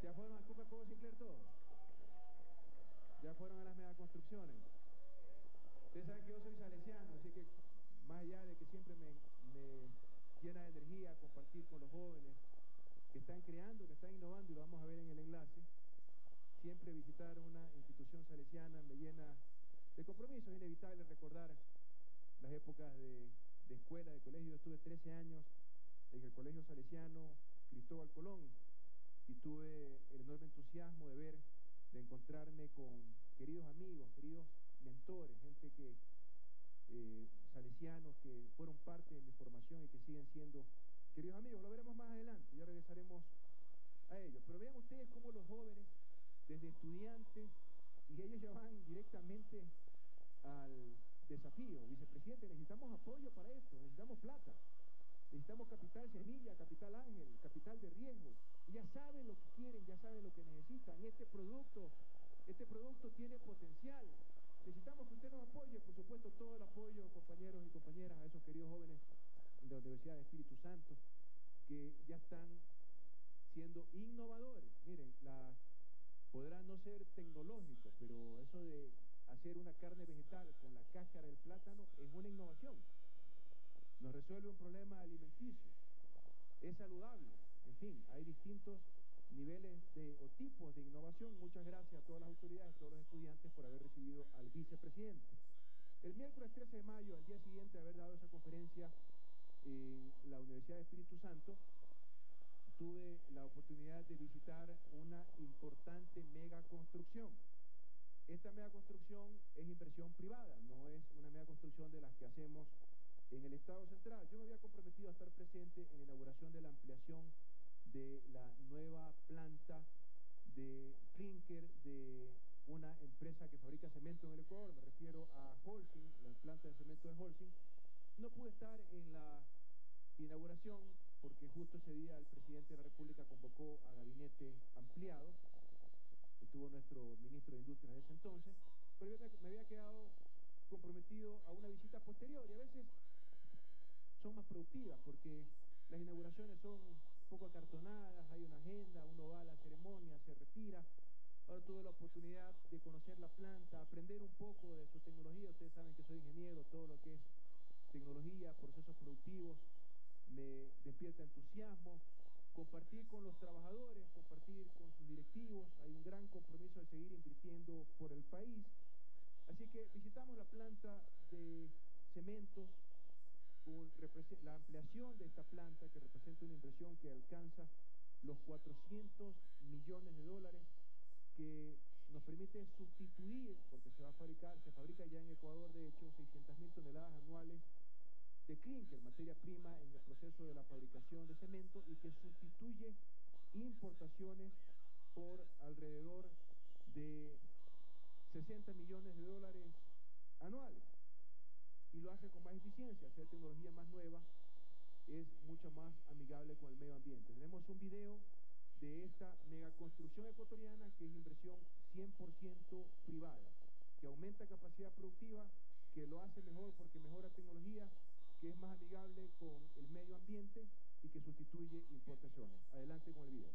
¿Ya fueron a Coca-Cola Sinclair todos? ¿Ya fueron a las megaconstrucciones? Ustedes saben que yo soy salesiano, así que más allá de que siempre me, me llena de energía compartir con los jóvenes que están creando, que están innovando, y lo vamos a ver en el enlace, siempre visitar una institución salesiana me llena de compromiso. Es inevitable recordar las épocas de, de escuela, de colegio. Estuve 13 años en el Colegio Salesiano Cristóbal Colón y tuve el enorme entusiasmo de ver, de encontrarme con queridos amigos, queridos mentores, gente que, eh, salesianos que fueron parte de mi formación y que siguen siendo queridos amigos. Lo veremos más adelante, ya regresaremos a ellos. Pero vean ustedes cómo los jóvenes, desde estudiantes, y ellos ya van directamente al desafío. Vicepresidente, necesitamos apoyo para esto, necesitamos plata. Necesitamos capital semilla, capital ángel, capital de riesgo. Ya saben lo que quieren, ya saben lo que necesitan. Este producto, este producto tiene potencial. Necesitamos que usted nos apoye, por supuesto, todo el apoyo, compañeros y compañeras, a esos queridos jóvenes de la Universidad de Espíritu Santo, que ya están siendo innovadores. Miren, la, podrá no ser tecnológico, pero eso de hacer una carne vegetal con la cáscara del plátano es una innovación nos resuelve un problema alimenticio, es saludable, en fin, hay distintos niveles de, o tipos de innovación. Muchas gracias a todas las autoridades, a todos los estudiantes por haber recibido al vicepresidente. El miércoles 13 de mayo, al día siguiente de haber dado esa conferencia en la Universidad de Espíritu Santo, tuve la oportunidad de visitar una importante mega construcción. Esta mega construcción es inversión privada, no es una mega construcción de las que hacemos en el Estado Central. Yo me había comprometido a estar presente en la inauguración de la ampliación de la nueva planta de clinker de una empresa que fabrica cemento en el Ecuador, me refiero a Holcim, la planta de cemento de Holcim. No pude estar en la inauguración porque justo ese día el presidente de la República convocó a gabinete ampliado, estuvo nuestro ministro de Industria de ese entonces, pero yo me había quedado comprometido a una visita posterior y a veces son más productivas porque las inauguraciones son un poco acartonadas, hay una agenda, uno va a la ceremonia, se retira. Ahora tuve la oportunidad de conocer la planta, aprender un poco de su tecnología. Ustedes saben que soy ingeniero, todo lo que es tecnología, procesos productivos, me despierta entusiasmo. Compartir con los trabajadores, compartir con sus directivos. Hay un gran compromiso de seguir invirtiendo por el país. Así que visitamos la planta de cementos la ampliación de esta planta que representa una inversión que alcanza los 400 millones de dólares que nos permite sustituir, porque se va a fabricar, se fabrica ya en Ecuador de hecho 600 mil toneladas anuales de clinker, materia prima en el proceso de la fabricación de cemento y que sustituye importaciones por alrededor de 60 millones de dólares anuales y lo hace con más eficiencia. Hacer tecnología más nueva es mucho más amigable con el medio ambiente. Tenemos un video de esta megaconstrucción ecuatoriana que es inversión 100% privada, que aumenta capacidad productiva, que lo hace mejor porque mejora tecnología, que es más amigable con el medio ambiente y que sustituye importaciones. Adelante con el video.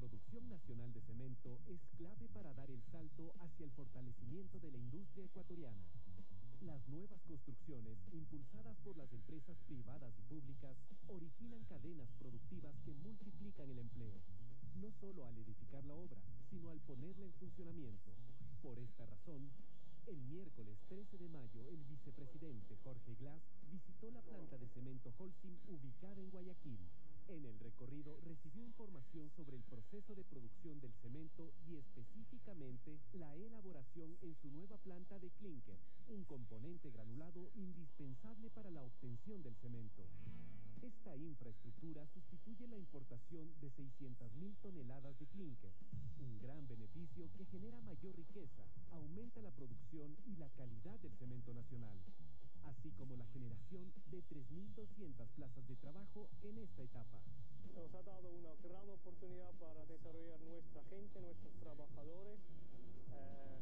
producción nacional de cemento es clave para dar el salto hacia el fortalecimiento de la industria ecuatoriana. Las nuevas construcciones, impulsadas por las empresas privadas y públicas, originan cadenas productivas que multiplican el empleo, no solo al edificar la obra, sino al ponerla en funcionamiento. Por esta razón, el miércoles 13 de mayo, el vicepresidente Jorge Glass visitó la planta de cemento Holcim ubicada en Guayaquil. En el recorrido recibió información sobre el proceso de producción del cemento y específicamente la elaboración en su nueva planta de clinker, un componente granulado indispensable para la obtención del cemento. Esta infraestructura sustituye la importación de 600.000 toneladas de clinker, un gran beneficio que genera mayor riqueza, aumenta la producción y la calidad del cemento nacional, así como la generación de 3.200 plazas de trabajo en esta etapa. Nos ha dado una gran oportunidad para desarrollar nuestra gente, nuestros trabajadores, eh,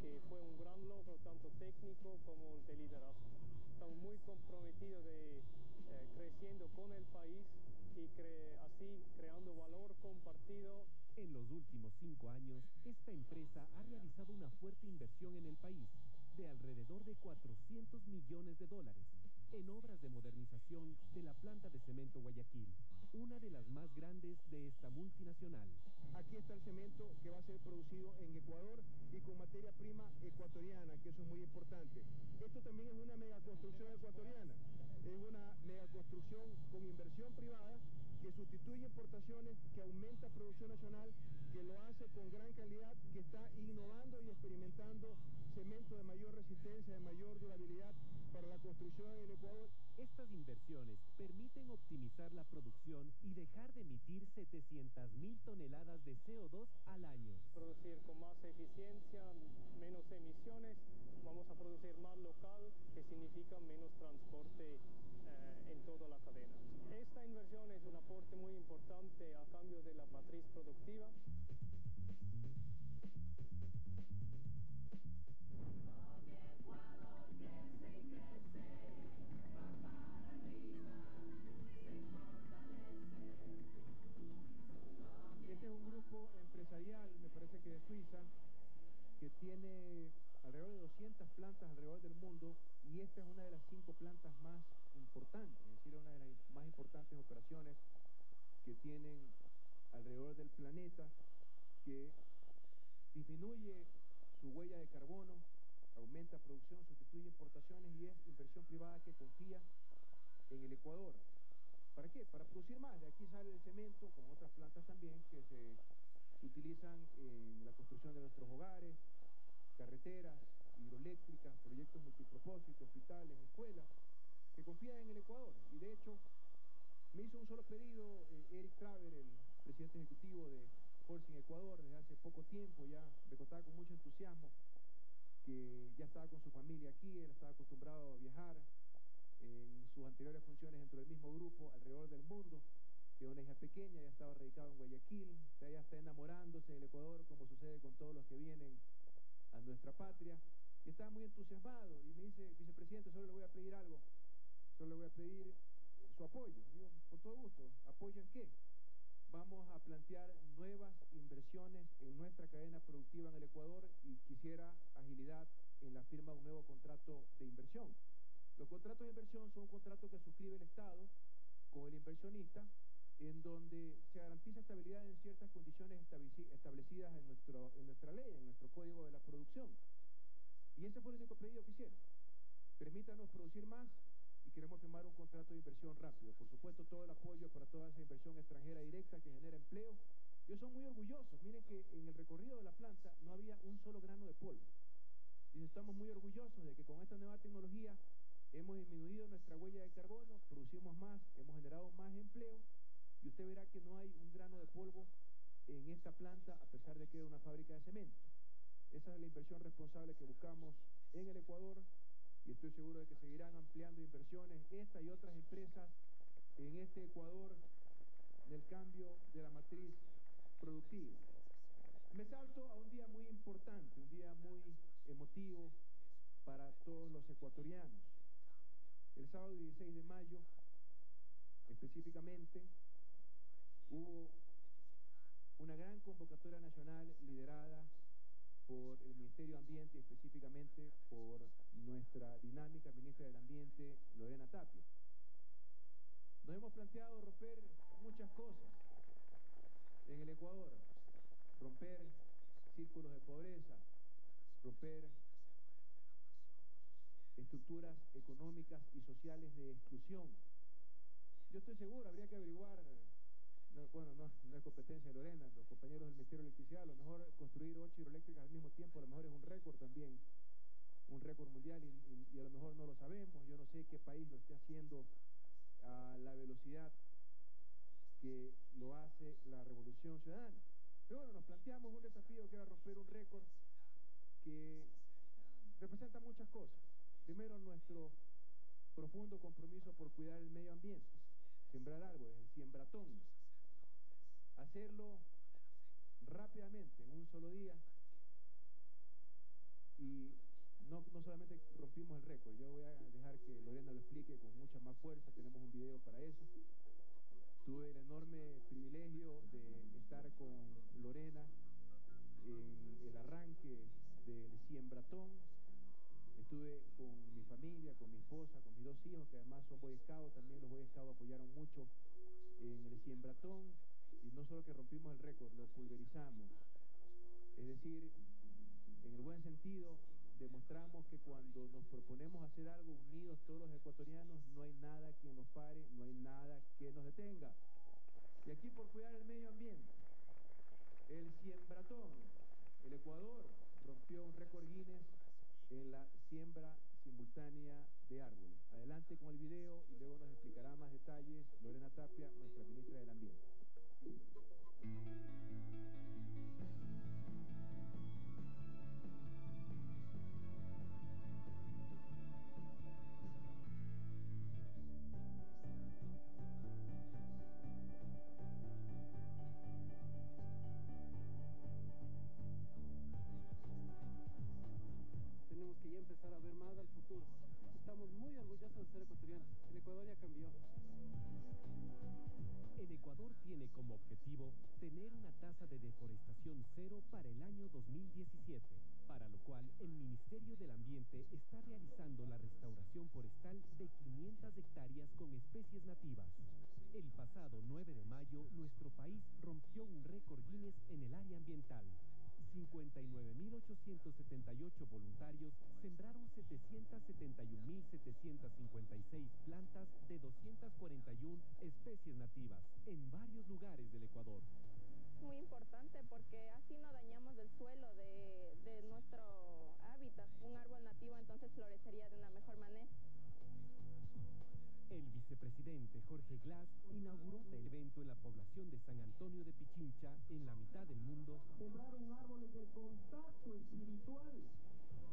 que fue un gran logro tanto técnico como de liderazgo. Estamos muy comprometidos de eh, creciendo con el país y cre así creando valor compartido. En los últimos cinco años, esta empresa ha realizado una fuerte inversión en el país de alrededor de 400 millones de dólares en obras de modernización de la planta de cemento Guayaquil, una de las más grandes de esta multinacional. Aquí está el cemento que va a ser producido en Ecuador y con materia prima ecuatoriana, que eso es muy importante. Esto también es una megaconstrucción ecuatoriana, es una megaconstrucción con inversión privada que sustituye importaciones, que aumenta producción nacional, que lo hace con gran calidad, que está innovando y experimentando cemento de mayor resistencia, de mayor durabilidad para la construcción en el Ecuador. Estas inversiones permiten optimizar la producción y dejar de emitir 700.000 toneladas de CO2 al año. Producir con más eficiencia, menos emisiones, vamos a producir más local, que significa menos transporte eh, en toda la cadena. Esta inversión es un aporte muy importante a cambio de la matriz productiva. Tiene alrededor de 200 plantas alrededor del mundo y esta es una de las cinco plantas más importantes, es decir, una de las más importantes operaciones que tienen alrededor del planeta, que disminuye su huella de carbono, aumenta producción, sustituye importaciones y es inversión privada que confía en el Ecuador. ¿Para qué? Para producir más. De aquí sale el cemento, con otras plantas también, que se utilizan en la construcción de nuestros hogares, carreteras, hidroeléctricas, proyectos multipropósitos, hospitales, escuelas, que confían en el Ecuador. Y de hecho, me hizo un solo pedido eh, Eric Traver, el presidente ejecutivo de Holcim Ecuador, desde hace poco tiempo, ya me contaba con mucho entusiasmo que ya estaba con su familia aquí, él estaba acostumbrado a viajar en sus anteriores funciones dentro del mismo grupo alrededor del mundo. Tiene una hija pequeña, ya estaba radicado en Guayaquil, ya está enamorándose del Ecuador, como sucede con todos los que vienen a nuestra patria. Y estaba muy entusiasmado y me dice, vicepresidente, solo le voy a pedir algo, solo le voy a pedir su apoyo. Digo, con todo gusto, ¿apoyo en qué? Vamos a plantear nuevas inversiones en nuestra cadena productiva en el Ecuador y quisiera agilidad en la firma de un nuevo contrato de inversión. Los contratos de inversión son un contrato que suscribe el Estado con el inversionista en donde se garantiza estabilidad en ciertas condiciones establecidas en, nuestro, en nuestra ley, en nuestro código de la producción. Y ese fue el único pedido que hicieron. Permítanos producir más y queremos firmar un contrato de inversión rápido. Por supuesto, todo el apoyo para toda esa inversión extranjera directa que genera empleo. Ellos son muy orgullosos. Miren que en el recorrido de la planta no había un solo grano de polvo. Y estamos muy orgullosos de que con esta nueva tecnología hemos disminuido nuestra huella de carbono, producimos más, hemos generado más empleo y usted verá que no hay un grano de polvo en esta planta a pesar de que es una fábrica de cemento. Esa es la inversión responsable que buscamos en el Ecuador y estoy seguro de que seguirán ampliando inversiones esta y otras empresas en este Ecuador en el cambio de la matriz productiva. Me salto a un día muy importante, un día muy emotivo para todos los ecuatorianos. El sábado 16 de mayo, específicamente, hubo una gran convocatoria nacional liderada por el Ministerio de Ambiente específicamente por nuestra dinámica ministra del Ambiente, Lorena Tapia. Nos hemos planteado romper muchas cosas en el Ecuador, romper círculos de pobreza, romper estructuras económicas y sociales de exclusión. Yo estoy seguro, habría que averiguar no, bueno, no, no es competencia de Lorena, los compañeros del Ministerio de Electricidad, a lo mejor construir ocho hidroeléctricas al mismo tiempo, a lo mejor es un récord también, un récord mundial y a lo mejor no lo sabemos, yo no sé qué país lo esté haciendo a la velocidad que lo hace la revolución ciudadana. Pero bueno, nos planteamos un desafío que era romper un récord que representa muchas cosas. Primero, nuestro profundo compromiso por cuidar el medio ambiente, sembrar árboles, el siembratón, hacerlo rápidamente, en un solo día, y no, no solamente rompimos el récord, yo voy a dejar que Lorena lo explique con mucha más fuerza, tenemos un video para eso. Tuve el enorme privilegio de estar con Lorena en el arranque del siembratón. Estuve con mi familia, con mi esposa, con mis dos hijos, que además son Boy Scouts, también los Boy Scouts apoyaron mucho en el siembratón. No solo que rompimos el récord, lo pulverizamos. Es decir, en el buen sentido, demostramos que cuando nos proponemos hacer algo unidos todos los ecuatorianos, no hay nada que nos pare, no hay nada que nos detenga. Y aquí por cuidar el medio ambiente, el siembratón, el Ecuador rompió un récord Guinness en la siembra simultánea de árboles. Adelante con el video y luego nos explicará más detalles Lorena Tapia, nuestra ministra del Ambiente. thank you 59.878 voluntarios sembraron 771.756 plantas de 241 especies nativas en varios lugares del Ecuador. muy importante porque así no dañamos el suelo vicepresidente Jorge Glass inauguró el evento en la población de San Antonio de Pichincha, en la mitad del mundo, Sembrar un árbol es el contacto espiritual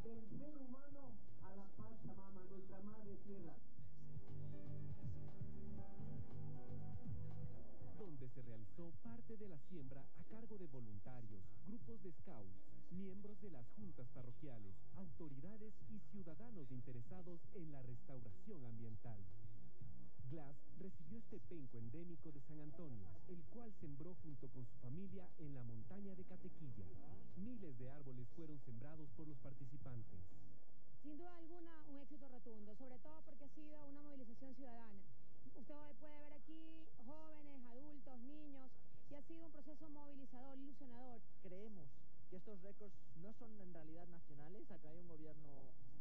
del ser humano a la Pachamama, nuestra madre tierra. donde se realizó parte de la siembra a cargo de voluntarios, grupos de scouts, miembros de las juntas parroquiales, autoridades y ciudadanos interesados en la restauración ambiental. Glass recibió este penco endémico de San Antonio, el cual sembró junto con su familia en la montaña de Catequilla. Miles de árboles fueron sembrados por los participantes. Sin duda alguna, un éxito rotundo, sobre todo porque ha sido una movilización ciudadana. Usted hoy puede ver aquí jóvenes, adultos, niños, y ha sido un proceso movilizador, ilusionador. Creemos que estos récords no son en realidad nacionales, acá hay un gobierno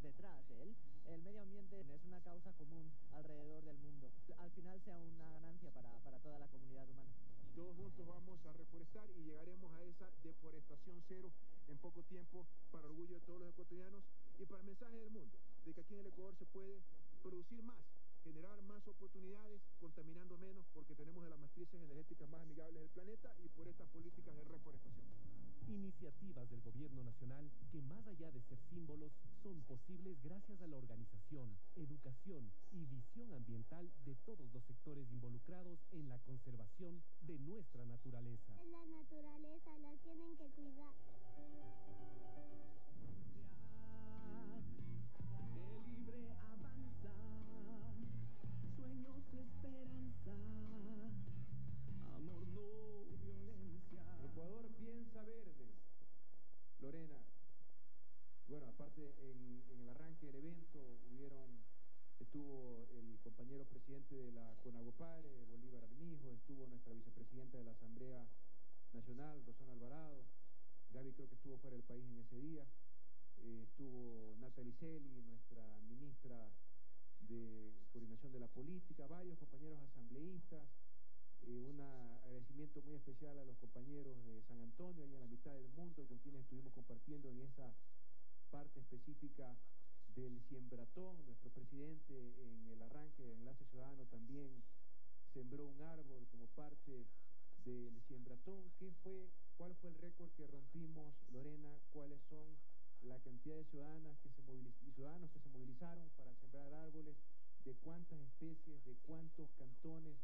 detrás de él. El medio ambiente es una causa común alrededor del mundo. Al final sea una ganancia para, para toda la comunidad humana. Todos juntos vamos a reforestar y llegaremos a esa deforestación cero en poco tiempo para orgullo de todos los ecuatorianos y para el mensaje del mundo de que aquí en el Ecuador se puede producir más, generar más oportunidades, contaminando menos porque tenemos de las matrices energéticas más amigables del planeta y por estas políticas de reforestación. Iniciativas del gobierno nacional que más allá de ser símbolos son posibles gracias a la organización, educación y visión ambiental de todos los sectores involucrados en la conservación de nuestra naturaleza. La naturaleza la tienen que cuidar. País en ese día, eh, estuvo Natalie Celi, nuestra ministra de Coordinación de la Política, varios compañeros asambleístas, eh, un agradecimiento muy especial a los compañeros de San Antonio, ahí en la mitad del mundo, con quienes estuvimos compartiendo en esa parte específica del Siembratón. Nuestro presidente en el arranque de Enlace Ciudadano también sembró un árbol como parte del Siembratón. ¿Qué fue, cuál fue el récord que rompimos, Lorena? ¿Cuáles son la cantidad de ciudadanas que se y ciudadanos que se movilizaron para sembrar árboles? ¿De cuántas especies? ¿De cuántos cantones?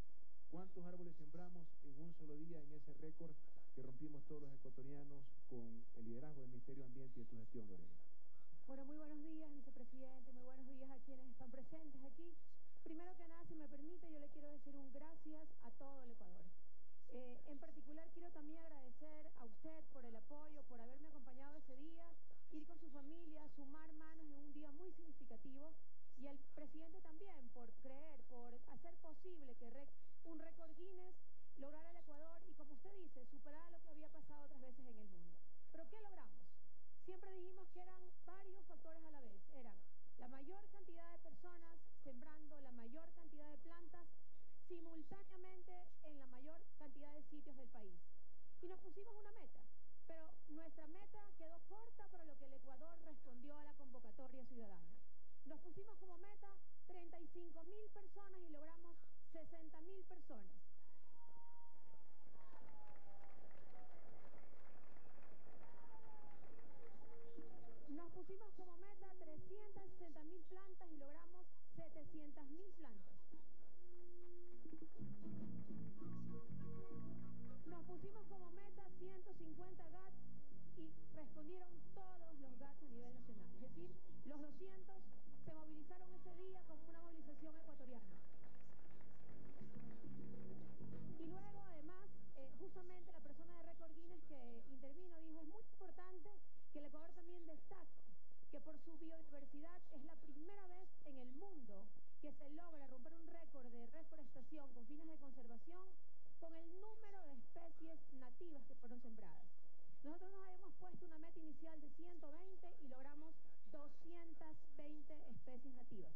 ¿Cuántos árboles sembramos en un solo día en ese récord que rompimos todos los ecuatorianos con el liderazgo del Ministerio de Ambiente y de tu gestión, Lorena? Bueno, muy buenos días, vicepresidente, muy buenos días a quienes están presentes aquí. Primero que nada, si me permite, yo le quiero decir un gracias a todo el Ecuador. Eh, en particular, quiero también agradecer a usted por el apoyo, por haberme acompañado ese día, ir con su familia, sumar manos en un día muy significativo y al presidente también por creer, por hacer posible que un récord Guinness lograra el Ecuador y, como usted dice, superara lo que había pasado otras veces en el mundo. ¿Pero qué logramos? Siempre dijimos que eran varios factores a la vez. Eran la mayor cantidad de personas sembrando la mayor cantidad de plantas simultáneamente sitios del país. Y nos pusimos una meta, pero nuestra meta quedó corta para lo que el Ecuador respondió a la convocatoria ciudadana. Nos pusimos como meta 35 mil personas y logramos 60 mil personas. Nos pusimos como meta 360 mil plantas y logramos 700 mil plantas. 150 GATS y respondieron todos los GATS a nivel nacional. Es decir, los 200 se movilizaron ese día como una movilización ecuatoriana. Y luego, además, eh, justamente la persona de Record Guinness que intervino dijo, es muy importante que el Ecuador también destaque que por su biodiversidad es la primera vez en el mundo que se logra romper un récord de reforestación con fines de conservación con el número de especies nativas que fueron sembradas. Nosotros nos habíamos puesto una meta inicial de 120 y logramos 220 especies nativas.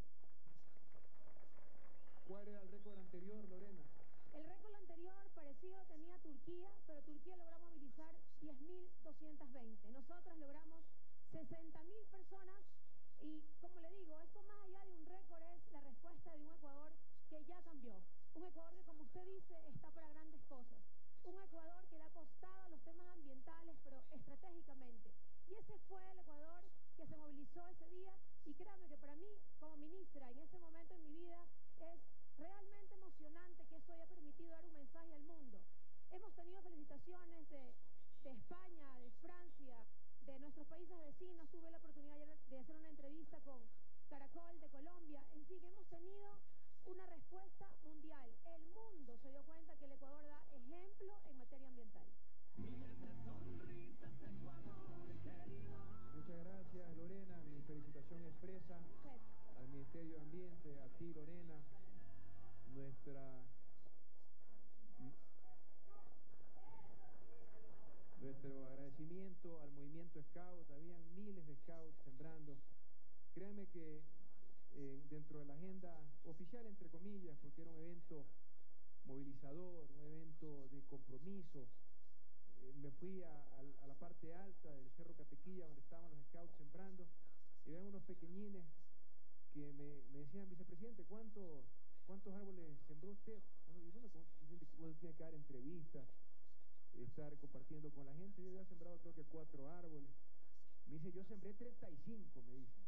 ¿Cuál era el récord anterior, Lorena? El récord anterior parecido tenía Turquía, pero Turquía logró movilizar 10.220. Nosotras logramos 60.000 personas y, como le digo, esto más allá de un récord es la respuesta de un Ecuador que ya cambió. Un Ecuador que, como usted dice, está para grandes cosas. Un Ecuador que le ha apostado a los temas ambientales, pero estratégicamente. Y ese fue el Ecuador que se movilizó ese día y créame que para mí, como ministra, en este momento en mi vida, es realmente emocionante que eso haya permitido dar un mensaje al mundo. Hemos tenido felicitaciones de, de España, de Francia, de nuestros países vecinos. Tuve la oportunidad de hacer una entrevista con Caracol de Colombia. En fin, hemos tenido una respuesta mundial. El mundo se dio cuenta que el Ecuador da ejemplo en materia ambiental. Muchas gracias, Lorena. Mi felicitación expresa al Ministerio de Ambiente, a ti, Lorena, nuestra nuestro agradecimiento al movimiento Scout. Habían miles de Scouts sembrando. Créeme que eh, dentro de la agenda oficial, entre comillas, porque era un evento movilizador, un evento de compromiso, eh, me fui a, la parte alta del Cerro Catequilla, donde estaban los scouts sembrando, y ven unos pequeñines que me, decían, vicepresidente, ¿cuántos, ¿cuántos árboles sembró usted? Y bueno, como tiene que dar entrevistas, estar compartiendo con la gente, yo había sembrado creo que cuatro árboles. Me dice, yo sembré 35, me dice.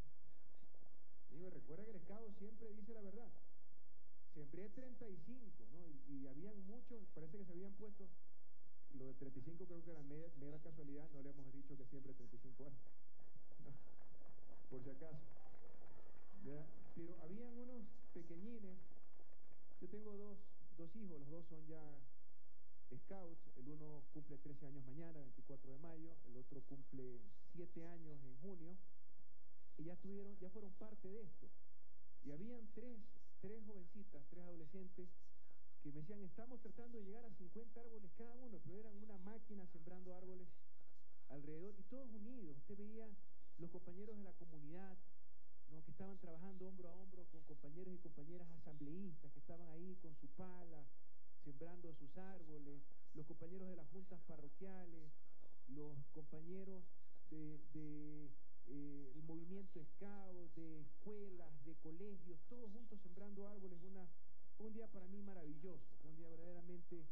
Recuerda que el Estado siempre dice la verdad. Sembré 35, ¿no? Y, habían muchos, parece que se habían puesto, lo de 35 creo que era mera, casualidad, no le hemos dicho que siempre 35 años. por si acaso. Pero habían unos pequeñines, yo tengo dos, dos hijos, los dos son ya scouts, el uno cumple 13 años mañana, 24 de mayo, el otro cumple 7 años en junio, y ya, tuvieron, ya fueron parte de esto. Y habían tres, tres jovencitas, tres adolescentes, que me decían, estamos tratando de llegar a 50 árboles cada uno, pero eran una máquina sembrando árboles alrededor, y todos unidos. Usted veía los compañeros de la comunidad, ¿no? que estaban trabajando hombro a hombro con compañeros y compañeras asambleístas, que estaban ahí con su pala, sembrando sus árboles, los compañeros de las juntas parroquiales, los compañeros del de, eh, el movimiento escao, de escuelas, de colegios, todos juntos sembrando árboles, una, un día para mí maravilloso, un día verdaderamente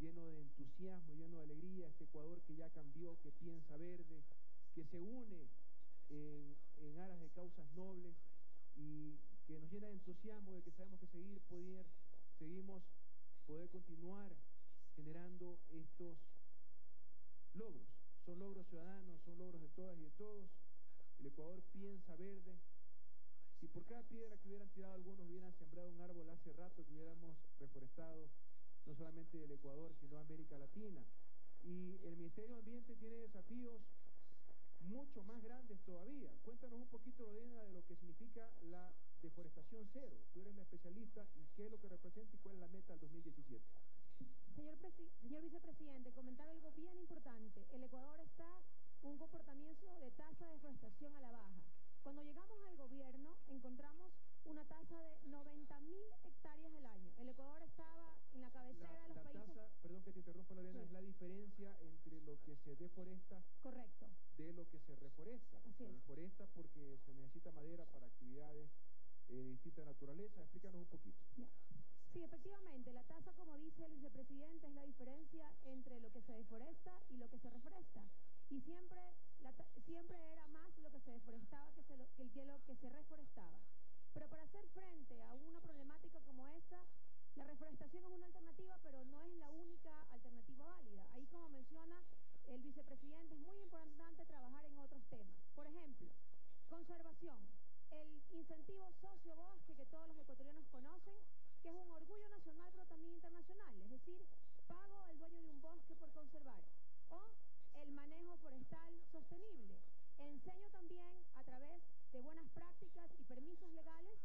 lleno de entusiasmo, lleno de alegría, este Ecuador que ya cambió, que piensa verde, que se une en, en aras de causas nobles y que nos llena de entusiasmo de que sabemos que seguir poder, seguimos poder continuar generando estos logros. Son logros ciudadanos, son logros de todas y de todos. El Ecuador piensa verde. Si por cada piedra que hubieran tirado algunos hubieran sembrado un árbol hace rato que hubiéramos reforestado no solamente el Ecuador, sino América Latina. Y el Ministerio de Ambiente tiene desafíos mucho más grandes todavía. Cuéntanos un poquito, Lorena, de lo que significa la deforestación cero. Tú eres la especialista y qué es lo que representa y cuál es la meta del 2017. Señor, señor vicepresidente, comentar algo bien importante. El Ecuador está un comportamiento de tasa de deforestación a la baja. Cuando llegamos al gobierno encontramos una tasa de 90 mil hectáreas al año. El Ecuador estaba en la cabecera la, de los la países... Tasa, perdón que te interrumpa, Lorena, Sí. es la diferencia entre lo que se deforesta Correcto. de lo que se reforesta. Así se es. deforesta porque se necesita madera para actividades eh, de distinta naturaleza. Explícanos un poquito. Ya. Sí, efectivamente, la tasa, como dice el vicepresidente, es la diferencia entre lo que se deforesta y lo que se reforesta. Y siempre, la siempre era más lo que se deforestaba que, se lo, que, el- que que se reforestaba. Pero para hacer frente a una problemática como esta, la reforestación es una alternativa, pero no es la única alternativa válida. Ahí, como menciona el vicepresidente, es muy importante trabajar en otros temas. Por ejemplo, conservación. El incentivo socio-bosque que todos los ecuatorianos conocen, que es un orgullo nacional, pero también internacional. Es decir, pago al dueño de un bosque por conservar. O el manejo forestal sostenible. Enseño también a través de buenas prácticas y permisos legales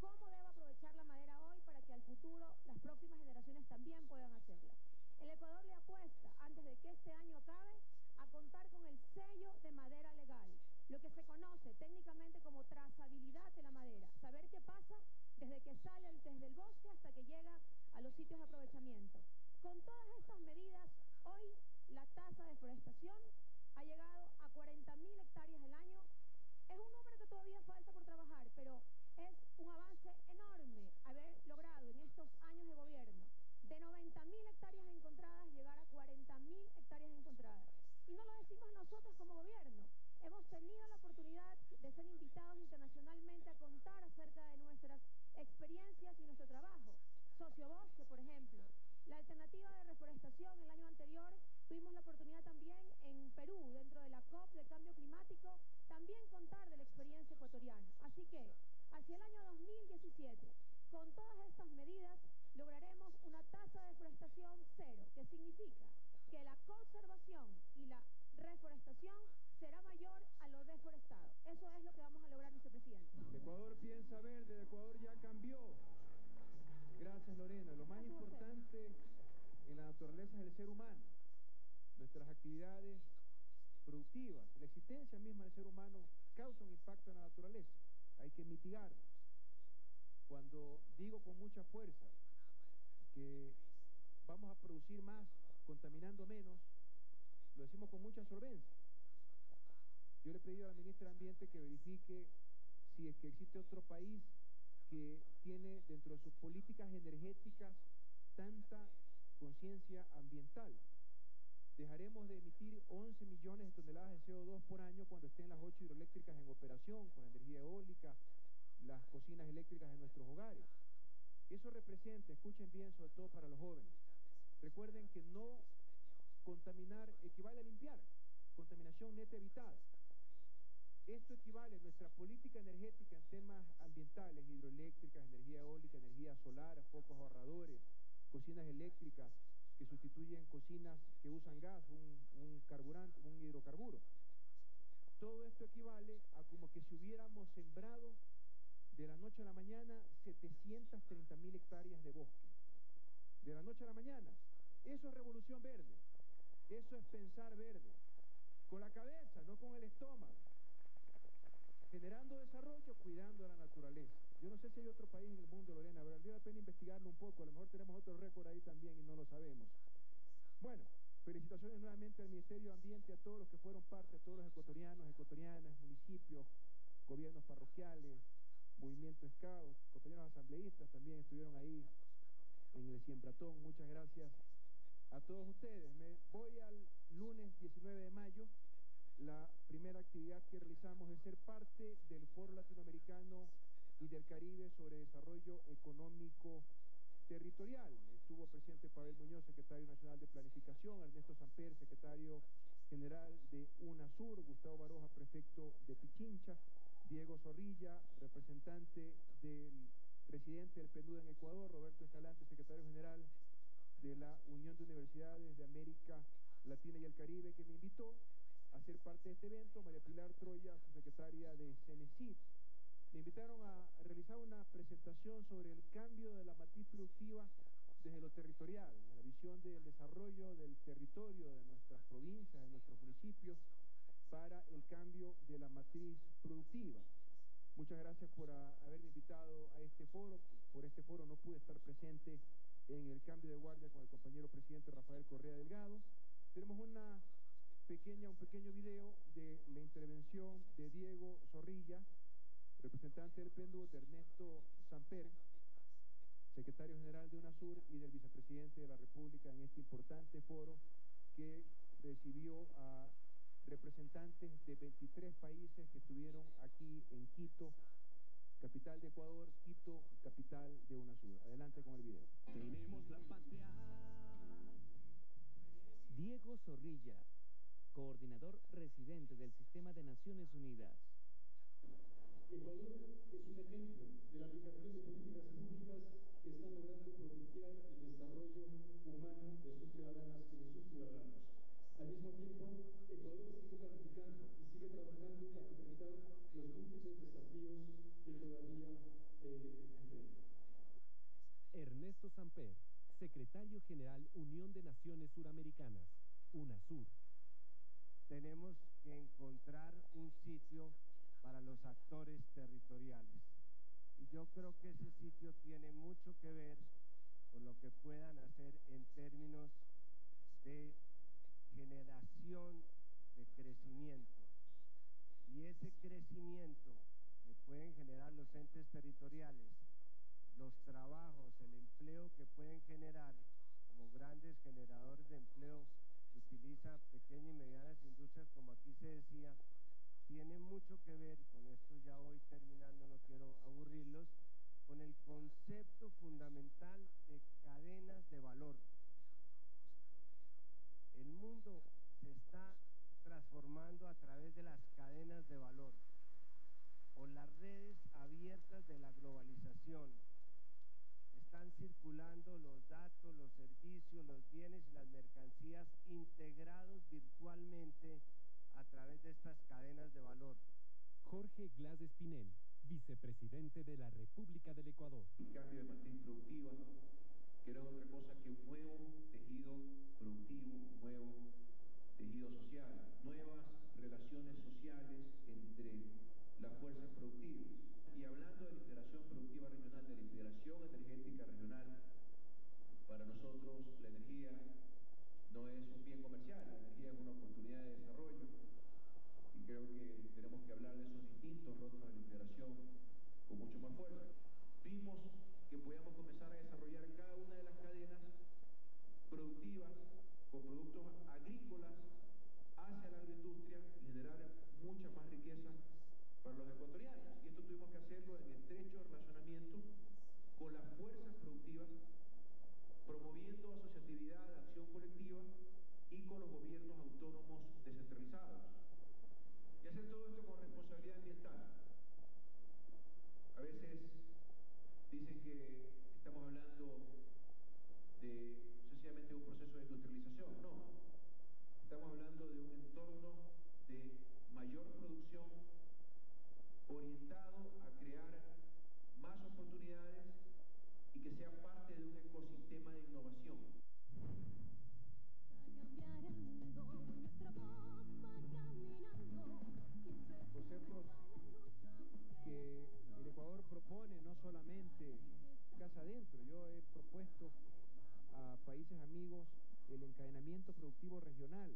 cómo debo aprovechar la madera hoy para que al futuro las próximas generaciones también puedan hacerla. El Ecuador le apuesta, antes de que este año acabe, a contar con el sello de madera legal, lo que se conoce técnicamente como trazabilidad de la madera, saber qué pasa desde que sale desde el bosque hasta que llega a los sitios de aprovechamiento. Con todas estas medidas, hoy la tasa de deforestación llegado a 40.000 hectáreas al año. Es un número que todavía falta por trabajar, pero es un avance enorme haber logrado en estos años de gobierno de 90.000 hectáreas encontradas llegar a 40.000 hectáreas encontradas. Y no lo decimos nosotros como gobierno. Hemos tenido la oportunidad de ser invitados internacionalmente a contar acerca de nuestras experiencias y nuestro trabajo. Sociobosque, por ejemplo. La alternativa de reforestación el año anterior tuvimos la oportunidad también en Perú, dentro de la COP de cambio climático, también contar de la experiencia ecuatoriana. Así que, hacia el año 2017, con todas estas medidas, lograremos una tasa de deforestación cero, que significa que la conservación y la reforestación será mayor a lo deforestado. Eso es lo que vamos a lograr, vicepresidente. Ecuador piensa verde, Ecuador ya cambió. Gracias, Lorena. Lo más Gracias importante en la naturaleza es el ser humano. Nuestras actividades productivas, la existencia misma del ser humano causa un impacto en la naturaleza. Hay que mitigarlo. Cuando digo con mucha fuerza que vamos a producir más contaminando menos, lo decimos con mucha solvencia. Yo le he pedido a la ministra de Ambiente que verifique si es que existe otro país que tiene dentro de sus políticas energéticas tanta conciencia ambiental. Dejaremos de emitir 11 millones de toneladas de CO2 por año cuando estén las ocho hidroeléctricas en operación, con la energía eólica, las cocinas eléctricas en nuestros hogares. Eso representa, escuchen bien, sobre todo para los jóvenes. Recuerden que no contaminar equivale a limpiar, contaminación neta evitada. Esto equivale a nuestra política energética en temas ambientales, hidroeléctricas, energía eólica, energía solar, focos ahorradores, cocinas eléctricas sustituyen cocinas que usan gas, un, un carburante, un hidrocarburo. Todo esto equivale a como que si hubiéramos sembrado de la noche a la mañana 730 mil hectáreas de bosque. De la noche a la mañana. Eso es revolución verde. Eso es pensar verde. Con la cabeza, no con el estómago. Generando desarrollo, cuidando a la naturaleza. Yo no sé si hay otro país en el mundo, Lorena, valdría la pena investigarlo un poco, a lo mejor tenemos otro récord ahí también y no lo sabemos. Bueno, felicitaciones nuevamente al Ministerio Ambiente, a todos los que fueron parte, a todos los ecuatorianos, ecuatorianas, municipios, gobiernos parroquiales, movimiento Scout, compañeros asambleístas también estuvieron ahí en el Siembratón. Muchas gracias a todos ustedes. Me voy al lunes 19 de mayo. La primera actividad que realizamos es ser parte del Foro Latinoamericano y del Caribe sobre Desarrollo Económico Territorial. Estuvo presidente Pavel Muñoz, secretario nacional de Planificación, Ernesto Samper, secretario general de UNASUR, Gustavo Baroja, prefecto de Pichincha, Diego Zorrilla, representante del presidente del PNUD en Ecuador, Roberto Escalante, secretario general de la Unión de Universidades de América Latina y el Caribe, que me invitó a ser parte de este evento, María Pilar Troya, su secretaria de CENESID. Me invitaron a realizar una presentación sobre el cambio de la matriz productiva desde lo territorial, de la visión del desarrollo del territorio de nuestras provincias, de nuestros municipios, para el cambio de la matriz productiva. Muchas gracias por haberme invitado a este foro. Por este foro no pude estar presente en el cambio de guardia con el compañero presidente Rafael Correa Delgado. Tenemos una pequeña, un pequeño video de la intervención de Diego Zorrilla, representante del PENDU, de Ernesto Samper, secretario general de UNASUR y del vicepresidente de la República en este importante foro que recibió a representantes de 23 países que estuvieron aquí en Quito, capital de Ecuador, Quito, capital de UNASUR. Adelante con el video. Tenemos la patria. Diego Zorrilla, coordinador residente del Sistema de Naciones Unidas. Ecuador es un ejemplo de la aplicación de políticas públicas que están logrando propiciar el desarrollo humano de sus ciudadanas y de sus ciudadanos. Al mismo tiempo, Ecuador sigue planificando y sigue trabajando para enfrentar los múltiples desafíos que todavía eh, enfrenta. Ernesto Samper, secretario general Unión de Naciones Suramericanas, UNASUR. Tenemos que encontrar un sitio para los actores territoriales. Y yo creo que ese sitio tiene mucho que ver con lo que puedan hacer en términos de generación de crecimiento. Y ese crecimiento que pueden generar los entes territoriales, los trabajos, el empleo que pueden generar como grandes generadores de empleo, utiliza pequeñas y medianas industrias, como aquí se decía, tiene mucho que ver, con esto ya voy terminando, no quiero aburrirlos, con el concepto fundamental de cadenas de valor. El mundo se está transformando a través de las cadenas de valor o las redes abiertas de la globalización. Están circulando los datos, los servicios, los bienes y las mercancías integrados virtualmente través de estas cadenas de valor. Jorge Glass Espinel, vicepresidente de la República del Ecuador. El cambio de matriz productiva, que era otra cosa que un nuevo tejido productivo, un nuevo tejido social, nuevas relaciones sociales entre las fuerzas productivas. fuerza. Vimos que podíamos comenzar a desarrollar cada una de las cadenas productivas con productos agrícolas hacia la agroindustria y generar mucha más riqueza para los ecuatorianos. Y esto tuvimos que hacerlo en estrecho relacionamiento con las fuerzas productivas, promoviendo asociatividad, acción colectiva y con los gobiernos autónomos descentralizados. que estamos hablando de sencillamente un proceso de industrialización, no. Estamos hablando de un entorno de mayor producción orientado a países amigos el encadenamiento productivo regional,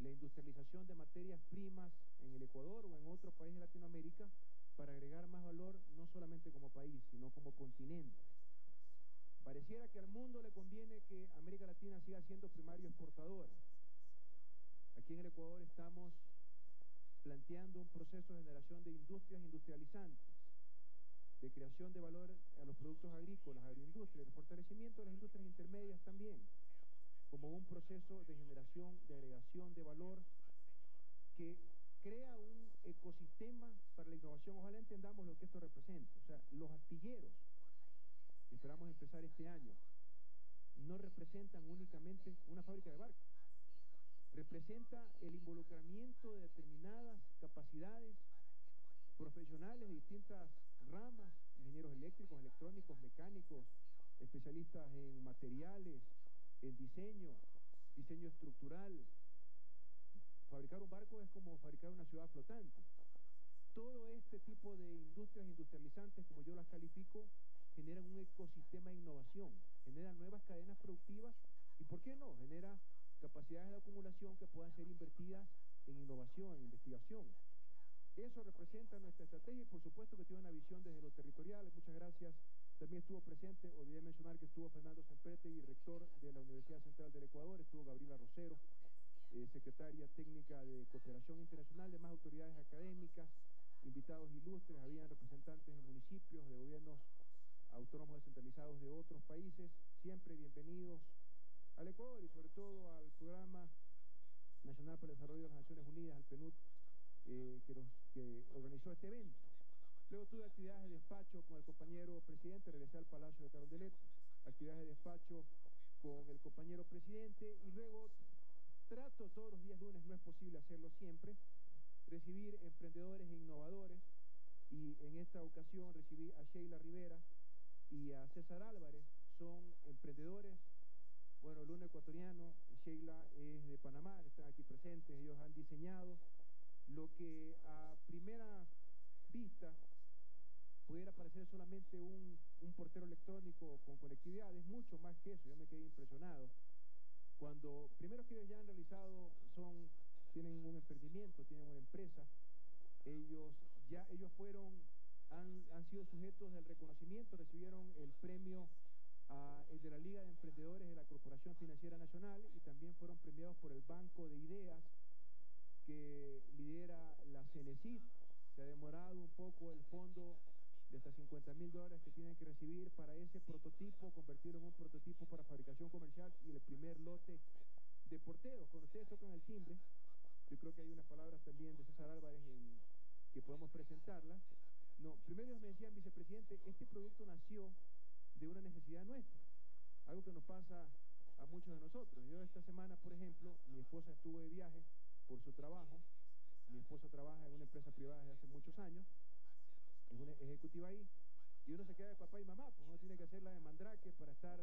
la industrialización de materias primas en el Ecuador o en otro país de Latinoamérica para agregar más valor no solamente como país, sino como continente. Pareciera que al mundo le conviene que América Latina siga siendo primario exportador. Aquí en el Ecuador estamos planteando un proceso de generación de industrias industrializantes, de creación de valor a los productos agrícolas, agroindustria, el fortalecimiento de las industrias intermedias también, como un proceso de generación, de agregación de valor que crea un ecosistema para la innovación. Ojalá entendamos lo que esto representa. O sea, los astilleros, que esperamos empezar este año, no representan únicamente una fábrica de barcos. Representa el involucramiento de determinadas capacidades profesionales de distintas ramas, ingenieros eléctricos, electrónicos, mecánicos, especialistas en materiales, en diseño, diseño estructural. Fabricar un barco es como fabricar una ciudad flotante. Todo este tipo de industrias industrializantes, como yo las califico, generan un ecosistema de innovación, generan nuevas cadenas productivas y, ¿por qué no?, genera capacidades de acumulación que puedan ser invertidas en innovación, en investigación. Eso representa nuestra estrategia y por supuesto que tiene una visión desde lo territorial. Muchas gracias. También estuvo presente, olvidé mencionar que estuvo Fernando y rector de la Universidad Central del Ecuador, estuvo Gabriela Rosero, eh, secretaria técnica de Cooperación Internacional, demás autoridades académicas, invitados ilustres, habían representantes de municipios, de gobiernos autónomos descentralizados de otros países, siempre bienvenidos al Ecuador y sobre todo al Programa Nacional para el Desarrollo de las Naciones Unidas, al PNUD, eh, que, que organizó este evento. Luego tuve actividades de despacho con el compañero presidente, regresé al Palacio de Carondelet, actividades de despacho con el compañero presidente y luego trato todos los días lunes, no es posible hacerlo siempre, recibir emprendedores e innovadores y en esta ocasión recibí a Sheila Rivera y a César Álvarez, son emprendedores, bueno, el uno ecuatoriano, Sheila es de Panamá, están aquí presentes, ellos han diseñado lo que a primera vista pudiera parecer solamente un, un, portero electrónico con conectividad, es mucho más que eso, yo me quedé impresionado. Cuando, primero que ellos ya han realizado, son, tienen un emprendimiento, tienen una empresa, ellos ya, ellos fueron, han, han sido sujetos del reconocimiento, recibieron el premio a, el de la Liga de Emprendedores de la Corporación Financiera Nacional y también fueron premiados por el Banco de Ideas que lidera la CENESID. Se ha demorado un poco el fondo de hasta 50 mil dólares que tienen que recibir para ese prototipo, convertirlo en un prototipo para fabricación comercial y el primer lote de porteros. Cuando ustedes tocan el timbre, yo creo que hay unas palabras también de César Álvarez en, que podemos presentarlas. No, primero ellos me decían, vicepresidente, este producto nació de una necesidad nuestra, algo que nos pasa a muchos de nosotros. Yo esta semana, por ejemplo, mi esposa estuvo de viaje por su trabajo, mi esposa trabaja en una empresa privada desde hace muchos años, es una ejecutiva ahí, y uno se queda de papá y mamá, pues uno tiene que hacer la de mandrake para estar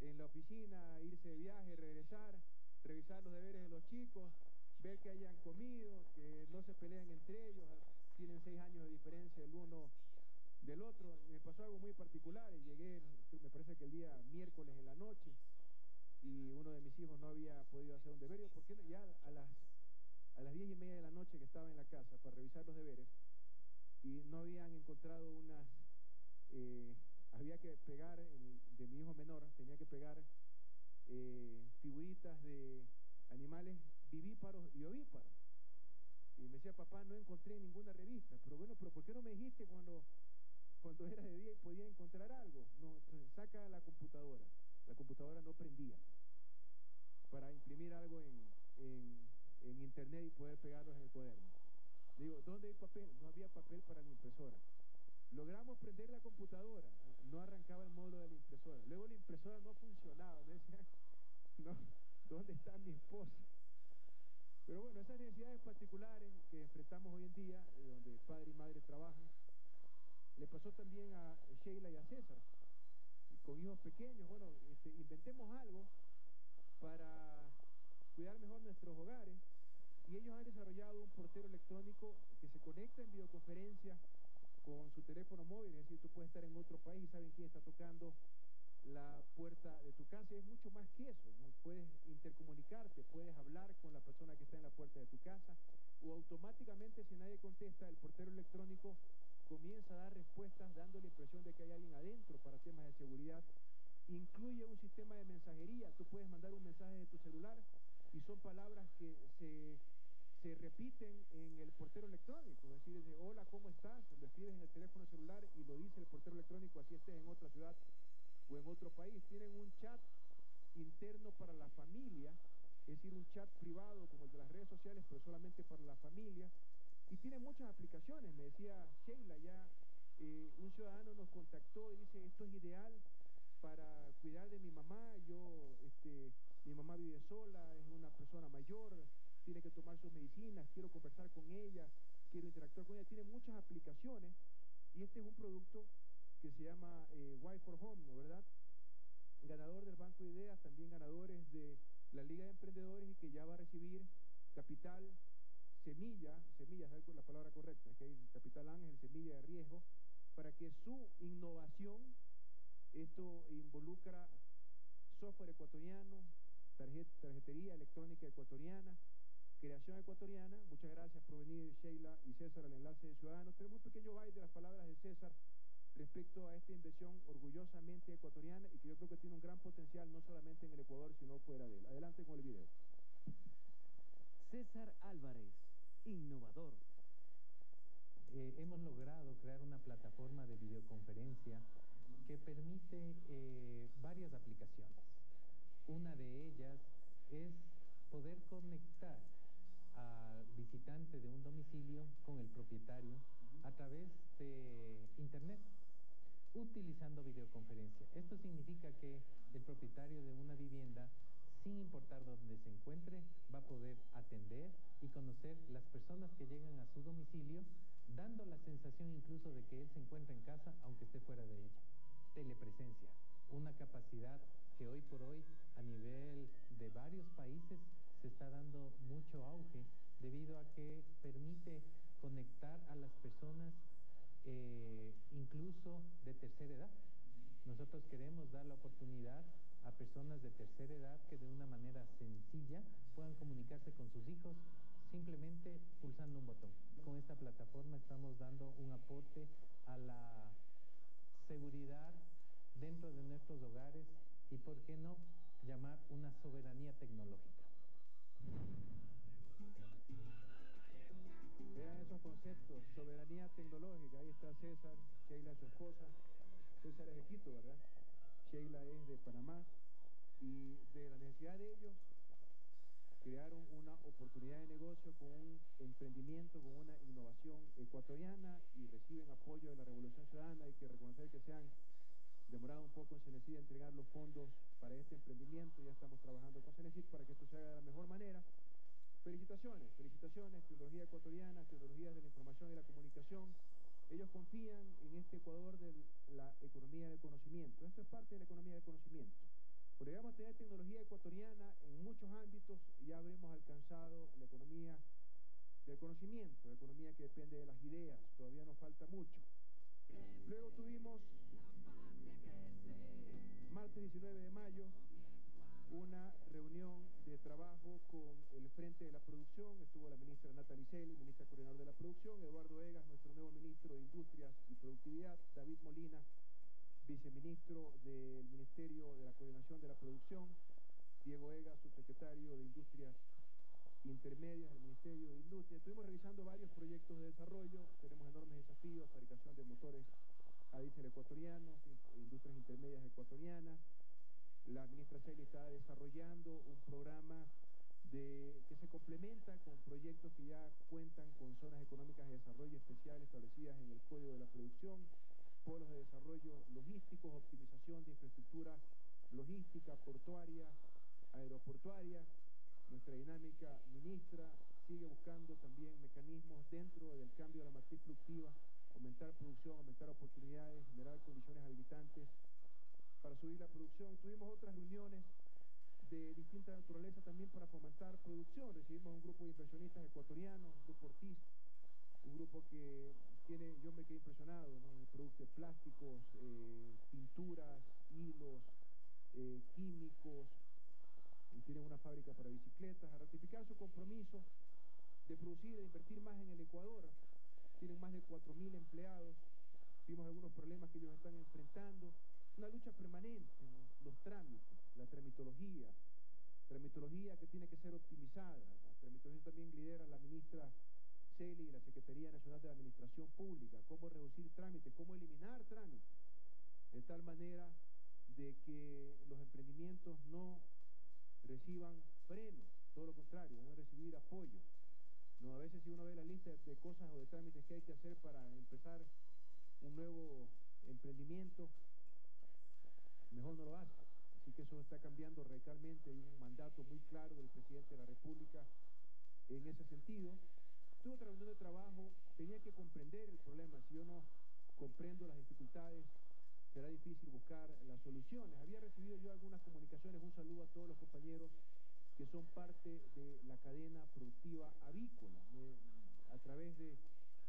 en la oficina, irse de viaje, regresar, revisar los deberes de los chicos, ver que hayan comido, que no se peleen entre ellos, tienen seis años de diferencia el uno del otro. Me pasó algo muy particular, llegué, me parece que el día miércoles en la noche, y uno de mis hijos no había podido hacer un deber, ¿por qué no? Ya a las, a las diez y media de la noche que estaba en la casa para revisar los deberes, y no habían encontrado unas, eh, había que pegar, de mi hijo menor, tenía que pegar eh, figuritas de animales vivíparos y ovíparos. Y me decía, papá, no encontré ninguna revista. Pero bueno, pero ¿por qué no me dijiste cuando, cuando era de día y podía encontrar algo? No, entonces saca la computadora. La computadora no prendía para imprimir algo en, en, en internet y poder pegarlos en el cuaderno. Digo, ¿dónde hay papel? No había papel para la impresora. Logramos prender la computadora, no arrancaba el módulo de la impresora. Luego la impresora no funcionaba, me decía, no, ¿dónde está mi esposa? Pero bueno, esas necesidades particulares que enfrentamos hoy en día, donde padre y madre trabajan, le pasó también a Sheila y a César, con hijos pequeños. Bueno, este, inventemos algo para cuidar mejor nuestros hogares y ellos han desarrollado un portero electrónico que se conecta en videoconferencia con su teléfono móvil, es decir, tú puedes estar en otro país, saben quién está tocando la puerta de tu casa y es mucho más que eso, ¿no? Puedes intercomunicarte, puedes hablar con la persona que está en la puerta de tu casa o automáticamente si nadie contesta, el portero electrónico comienza a dar respuestas dando la impresión de que hay alguien adentro para temas de seguridad. Incluye un sistema de mensajería, tú puedes mandar un mensaje de tu celular y son palabras que se, se repiten en el portero electrónico, es decir, dice, hola, ¿cómo estás? Lo escribes en el teléfono celular y lo dice el portero electrónico, así estés en otra ciudad o en otro país. Tienen un chat interno para la familia, es decir, un chat privado como el de las redes sociales, pero solamente para la familia. Y tiene muchas aplicaciones, me decía Sheila, ya eh, un ciudadano nos contactó y dice, esto es ideal para cuidar de mi mamá, yo, este, mi mamá vive sola, es una persona mayor, tiene que tomar sus medicinas, quiero conversar con ella, quiero interactuar con ella, tiene muchas aplicaciones y este es un producto que se llama eh, Wi for Home, ¿no verdad? Ganador del Banco de Ideas, también ganadores de la Liga de Emprendedores y que ya va a recibir capital, semilla, semilla, ¿sabes la palabra correcta? Es que hay capital ángel, semilla de riesgo, para que su innovación, esto involucra software ecuatoriano, tarjetería electrónica ecuatoriana, creación ecuatoriana. Muchas gracias por venir Sheila y César al enlace de Ciudadanos. Tenemos un pequeño byte de las palabras de César respecto a esta inversión orgullosamente ecuatoriana y que yo creo que tiene un gran potencial no solamente en el Ecuador, sino fuera de él. Adelante con el video. César Álvarez, innovador. Eh, hemos logrado crear una plataforma de videoconferencia que permite eh, varias aplicaciones. Una de ellas es poder conectar al visitante de un domicilio con el propietario a través de Internet utilizando videoconferencia. Esto significa que el propietario de una vivienda, sin importar dónde se encuentre, va a poder atender y conocer las personas que llegan a su domicilio, dando la sensación incluso de que él se encuentra en casa aunque esté fuera de ella. Telepresencia, una capacidad que hoy por hoy a nivel de varios países se está dando mucho auge debido a que permite conectar a las personas eh, incluso de tercera edad. Nosotros queremos dar la oportunidad a personas de tercera edad que de una manera sencilla puedan comunicarse con sus hijos simplemente pulsando un botón. Con esta plataforma estamos dando un aporte a la seguridad dentro de nuestros hogares y, ¿por qué no?, llamar una soberanía tecnológica. Vean esos conceptos, soberanía tecnológica, ahí está César, Sheila su esposa, César es de Quito, ¿verdad? Sheila es de Panamá y de la necesidad de ellos crearon una oportunidad de negocio con un emprendimiento, con una innovación ecuatoriana y reciben apoyo de la Revolución Ciudadana. Hay que reconocer que se han demorado un poco en Cenecit a entregar los fondos para este emprendimiento. Ya estamos trabajando con Cenecit para que esto se haga de la mejor manera. Felicitaciones, felicitaciones, tecnología ecuatoriana, tecnologías de la información y la comunicación. Ellos confían en este Ecuador de la economía del conocimiento. Esto es parte de la economía del conocimiento. Podríamos tener tecnología ecuatoriana en muchos ámbitos ya habremos alcanzado la economía del conocimiento, la economía que depende de las ideas. Todavía nos falta mucho. Luego tuvimos martes 19 de mayo una reunión de trabajo con el Frente de la Producción. Estuvo la ministra Natalie Celi, ministra coordinadora de la Producción, Eduardo Egas, nuestro nuevo ministro de Industrias y Productividad, David Molina, viceministro del Ministerio de la Coordinación de la Producción, Diego Egas, subsecretario de Industrias Intermedias del Ministerio de Industria. Estuvimos revisando varios proyectos de desarrollo, tenemos enormes desafíos, fabricación de motores a diésel ecuatorianos, industrias intermedias ecuatorianas, la ministra Celi está desarrollando un programa de, que se complementa con proyectos que ya cuentan con zonas económicas de desarrollo especiales establecidas en el Código de la Producción, polos de desarrollo logísticos, optimización de infraestructura logística, portuaria, aeroportuaria. Nuestra dinámica ministra sigue buscando también mecanismos dentro del cambio de la matriz productiva, aumentar producción, aumentar oportunidades, generar condiciones habilitantes para subir la producción. Tuvimos otras reuniones de distinta naturaleza también para fomentar producción. Recibimos un grupo de inversionistas ecuatorianos, un grupo Ortiz, un grupo que tiene, yo me quedé impresionado, ¿no? El producto de plásticos, eh, pinturas, hilos, eh, químicos, y tienen una fábrica para bicicletas, a ratificar su compromiso de producir e invertir más en el Ecuador. Tienen más de 4.000 empleados. Vimos algunos problemas que ellos están enfrentando. Una lucha permanente, los trámites, la tramitología, tramitología que tiene que ser optimizada. La tramitología también lidera la ministra Celi y la Secretaría Nacional de Administración Pública. Cómo reducir trámites, cómo eliminar trámites. De tal manera de que los emprendimientos no reciban freno, todo lo contrario, deben recibir apoyo. No, a veces si uno ve la lista de cosas o de trámites que hay que hacer para empezar un nuevo emprendimiento, mejor no lo hace. Así que eso está cambiando radicalmente. Hay un mandato muy claro del presidente de la República en ese sentido. Tuve otra reunión de trabajo, tenía que comprender el problema. Si yo no comprendo las dificultades, será difícil buscar las soluciones. Había recibido yo algunas comunicaciones, un saludo a todos los compañeros que son parte de la cadena productiva avícola. a través de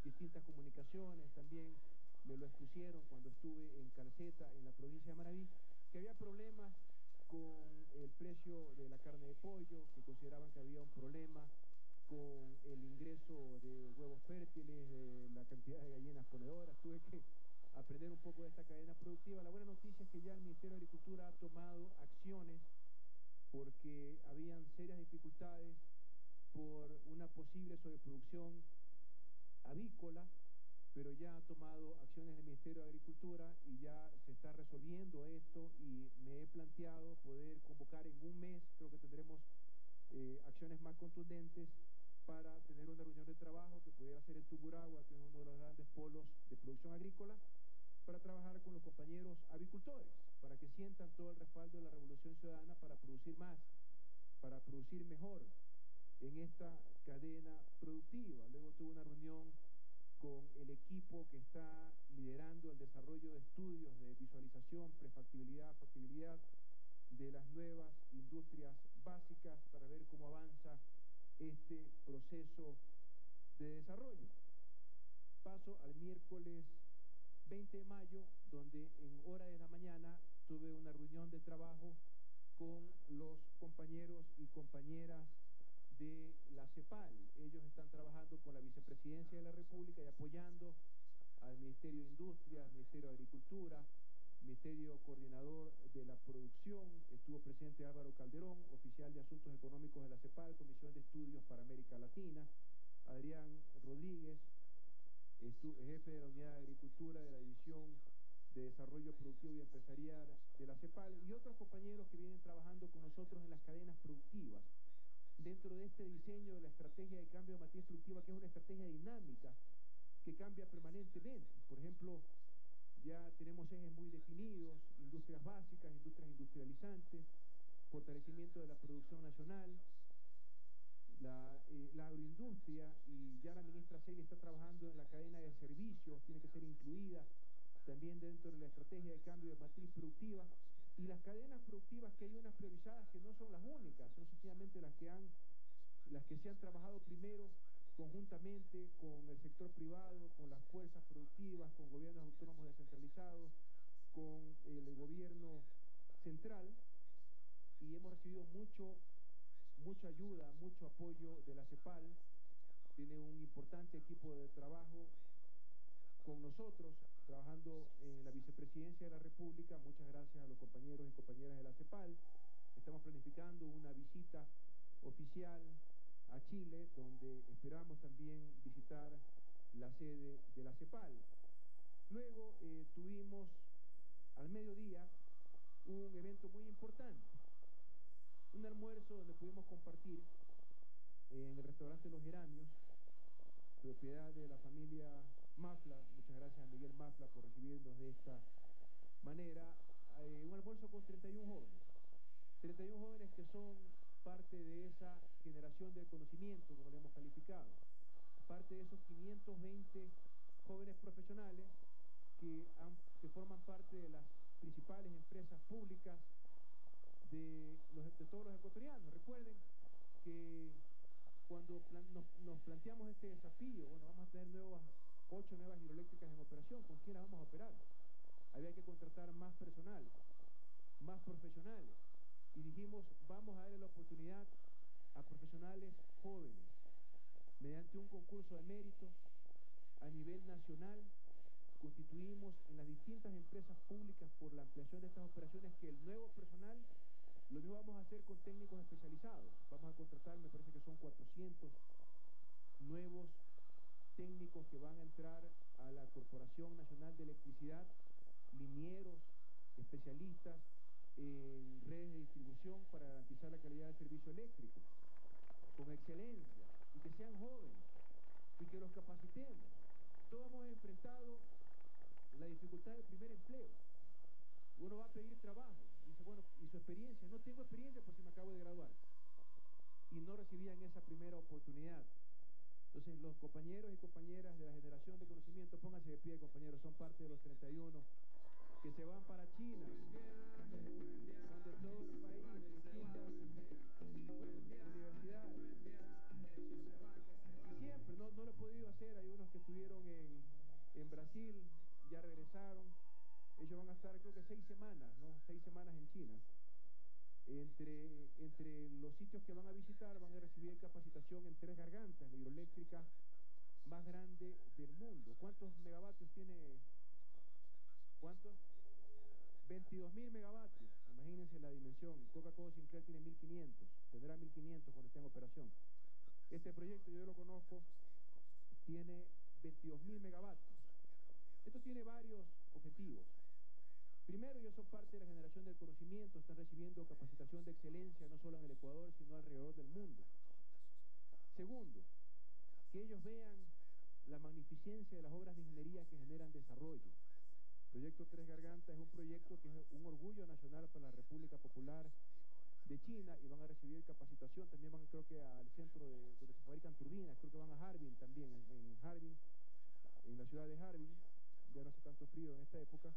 distintas comunicaciones también me lo expusieron cuando estuve en Calceta, en la provincia de Maraví, que había problemas con el precio de la carne de pollo, que consideraban que había un problema con el ingreso de huevos fértiles, de la cantidad de gallinas ponedoras. Tuve que aprender un poco de esta cadena productiva. La buena noticia es que ya el Ministerio de Agricultura ha tomado acciones porque habían serias dificultades por una posible sobreproducción avícola, pero ya ha tomado acciones el Ministerio de Agricultura y ya se está resolviendo esto y me he planteado poder convocar en un mes, creo que tendremos eh, acciones más contundentes para tener una reunión de trabajo que pudiera ser en Tunguragua, que es uno de los grandes polos de producción agrícola, para trabajar con los compañeros avicultores, para que sientan todo el respaldo de la Revolución Ciudadana para producir más, para producir mejor en esta cadena productiva. Luego tuve una reunión con el equipo que está liderando el desarrollo de estudios de visualización, prefactibilidad, factibilidad de las nuevas industrias básicas para ver cómo avanza este proceso de desarrollo. Paso al miércoles 20 de mayo, donde en hora de la mañana tuve una reunión de trabajo con los compañeros y compañeras de la CEPAL. Ellos están trabajando con la Vicepresidencia de la República y apoyando al Ministerio de Industria, al Ministerio de Agricultura, Ministerio Coordinador de la Producción, estuvo presente Álvaro Calderón, oficial de Asuntos Económicos de la CEPAL, Comisión de Estudios para América Latina, Adrián Rodríguez, jefe de la Unidad de Agricultura de la División de Desarrollo Productivo y Empresarial de la CEPAL y otros compañeros que vienen trabajando con nosotros en las cadenas productivas. Dentro de este diseño de la estrategia de cambio de matriz productiva, que es una estrategia dinámica que cambia permanentemente. Por ejemplo, ya tenemos ejes muy definidos, industrias básicas, industrias industrializantes, fortalecimiento de la producción nacional, la, eh, la, agroindustria y ya la ministra Celia está trabajando en la cadena de servicios, tiene que ser incluida también dentro de la estrategia de cambio de matriz productiva y las cadenas productivas que hay unas priorizadas que no son las únicas, son sencillamente las que han las que se han trabajado primero conjuntamente con el sector privado, con las fuerzas productivas, con gobiernos autónomos descentralizados, con el gobierno central y hemos recibido mucho mucha ayuda, mucho apoyo de la CEPAL, tiene un importante equipo de trabajo con nosotros, trabajando en la vicepresidencia de la República. Muchas gracias a los compañeros y compañeras de la CEPAL. Estamos planificando una visita oficial a Chile, donde esperamos también visitar la sede de la CEPAL. Luego eh, tuvimos al mediodía un evento muy importante un almuerzo donde pudimos compartir en el restaurante Los Geranios, propiedad de la familia Mafla. Gracias a Miguel Mafla por recibirnos de esta manera. Eh, un almuerzo con 31 jóvenes. 31 jóvenes que son parte de esa generación del conocimiento, como le hemos calificado. Parte de esos 520 jóvenes profesionales que, forman parte de las principales empresas públicas de todos los ecuatorianos. Recuerden que cuando nos, nos, planteamos este desafío, bueno, vamos a tener nuevas, ocho nuevas hidroeléctricas en operación, ¿con quién las vamos a operar? Había que contratar más personal, más profesionales. Y dijimos, vamos a darle la oportunidad a profesionales jóvenes, mediante un concurso de mérito a nivel nacional, constituimos en las distintas empresas públicas por la ampliación de estas operaciones que el nuevo personal lo mismo vamos a hacer con técnicos especializados. Vamos a contratar, me parece que son 400 nuevos técnicos que van a entrar a la Corporación Nacional de Electricidad, linieros, especialistas en redes de distribución para garantizar la calidad del servicio eléctrico, con excelencia, y que sean jóvenes, y que los capacitemos. Todos hemos enfrentado la dificultad del primer empleo. Uno va a pedir trabajo, dice, bueno, ¿y su experiencia? No tengo experiencia por si me acabo de graduar. Y no recibían esa primera oportunidad. Entonces, los compañeros y compañeras de la generación de conocimiento, pónganse de pie, compañeros, son parte de los 31 que se van para China. Son de todo el país, de distintas universidades. Y siempre, no, no lo he podido hacer, hay unos que estuvieron en, en Brasil, ya regresaron. Ellos van a estar, creo que seis semanas, ¿no? Seis semanas en China. Entre, entre los sitios que van a visitar van a recibir capacitación en tres gargantas, la hidroeléctrica más grande del mundo. ¿Cuántos megavatios tiene? ¿Cuántos? 22 mil megavatios. Imagínense la dimensión. Coca-Cola Sinclair tiene 1500. Tendrá 1500 cuando esté en operación. Este proyecto, yo lo conozco, tiene 22 mil megavatios. Esto tiene varios objetivos. Primero, ellos son parte de la generación del conocimiento, están recibiendo capacitación de excelencia no solo en el Ecuador, sino alrededor del mundo. Segundo, que ellos vean la magnificencia de las obras de ingeniería que generan desarrollo. Proyecto Tres Gargantas es un proyecto que es un orgullo nacional para la República Popular de China y van a recibir capacitación. También van, creo que, al centro de, donde se fabrican turbinas, creo que van a Harbin también, en, en Harbin, en la ciudad de Harbin. Ya no hace tanto frío en esta época.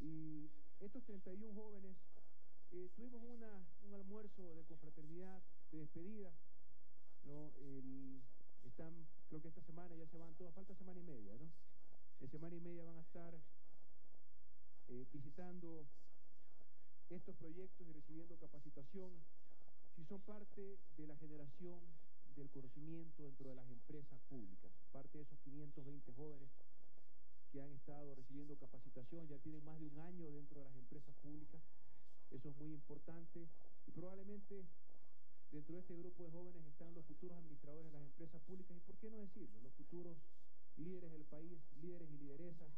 Y estos 31 jóvenes, eh, tuvimos una, un almuerzo de confraternidad, de despedida. ¿no? El, están, creo que esta semana ya se van todos, falta semana y media, ¿no? En semana y media van a estar eh, visitando estos proyectos y recibiendo capacitación. Si son parte de la generación del conocimiento dentro de las empresas públicas, parte de esos 520 jóvenes que han estado recibiendo capacitación, ya tienen más de un año dentro de las empresas públicas. Eso es muy importante. Y probablemente dentro de este grupo de jóvenes están los futuros administradores de las empresas públicas. Y por qué no decirlo, los futuros líderes del país, líderes y lideresas,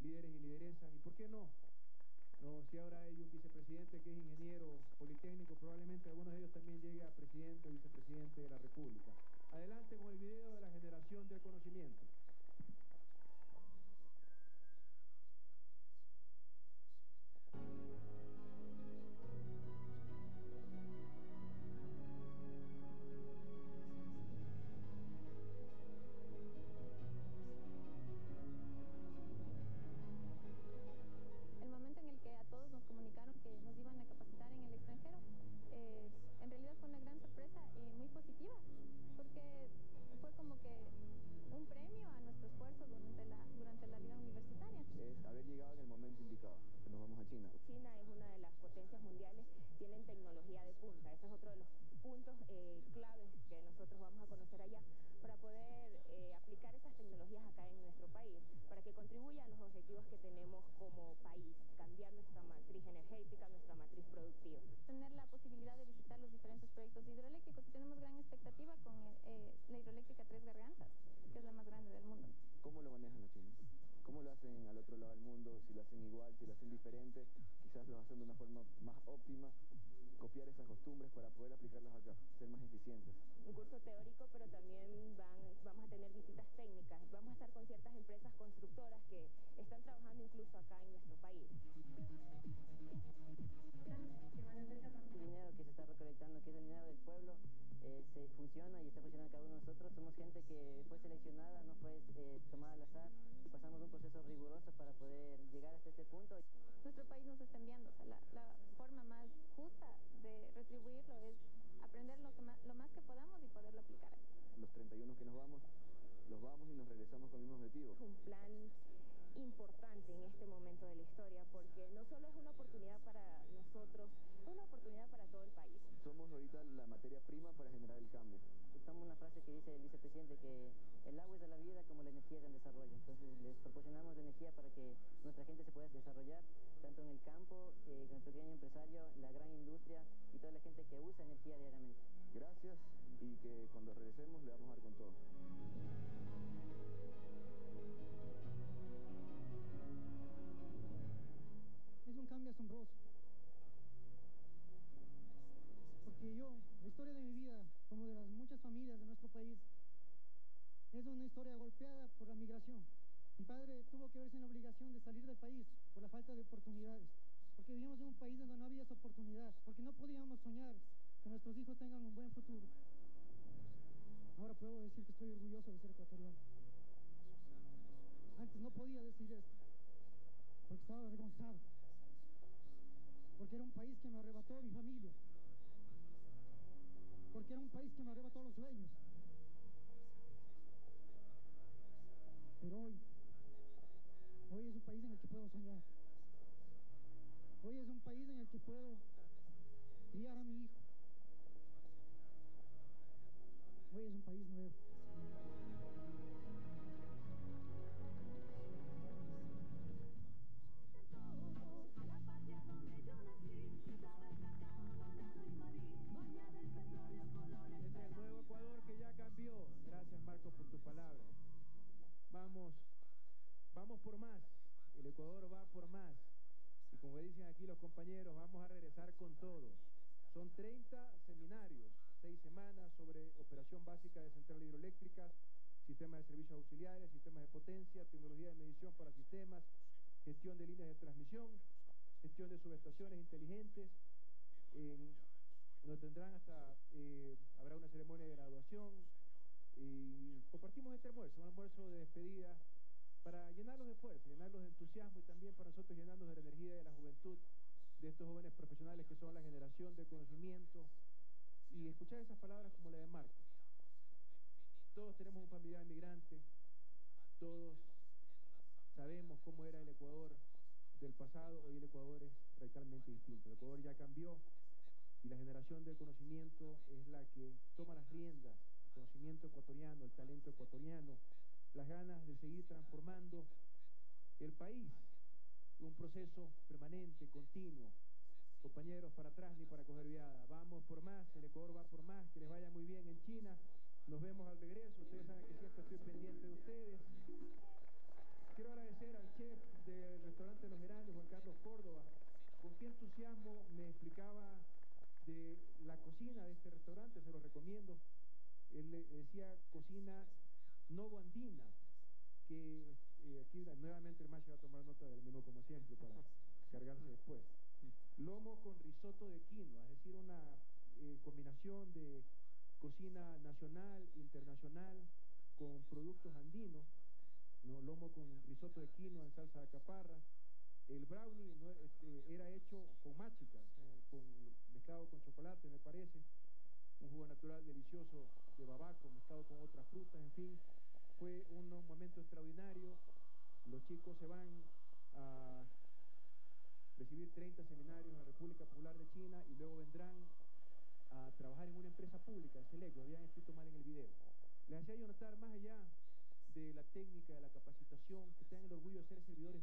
líderes y lideresas, y por qué no. No, si ahora hay un vicepresidente que es ingeniero politécnico, probablemente algunos de ellos también llegue a presidente o vicepresidente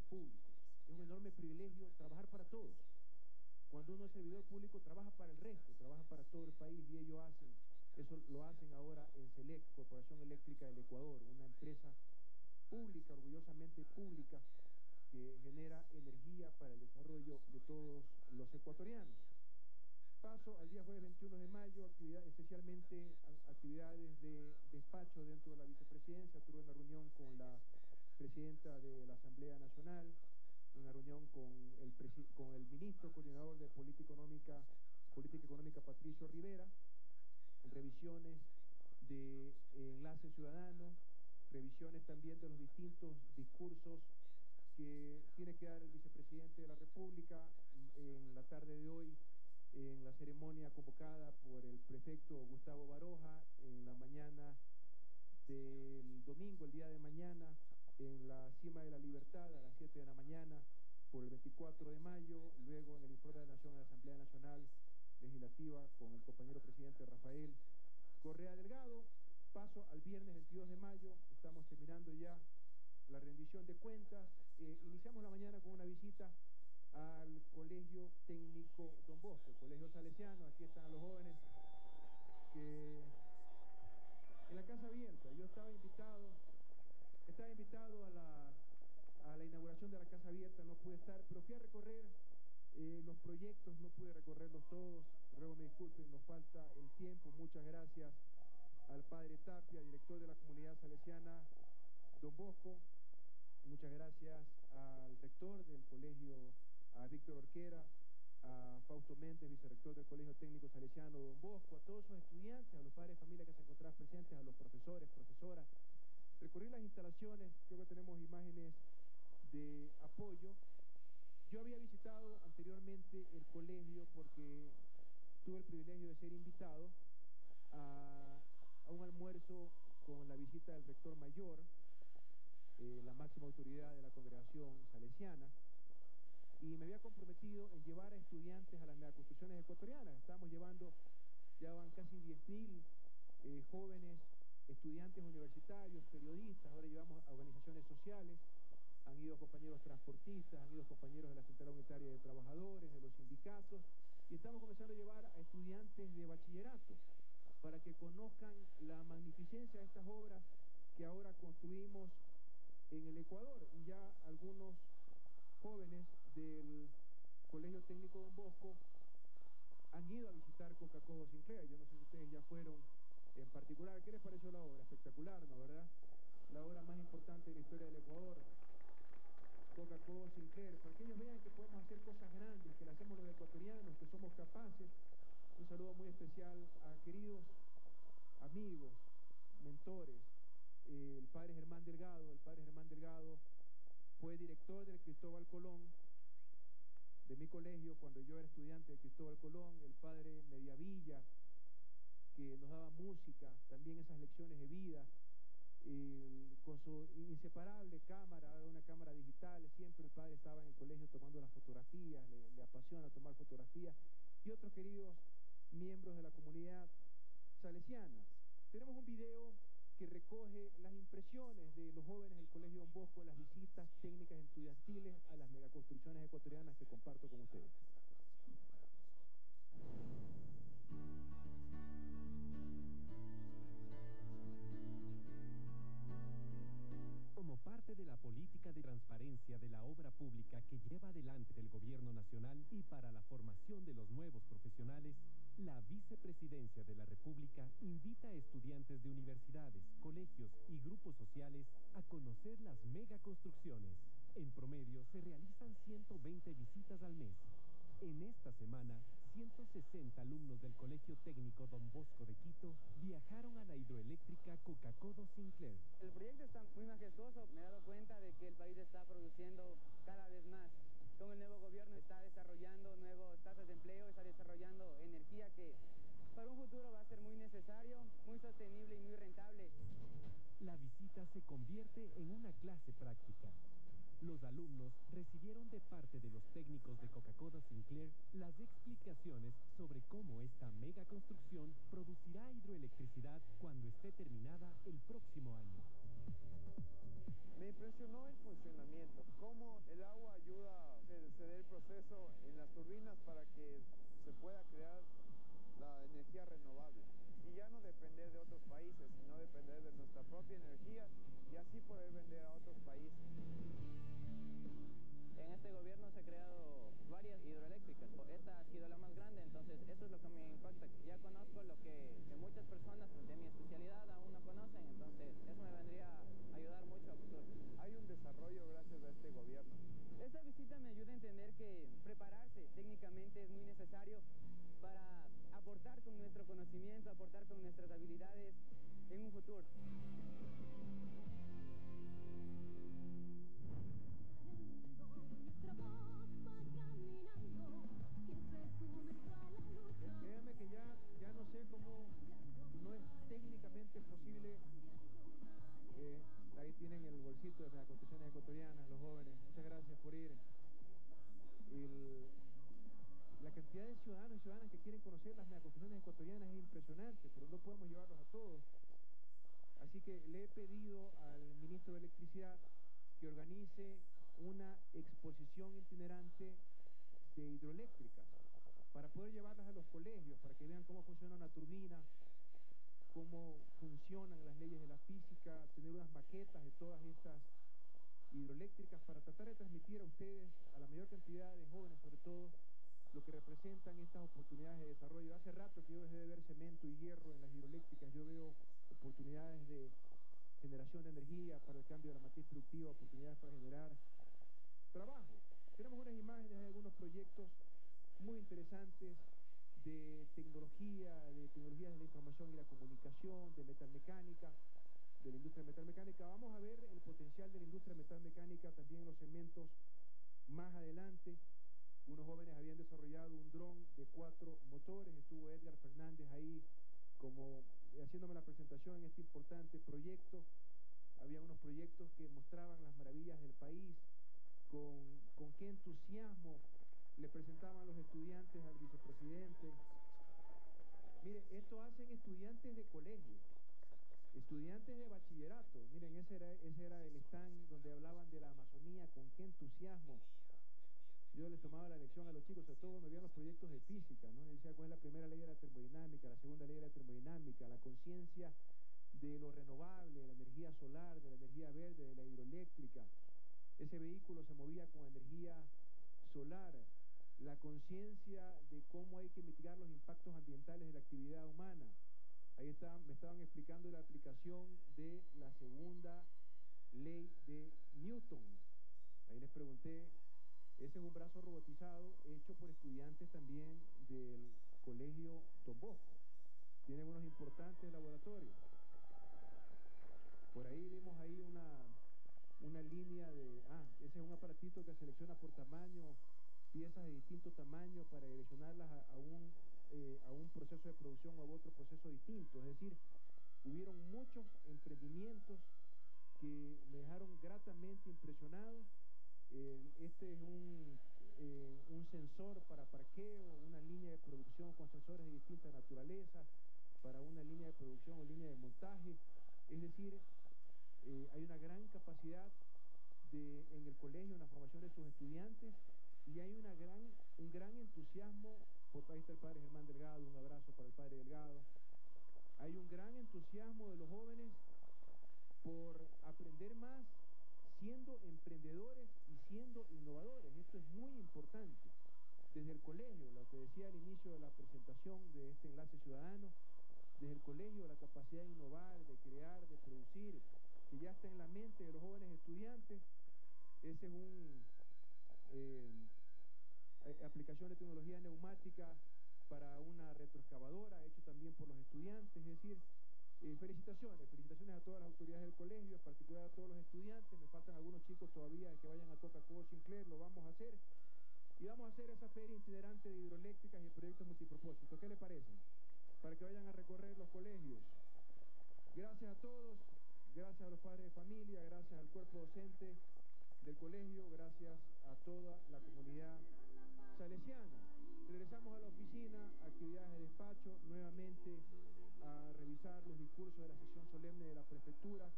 públicos. Es un enorme privilegio trabajar para todos. Cuando uno es servidor público, trabaja para el resto, trabaja para todo el país y ellos hacen, eso lo hacen ahora en SELEC, Corporación Eléctrica del Ecuador, una empresa pública, orgullosamente pública, que genera energía para el desarrollo de todos los ecuatorianos. Paso al día jueves 21 de mayo, actividad, especialmente actividades de despacho dentro de la vicepresidencia, tuve una reunión con la presidenta de la Asamblea Nacional, una reunión con el, con el ministro coordinador de Política Económica, Política Económica Patricio Rivera, revisiones de enlace ciudadano, revisiones también de los distintos discursos que tiene que dar el vicepresidente de la República en la tarde de hoy en la ceremonia convocada por el prefecto Gustavo Baroja en la mañana del domingo, el día de mañana, en la Cima de la Libertad a las 7 de la mañana por el 24 de mayo, luego en el informe de la Nación a la Asamblea Nacional Legislativa con el compañero presidente Rafael Correa Delgado, paso al viernes 22 de mayo, estamos terminando ya la rendición de cuentas, eh, iniciamos la mañana con una visita al Colegio Técnico Don Bosco, el Colegio Salesiano, aquí están los jóvenes que en la Casa Abierta, yo estaba invitado estaba invitado a la, a la inauguración de la casa abierta, no pude estar, pero fui a recorrer eh, los proyectos, no pude recorrerlos todos. Ruego me disculpen, nos falta el tiempo. Muchas gracias al padre Tapia, director de la comunidad salesiana Don Bosco. Muchas gracias al rector del colegio, a Víctor Orquera, a Fausto Méndez, vicerrector del Colegio Técnico Salesiano Don Bosco, a todos sus estudiantes, a los padres de familia que se encontraban presentes, a los profesores, profesoras. Recorrí las instalaciones, creo que tenemos imágenes de apoyo. Yo había visitado anteriormente el colegio porque tuve el privilegio de ser invitado a, un almuerzo con la visita del rector mayor, eh, la máxima autoridad de la congregación salesiana, y me había comprometido en llevar a estudiantes a las megaconstrucciones ecuatorianas. Estábamos llevando, ya van casi 10.000 eh, jóvenes, estudiantes universitarios, periodistas, ahora llevamos a organizaciones sociales, han ido compañeros transportistas, han ido compañeros de la Central Unitaria de Trabajadores, de los sindicatos, y estamos comenzando a llevar a estudiantes de bachillerato para que conozcan la magnificencia de estas obras que ahora construimos en el Ecuador y ya algunos jóvenes del Colegio Técnico Don Bosco han ido a visitar Coca-Cola Sinclair. Yo no sé si ustedes ya fueron en particular. ¿Qué les pareció la obra? Espectacular, ¿no? ¿Verdad? La obra más importante de la historia del Ecuador. Coca-Cola Sinclair, para que ellos vean que podemos hacer cosas grandes, que las hacemos los ecuatorianos, que somos capaces. Un saludo muy especial a queridos amigos, mentores, el padre Germán Delgado. El padre Germán Delgado fue director del Cristóbal Colón, de mi colegio, cuando yo era estudiante de Cristóbal Colón, el padre Mediavilla, que nos daba música, también esas lecciones de vida, el, con su inseparable cámara, una cámara digital, siempre el padre estaba en el colegio tomando las fotografías, le, le apasiona tomar fotografías, y otros queridos miembros de la comunidad salesiana. Tenemos un video que recoge las impresiones de los jóvenes del Colegio Don Bosco las visitas técnicas estudiantiles a las megaconstrucciones ecuatorianas que comparto con ustedes. Como parte de la política de transparencia de la obra pública que lleva adelante el gobierno nacional y para la formación de los nuevos profesionales, la Vicepresidencia de la República invita a estudiantes de universidades, colegios y grupos sociales a conocer las megaconstrucciones. En promedio se realizan 120 visitas al mes. En esta semana, 160 alumnos del Colegio Técnico Don Bosco de Quito viajaron a la hidroeléctrica Coca-Cola Sinclair. El proyecto está muy majestuoso. Me he dado cuenta de que el país está produciendo cada vez más. Con el nuevo gobierno está desarrollando nuevas tasas de empleo, está desarrollando energía que para un futuro va a ser muy necesario, muy sostenible y muy rentable. La visita se convierte en una clase práctica. Los alumnos recibieron de parte de los técnicos de Coca-Cola Sinclair las explicaciones sobre cómo esta mega construcción producirá hidroelectricidad cuando esté terminada el próximo año. Me impresionó el funcionamiento, cómo el agua ayuda a ceder el proceso en las turbinas para que se pueda crear la energía renovable y ya no depender de otros países, sino depender de nuestra propia energía y así poder vender a otros países. Este gobierno se han creado varias hidroeléctricas. Esta ha sido la más grande, entonces eso es lo que me impacta. Ya conozco lo que muchas personas de mi especialidad aún no conocen, entonces eso me vendría a ayudar mucho a futuro. Hay un desarrollo gracias a este gobierno. Esta visita me ayuda a entender que prepararse técnicamente es muy necesario para aportar con nuestro conocimiento, aportar con nuestras habilidades en un futuro. Organice una exposición itinerante de hidroeléctricas para poder llevarlas a los colegios, para que vean cómo funciona una turbina, cómo funcionan las leyes de la física, tener unas maquetas de todas estas hidroeléctricas para tratar de transmitir a ustedes, a la mayor cantidad de jóvenes sobre todo, lo que representan estas oportunidades de desarrollo. Hace rato que yo dejé de ver cemento y hierro en las hidroeléctricas, yo veo oportunidades de generación de energía para el cambio de la matriz productiva, oportunidades para generar trabajo. Tenemos unas imágenes de algunos proyectos muy interesantes de tecnología, de tecnologías de la información y la comunicación, de metalmecánica, de la industria metalmecánica. Vamos a ver el potencial de la industria metalmecánica también en los cementos más adelante. Unos jóvenes habían desarrollado un dron de cuatro motores, estuvo Edgar Fernández ahí como haciéndome la presentación en este importante proyecto. Había unos proyectos que mostraban las maravillas del país, con, con qué entusiasmo le presentaban los estudiantes al vicepresidente. Mire, esto hacen estudiantes de colegio, estudiantes de bachillerato. Miren, ese era, ese era el stand donde hablaban de la Amazonía, con qué entusiasmo. Yo les tomaba la lección a los chicos, sobre todo cuando veían los proyectos de física, ¿no? Decía cuál es la primera ley de la termodinámica, la segunda ley de la termodinámica, la conciencia de lo renovable, de la energía solar, de la energía verde, de la hidroeléctrica. Ese vehículo se movía con energía solar, la conciencia de cómo hay que mitigar los impactos ambientales de la actividad humana. Ahí está, me estaban explicando la aplicación de la segunda ley de Newton. Ahí les pregunté, ese es un brazo robotizado hecho por estudiantes también del Colegio Don Bosco. Tienen unos importantes laboratorios. Por ahí vimos ahí una, una línea de, ah, ese es un aparatito que selecciona por tamaño piezas de distinto tamaño para direccionarlas a, un, eh, a un proceso de producción o a otro proceso distinto. Es decir, hubieron muchos emprendimientos que me dejaron gratamente impresionado. Eh, este es un, eh, un sensor para parqueo, una línea de producción con sensores de distinta naturaleza, para una línea de producción o línea de montaje. Es decir, eh, hay una gran capacidad de, en el colegio, en la formación de sus estudiantes, y hay una gran, un gran entusiasmo, por parte del padre Germán Delgado, un abrazo para el padre Delgado, hay un gran entusiasmo de los jóvenes por aprender más siendo emprendedores siendo innovadores. Esto es muy importante. Desde el colegio, lo que decía al inicio de la presentación de este enlace ciudadano, desde el colegio la capacidad de innovar, de crear, de producir, que ya está en la mente de los jóvenes estudiantes, ese es un eh, aplicación de tecnología neumática para una retroexcavadora, hecho también por los estudiantes, es decir, eh, felicitaciones, felicitaciones a todas las autoridades del colegio, en particular a todos los estudiantes, me faltan algunos chicos todavía que vayan a Coca-Cola Sinclair, lo vamos a hacer, y vamos a hacer esa feria itinerante de hidroeléctricas y proyectos multipropósitos, ¿qué le parece? Para que vayan a recorrer los colegios. Gracias a todos, gracias a los padres de familia, gracias al cuerpo docente del colegio, gracias a toda la comunidad salesiana. Regresamos a la oficina, actividades de despacho, nuevamente a revisar los discursos de la sesión solemne de la prefectura,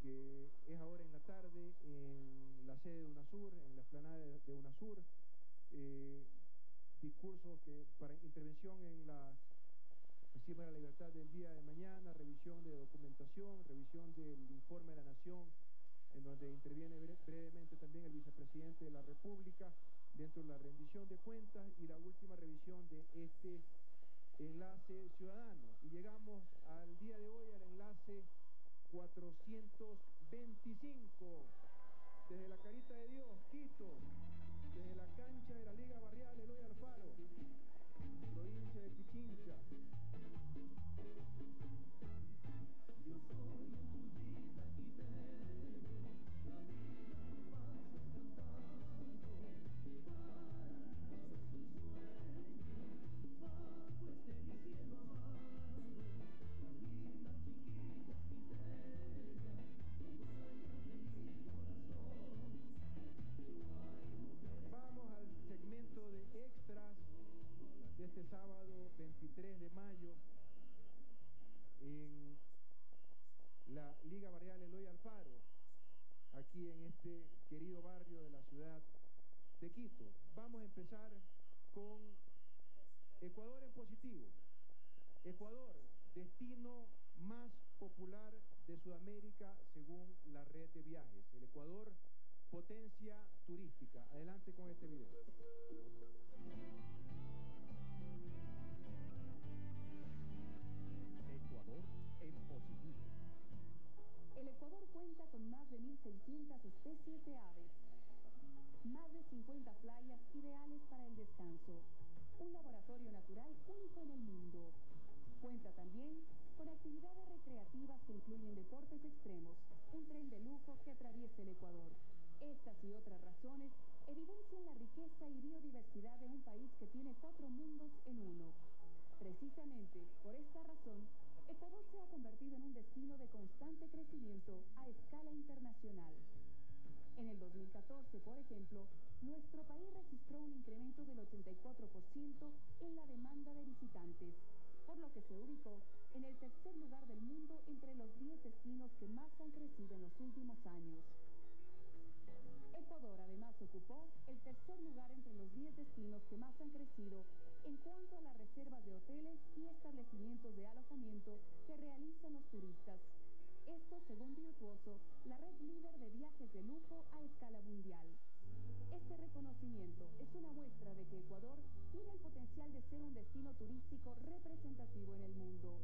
que es ahora en la tarde en la sede de UNASUR, en la explanada de UNASUR. Eh, discursos que para intervención en la Encima de la Libertad del día de mañana, revisión de documentación, revisión del informe de la Nación, en donde interviene brevemente también el vicepresidente de la República dentro de la rendición de cuentas y la última revisión de este enlace ciudadano. Y llegamos al día de hoy al enlace 425 desde la Carita de Dios, Quito, desde la cancha de la Liga Barrial Sudamérica según la red de viajes. El Ecuador, potencia turística. Adelante con este video. Ecuador en positivo. El Ecuador cuenta con más de 1.600 especies de aves, más de 50 playas ideales para el descanso, un laboratorio natural único en el mundo. Cuenta también con actividades recreativas que incluyen deportes extremos, un tren de lujo que atraviesa el Ecuador. Estas y otras razones evidencian la riqueza y biodiversidad de un país que tiene cuatro mundos en uno. Precisamente por esta razón, Ecuador se ha convertido en un destino de constante crecimiento a escala internacional. En el 2014, por ejemplo, nuestro país registró un incremento del 84% en la demanda de visitantes, por lo que se ubicó en el tercer lugar del mundo entre los 10 destinos que más han crecido en los últimos años. Ecuador además ocupó el tercer lugar entre los 10 destinos que más han crecido en cuanto a las reservas de hoteles y establecimientos de alojamiento que realizan los turistas. Esto según Virtuoso, la red líder de viajes de lujo a escala mundial. Este reconocimiento es una muestra de que Ecuador tiene el potencial de ser un destino turístico representativo en el mundo.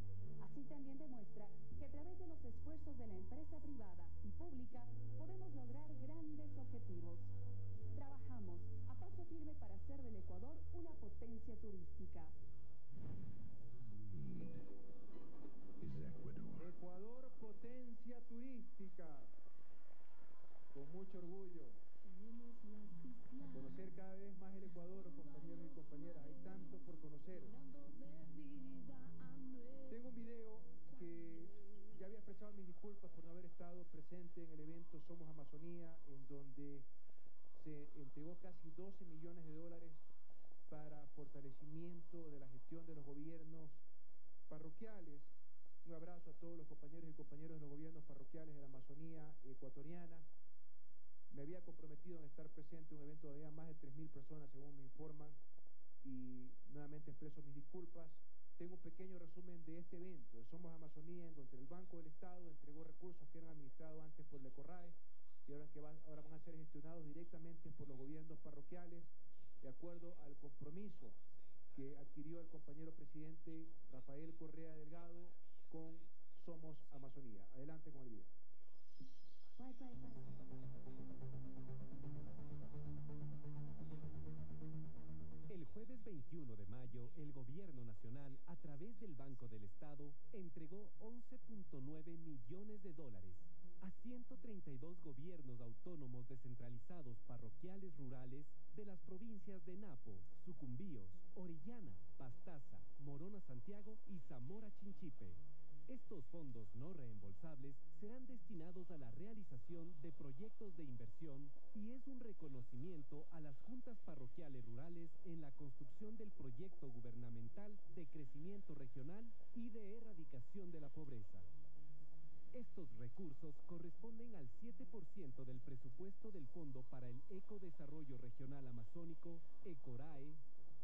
Así también demuestra que a través de los esfuerzos de la empresa privada y pública podemos lograr grandes objetivos. Trabajamos a paso firme para hacer del Ecuador una potencia turística. Ecuador, potencia turística. Con mucho orgullo. Conocer cada vez más el Ecuador, compañeros y compañeras. Hay tanto por conocer. Expresado mis disculpas por no haber estado presente en el evento Somos Amazonía, en donde se entregó casi 12 millones de dólares para fortalecimiento de la gestión de los gobiernos parroquiales. Un abrazo a todos los compañeros y compañeros de los gobiernos parroquiales de la Amazonía ecuatoriana. Me había comprometido en estar presente en un evento había más de 3.000 personas, según me informan, y nuevamente expreso mis disculpas. Tengo un pequeño resumen de este evento, de Somos Amazonía, en donde el Banco del Estado entregó recursos que eran administrados antes por el ECORAE y ahora, que van, ahora van a ser gestionados directamente por los gobiernos parroquiales, de acuerdo al compromiso que adquirió el compañero presidente Rafael Correa Delgado con Somos Amazonía. Adelante con el video. Jueves 21 de mayo, el Gobierno Nacional, a través del Banco del Estado, entregó 11.9 millones de dólares a 132 gobiernos autónomos descentralizados parroquiales rurales de las provincias de Napo, Sucumbíos, Orellana, Pastaza, Morona Santiago y Zamora Chinchipe. Estos fondos no reembolsables serán destinados a la realización de proyectos de inversión y es un reconocimiento a las juntas parroquiales rurales en la construcción del proyecto gubernamental de crecimiento regional y de erradicación de la pobreza. Estos recursos corresponden al 7% del presupuesto del Fondo para el Ecodesarrollo Regional Amazónico, ECORAE,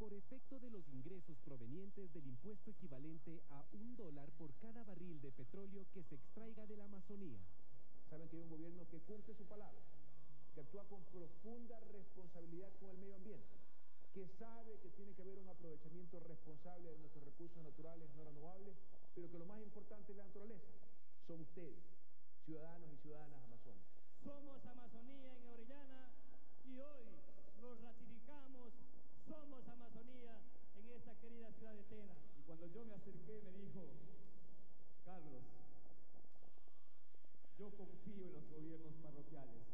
por efecto de los ingresos provenientes del impuesto equivalente a un dólar por cada barril de petróleo que se extraiga de la Amazonía. Saben que hay un gobierno que cumple su palabra, que actúa con profunda responsabilidad con el medio ambiente, que sabe que tiene que haber un aprovechamiento responsable de nuestros recursos naturales no renovables, pero que lo más importante es la naturaleza. Son ustedes, ciudadanos y ciudadanas amazónicas. Somos Amazonía en Orellana y hoy nos ratificamos somos Amazonía en esta querida ciudad de Tena. Y cuando yo me acerqué me dijo, Carlos, yo confío en los gobiernos parroquiales.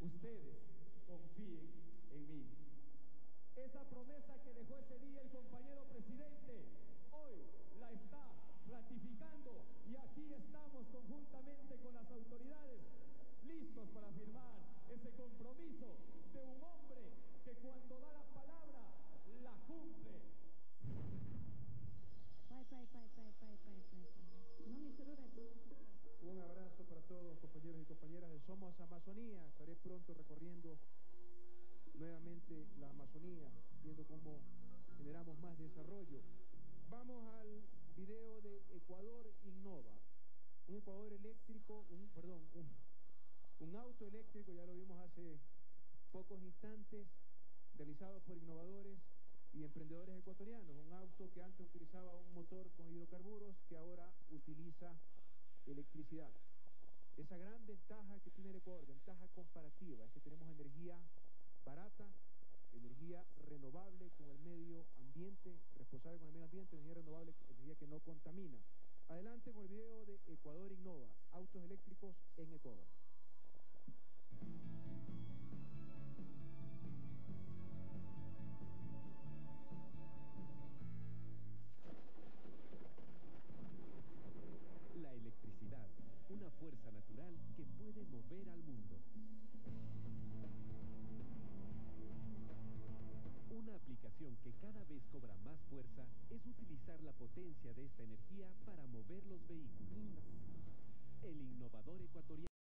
Ustedes confíen en mí. Esa promesa que dejó ese día el compañero presidente, hoy la está ratificando y aquí estamos conjuntamente con las autoridades listos para firmar ese compromiso de un hombre que cuando da la palabra la cumple. Un abrazo para todos, compañeros y compañeras de Somos Amazonía. Estaré pronto recorriendo nuevamente la Amazonía, viendo cómo generamos más desarrollo. Vamos al video de Ecuador Innova. Un Ecuador eléctrico, un, perdón, un, un auto eléctrico, ya lo vimos hace pocos instantes, realizado por innovadores y emprendedores ecuatorianos. Un auto que antes utilizaba un motor con hidrocarburos que ahora utiliza electricidad. Esa gran ventaja que tiene el Ecuador, ventaja comparativa, es que tenemos energía barata, energía renovable con el medio ambiente, responsable con el medio ambiente, energía renovable, energía que no contamina. Adelante con el video de Ecuador Innova, autos eléctricos en Ecuador. Fuerza natural que puede mover al mundo. Una aplicación que cada vez cobra más fuerza es utilizar la potencia de esta energía para mover los vehículos. El innovador ecuatoriano